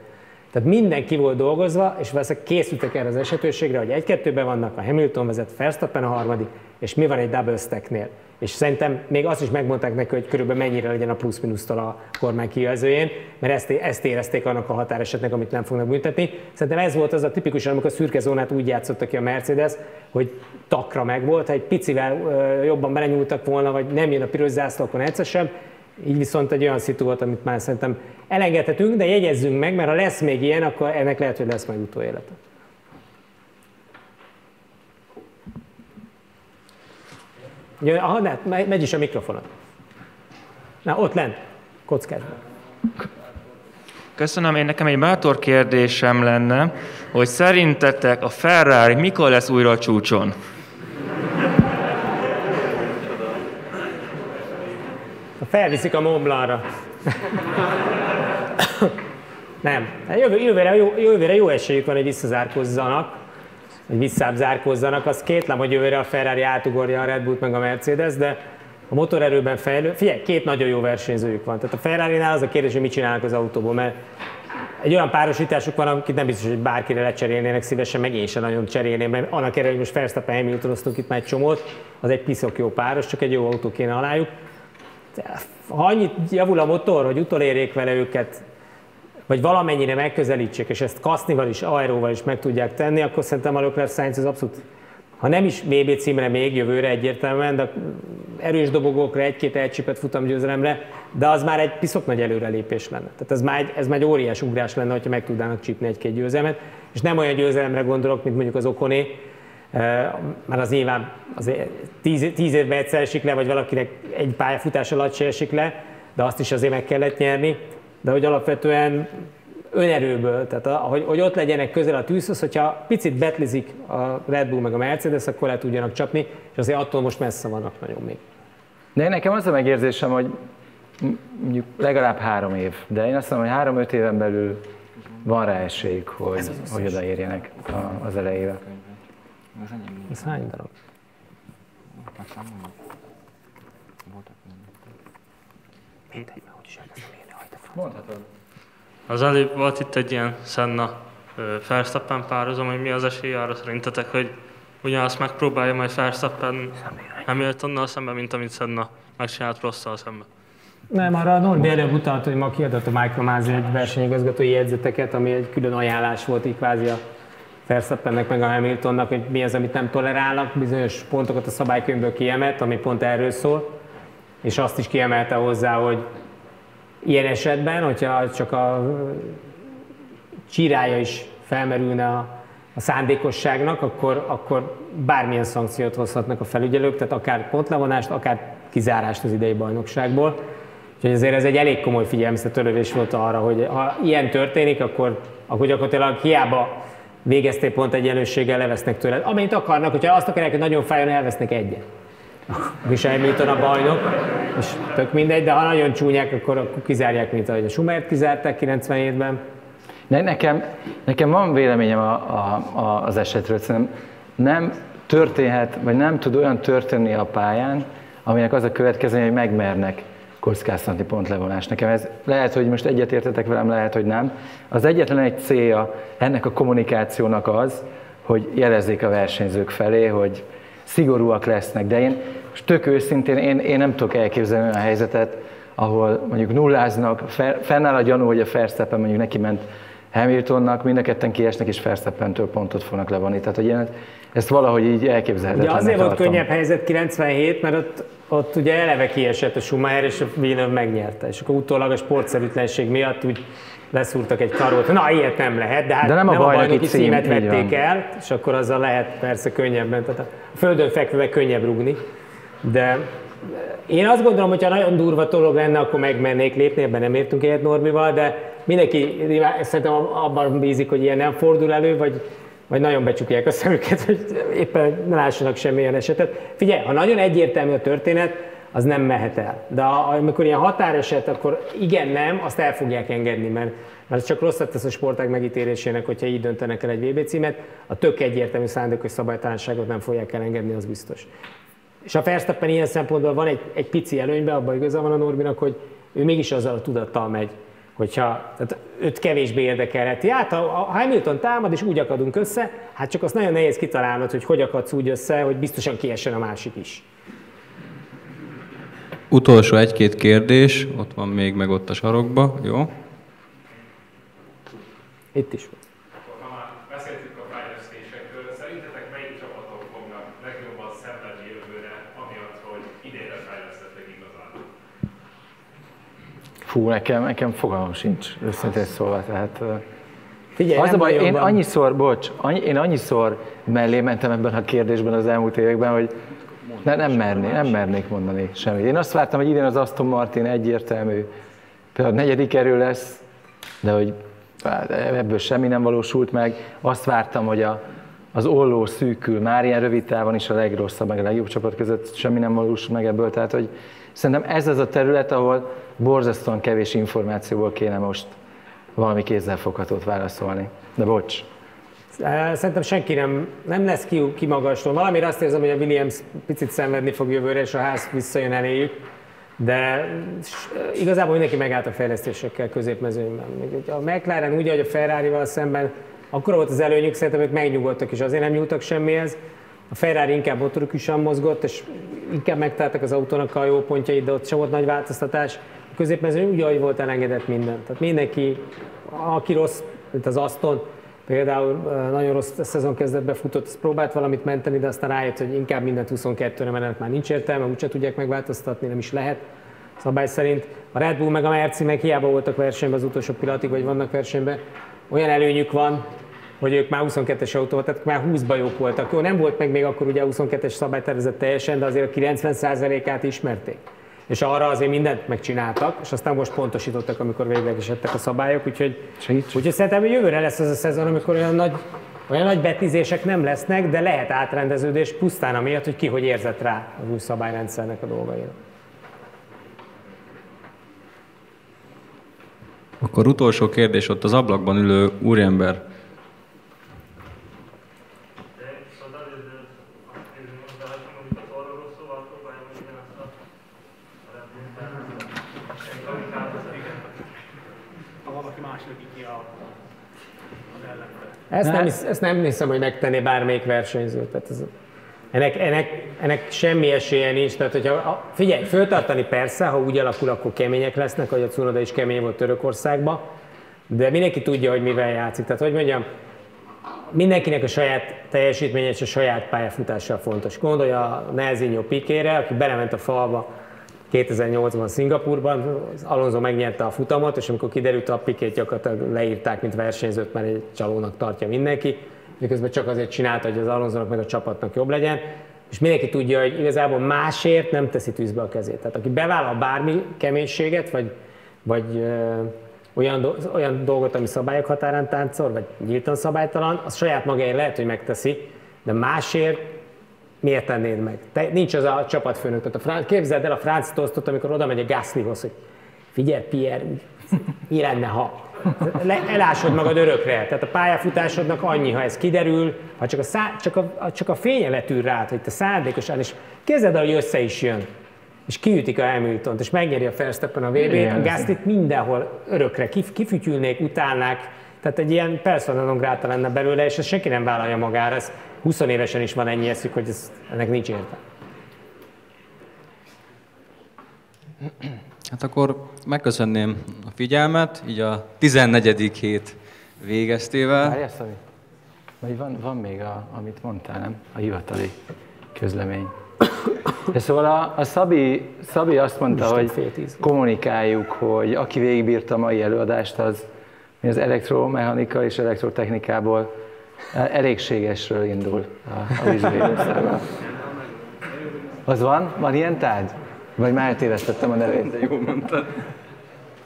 Tehát minden ki volt dolgozva, és valószínűleg készültek erre az esetőségre, hogy egy-kettőben vannak, a Hamilton vezet, Verstappen a harmadik, és mi van egy double stacknél. És szerintem még azt is megmondták neki, hogy körülbelül mennyire legyen a plusz-minusztól a kormány kijelzőjén, mert ezt, ezt érezték annak a határesetnek, amit nem fognak büntetni. Szerintem ez volt az a tipikus, amikor a szürke zónát úgy játszotta ki a Mercedes, hogy takra meg volt, ha egy picivel jobban belenyúltak volna, vagy nem jön a piros zászló, akkor egyszer sem. Így viszont egy olyan szitu volt, amit már szerintem elengedhetünk, de jegyezzünk meg, mert ha lesz még ilyen, akkor ennek lehet, hogy lesz majd utóélete. Ja, aha, ne, megy is a mikrofonod. Na, ott lent, kockázban. Köszönöm, én nekem egy bátor kérdésem lenne, hogy szerintetek a Ferrari mikor lesz újra a csúcson? Felviszik a Montblancra. Nem. Jövő, jövőre, jó, jövőre jó esélyük van, hogy visszazárkozzanak, hogy visszább zárkozzanak. Az kétlem, hogy jövőre a Ferrari átugorja a Red Bull meg a Mercedes, de a motorerőben fejlő. Figyelj, két nagyon jó versenyzőjük van. Tehát a Ferrari-nál az a kérdés, hogy mit csinálnak az autóból, mert egy olyan párosításuk van, akit nem biztos, hogy bárkire lecserélnének szívesen, meg én sem nagyon cserélném, mert annak erre, hogy most Verstappen Hamiltonoztunk itt már egy csomót, az egy piszok jó páros, csak egy jó autó kéne alájuk. Ha annyit javul a motor, hogy utolérjék vele őket, vagy valamennyire megközelítsék, és ezt kasznival is, aeróval is meg tudják tenni, akkor szerintem a Leclerc Sainz az abszolút ha nem is VB címre még jövőre egyértelműen, de erős dobogókra, egy-két elcsipett futamgyőzelemre, de az már egy piszok nagy előrelépés lenne. Tehát ez már egy, ez már egy óriás ugrás lenne, hogyha meg tudnának csípni egy-két győzelmet, és nem olyan győzelemre gondolok, mint mondjuk az Okoné, mert az nyilván az tíz, tíz évben egyszer esik le, vagy valakinek egy pályafutás alatt se esik le, de azt is azért meg kellett nyerni, de hogy alapvetően önerőből, tehát a, hogy, hogy ott legyenek közel a tűzhöz, hogyha picit betlizik a Red Bull meg a Mercedes, akkor le tudjanak csapni, és azért attól most messze vannak nagyon még. De nekem az a megérzésem, hogy mondjuk legalább három év, de én azt mondom, hogy három-öt éven belül van rá esélyük, hogy, hogy odaérjenek az elejére. Ez hány darab? Mindegy, hogy is elkezdem írni, Mondhatod. Az előbb volt itt egy ilyen Senna Verstappen párhuzam, hogy mi az esély arra szerintetek, hogy ugyanazt megpróbálja majd Verstappen Hamiltonnal szemben, mint amit Senna megcsinált Rosszal szemben. Nem, arra a Norbi előbb utalt, hogy ma kiadott a Michael Masi egy versenyigazgatói jegyzeteket, ami egy külön ajánlás volt így kvázi a Verstappennek meg a Hamiltonnak, hogy mi az, amit nem tolerálnak, bizonyos pontokat a szabálykönyvből kiemelt, ami pont erről szól, és azt is kiemelte hozzá, hogy Ilyen esetben, hogyha csak a csirája is felmerülne a, a szándékosságnak, akkor, akkor bármilyen szankciót hozhatnak a felügyelők, tehát akár pontlevonást, akár kizárást az idei bajnokságból. Úgyhogy ezért ez egy elég komoly figyelmeztető volt arra, hogy ha ilyen történik, akkor, akkor gyakorlatilag hiába végezték pont egyenlőséggel, levesznek tőled. Amint akarnak, hogyha azt akarják, hogy nagyon fájjon, elvesznek egyet és Hamilton a bajnok, és tök mindegy, de ha nagyon csúnyák, akkor, akkor kizárják, mint ahogy a Schumert kizárták 97-ben. Ne, nekem, nekem van véleményem a, a, a, az esetről, szerintem nem történhet, vagy nem tud olyan történni a pályán, aminek az a következménye, hogy megmernek kockáztatni pontlevonást. Nekem ez lehet, hogy most egyetértetek velem, lehet, hogy nem. Az egyetlen egy célja ennek a kommunikációnak az, hogy jelezzék a versenyzők felé, hogy szigorúak lesznek, de én és tök őszintén én, én nem tudok elképzelni olyan helyzetet, ahol mondjuk nulláznak, fennáll a gyanú, hogy a Verstappen mondjuk neki ment Hamiltonnak, mind a ketten kiesnek, és Verstappentől pontot fognak levonni. Tehát, hogy én ezt valahogy így elképzelhetetlen. Ugye azért tartom. volt könnyebb helyzet 97, mert ott, ott ugye eleve kiesett a Schumacher, és a Villeneuve megnyerte. És akkor utólag a sportszerűtlenség miatt úgy leszúrtak egy karót. Na, ilyet nem lehet, de hát de nem, nem a bajnoki, bajnoki címet vették el, és akkor azzal lehet persze könnyebben, tehát a földön fekvővel könnyebb rugni. De én azt gondolom, hogy ha nagyon durva dolog lenne, akkor megmennék lépni, ebben nem értünk egyet Norbival, de mindenki szerintem abban bízik, hogy ilyen nem fordul elő, vagy, vagy nagyon becsukják a szemüket, hogy éppen ne lássanak semmilyen esetet. Figyelj, ha nagyon egyértelmű a történet, az nem mehet el. De amikor ilyen határeset, akkor igen, nem, azt el fogják engedni, mert, mert csak rosszat tesz a sportág megítélésének, hogyha így döntenek el egy VB címet. A tök egyértelmű szándékos szabálytalanságot nem fogják elengedni, az biztos. És a Verstappen ilyen szempontból van egy, egy pici előnyben, abban igaza van a Norbinak, hogy ő mégis azzal a tudattal megy, hogyha tehát őt kevésbé érdekelheti. Hát ha, ha Hamilton támad, és úgy akadunk össze, hát csak azt nagyon nehéz kitalálnod, hogy hogy akadsz úgy össze, hogy biztosan kiessen a másik is. Utolsó egy-két kérdés, ott van még meg ott a sarokba, jó? Itt is van. Fú, nekem, nekem fogalmam sincs, őszintén szólva. Tehát, Figyelj, az a baj, én annyiszor, bocs, annyi, én annyiszor mellé mentem ebben a kérdésben az elmúlt években, hogy ne, nem, merné, nem mernék mondani semmit. Én azt vártam, hogy idén az Aston Martin egyértelmű, például a negyedik erő lesz, de hogy ebből semmi nem valósult meg. Azt vártam, hogy a, az olló szűkül, már ilyen rövid távon is a legrosszabb, meg a legjobb csapat között semmi nem valósult meg ebből. Tehát, hogy Szerintem ez az a terület, ahol borzasztóan kevés információból kéne most valami kézzelfoghatót válaszolni. De bocs. Szerintem senki nem, nem lesz ki, kimagasló. Valamire azt érzem, hogy a Williams picit szenvedni fog jövőre, és a ház visszajön eléjük. De igazából mindenki megállt a fejlesztésekkel középmezőnyben. A McLaren úgy, hogy a Ferrari-val szemben akkor volt az előnyük, szerintem ők megnyugodtak, és azért nem nyúltak semmihez. A Ferrari inkább motorikusan mozgott, és inkább megtaláltak az autónak a jó pontjait, de ott sem volt nagy változtatás. A középmezőny úgy, volt, elengedett minden. Tehát mindenki, aki rossz, mint az Aston, például nagyon rossz szezon kezdetbe futott, az próbált valamit menteni, de aztán rájött, hogy inkább mindent 22-re menet már nincs értelme, úgyse tudják megváltoztatni, nem is lehet szabály szerint. A Red Bull meg a Merci meg hiába voltak versenyben az utolsó pillanatig, vagy vannak versenyben, olyan előnyük van, hogy ők már 22-es autó, tehát már 20 bajók voltak. Jó, nem volt meg még akkor ugye 22-es szabálytervezet teljesen, de azért a 90%-át ismerték. És arra azért mindent megcsináltak, és aztán most pontosítottak, amikor végleg is ettek a szabályok, úgyhogy, úgyhogy szerintem jövőre lesz az a szezon, amikor olyan nagy, olyan nagy betizések nem lesznek, de lehet átrendeződés pusztán amiatt, hogy ki hogy érzett rá az új szabályrendszernek a dolgaira. Akkor utolsó kérdés ott az ablakban ülő úriember. Ezt nem, ezt nem hiszem, hogy megtenné bármelyik versenyző. Tehát ez, ennek, ennek, ennek semmi esélye nincs. Tehát, hogyha, figyelj, föltartani persze, ha úgy alakul, akkor kemények lesznek, hogy a Cunoda is kemény volt Törökországban, de mindenki tudja, hogy mivel játszik. Tehát, hogy mondjam, mindenkinek a saját teljesítménye és a saját pályafutással fontos. Gondolj a Nelzinho Pikére, aki belement a falba 2008-ban Szingapurban, Alonso megnyerte a futamot, és amikor kiderült a Pikét gyakorlatilag leírták, mint versenyzőt, mert egy csalónak tartja mindenki, miközben csak azért csinálta, hogy az alonso meg a csapatnak jobb legyen, és mindenki tudja, hogy igazából másért nem teszi tűzbe a kezét. Tehát aki bevállal bármi keménységet, vagy, vagy olyan, do, olyan dolgot, ami szabályok határán táncol, vagy nyíltan szabálytalan, az saját magáért lehet, hogy megteszi, de másért miért tennéd meg? Te, nincs az a csapatfőnök. Tehát a Frán, képzeld el a Franz Tostot, amikor oda megy a Gaslyhoz, hogy figyelj Pierre, mi lenne, ha le, elásod magad örökre. Tehát a pályafutásodnak annyi, ha ez kiderül, ha csak a, szá, csak a, csak a fénye vetül rád, hogy te szándékosan, és képzeld el, hogy össze is jön és kiütik a hamilton és megnyeri a Verstappen a VB-t, a Gaslit mindenhol örökre kif, kifütyülnék, utálnák, tehát egy ilyen persona non grata lenne belőle, és ezt senki nem vállalja magára, ez 20 évesen is van ennyi eszük, hogy ez, ennek nincs értelme. Hát akkor megköszönném a figyelmet, így a 14. hét végeztével. Várjál, Szabi. Vagy van, van még, a, amit mondtál, nem? A hivatali közlemény. De szóval a, a Szabi, Szabi azt mondta, Isten hogy kommunikáljuk, hogy aki végigbírta a mai előadást, az mi az elektromechanika és elektrotechnikából elégségesről indul a, a vizsgálószága. Az van? Van ilyen tárgy? Vagy már eltévesztettem a nevét? De jó mondtad.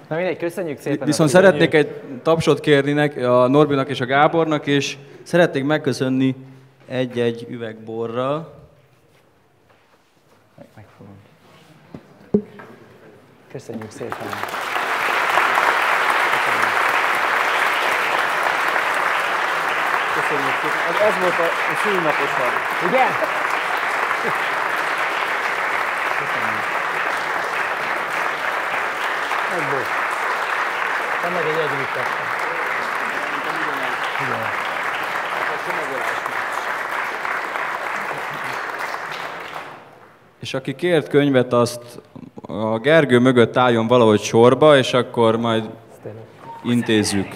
Na mindegy, köszönjük szépen. Viszont szeretnék egy tapsot kérni a Norbinak és a Gábornak, és szeretnék megköszönni egy-egy üveg. Megfogom. Köszönjük szépen. Köszönjük szépen. Ez volt a, a szülnaposan. Igen? Egy bor. Te meg egy együtt tettem. Igen. És aki kért könyvet, azt a Gergő mögött álljon valahogy sorba, és akkor majd intézzük.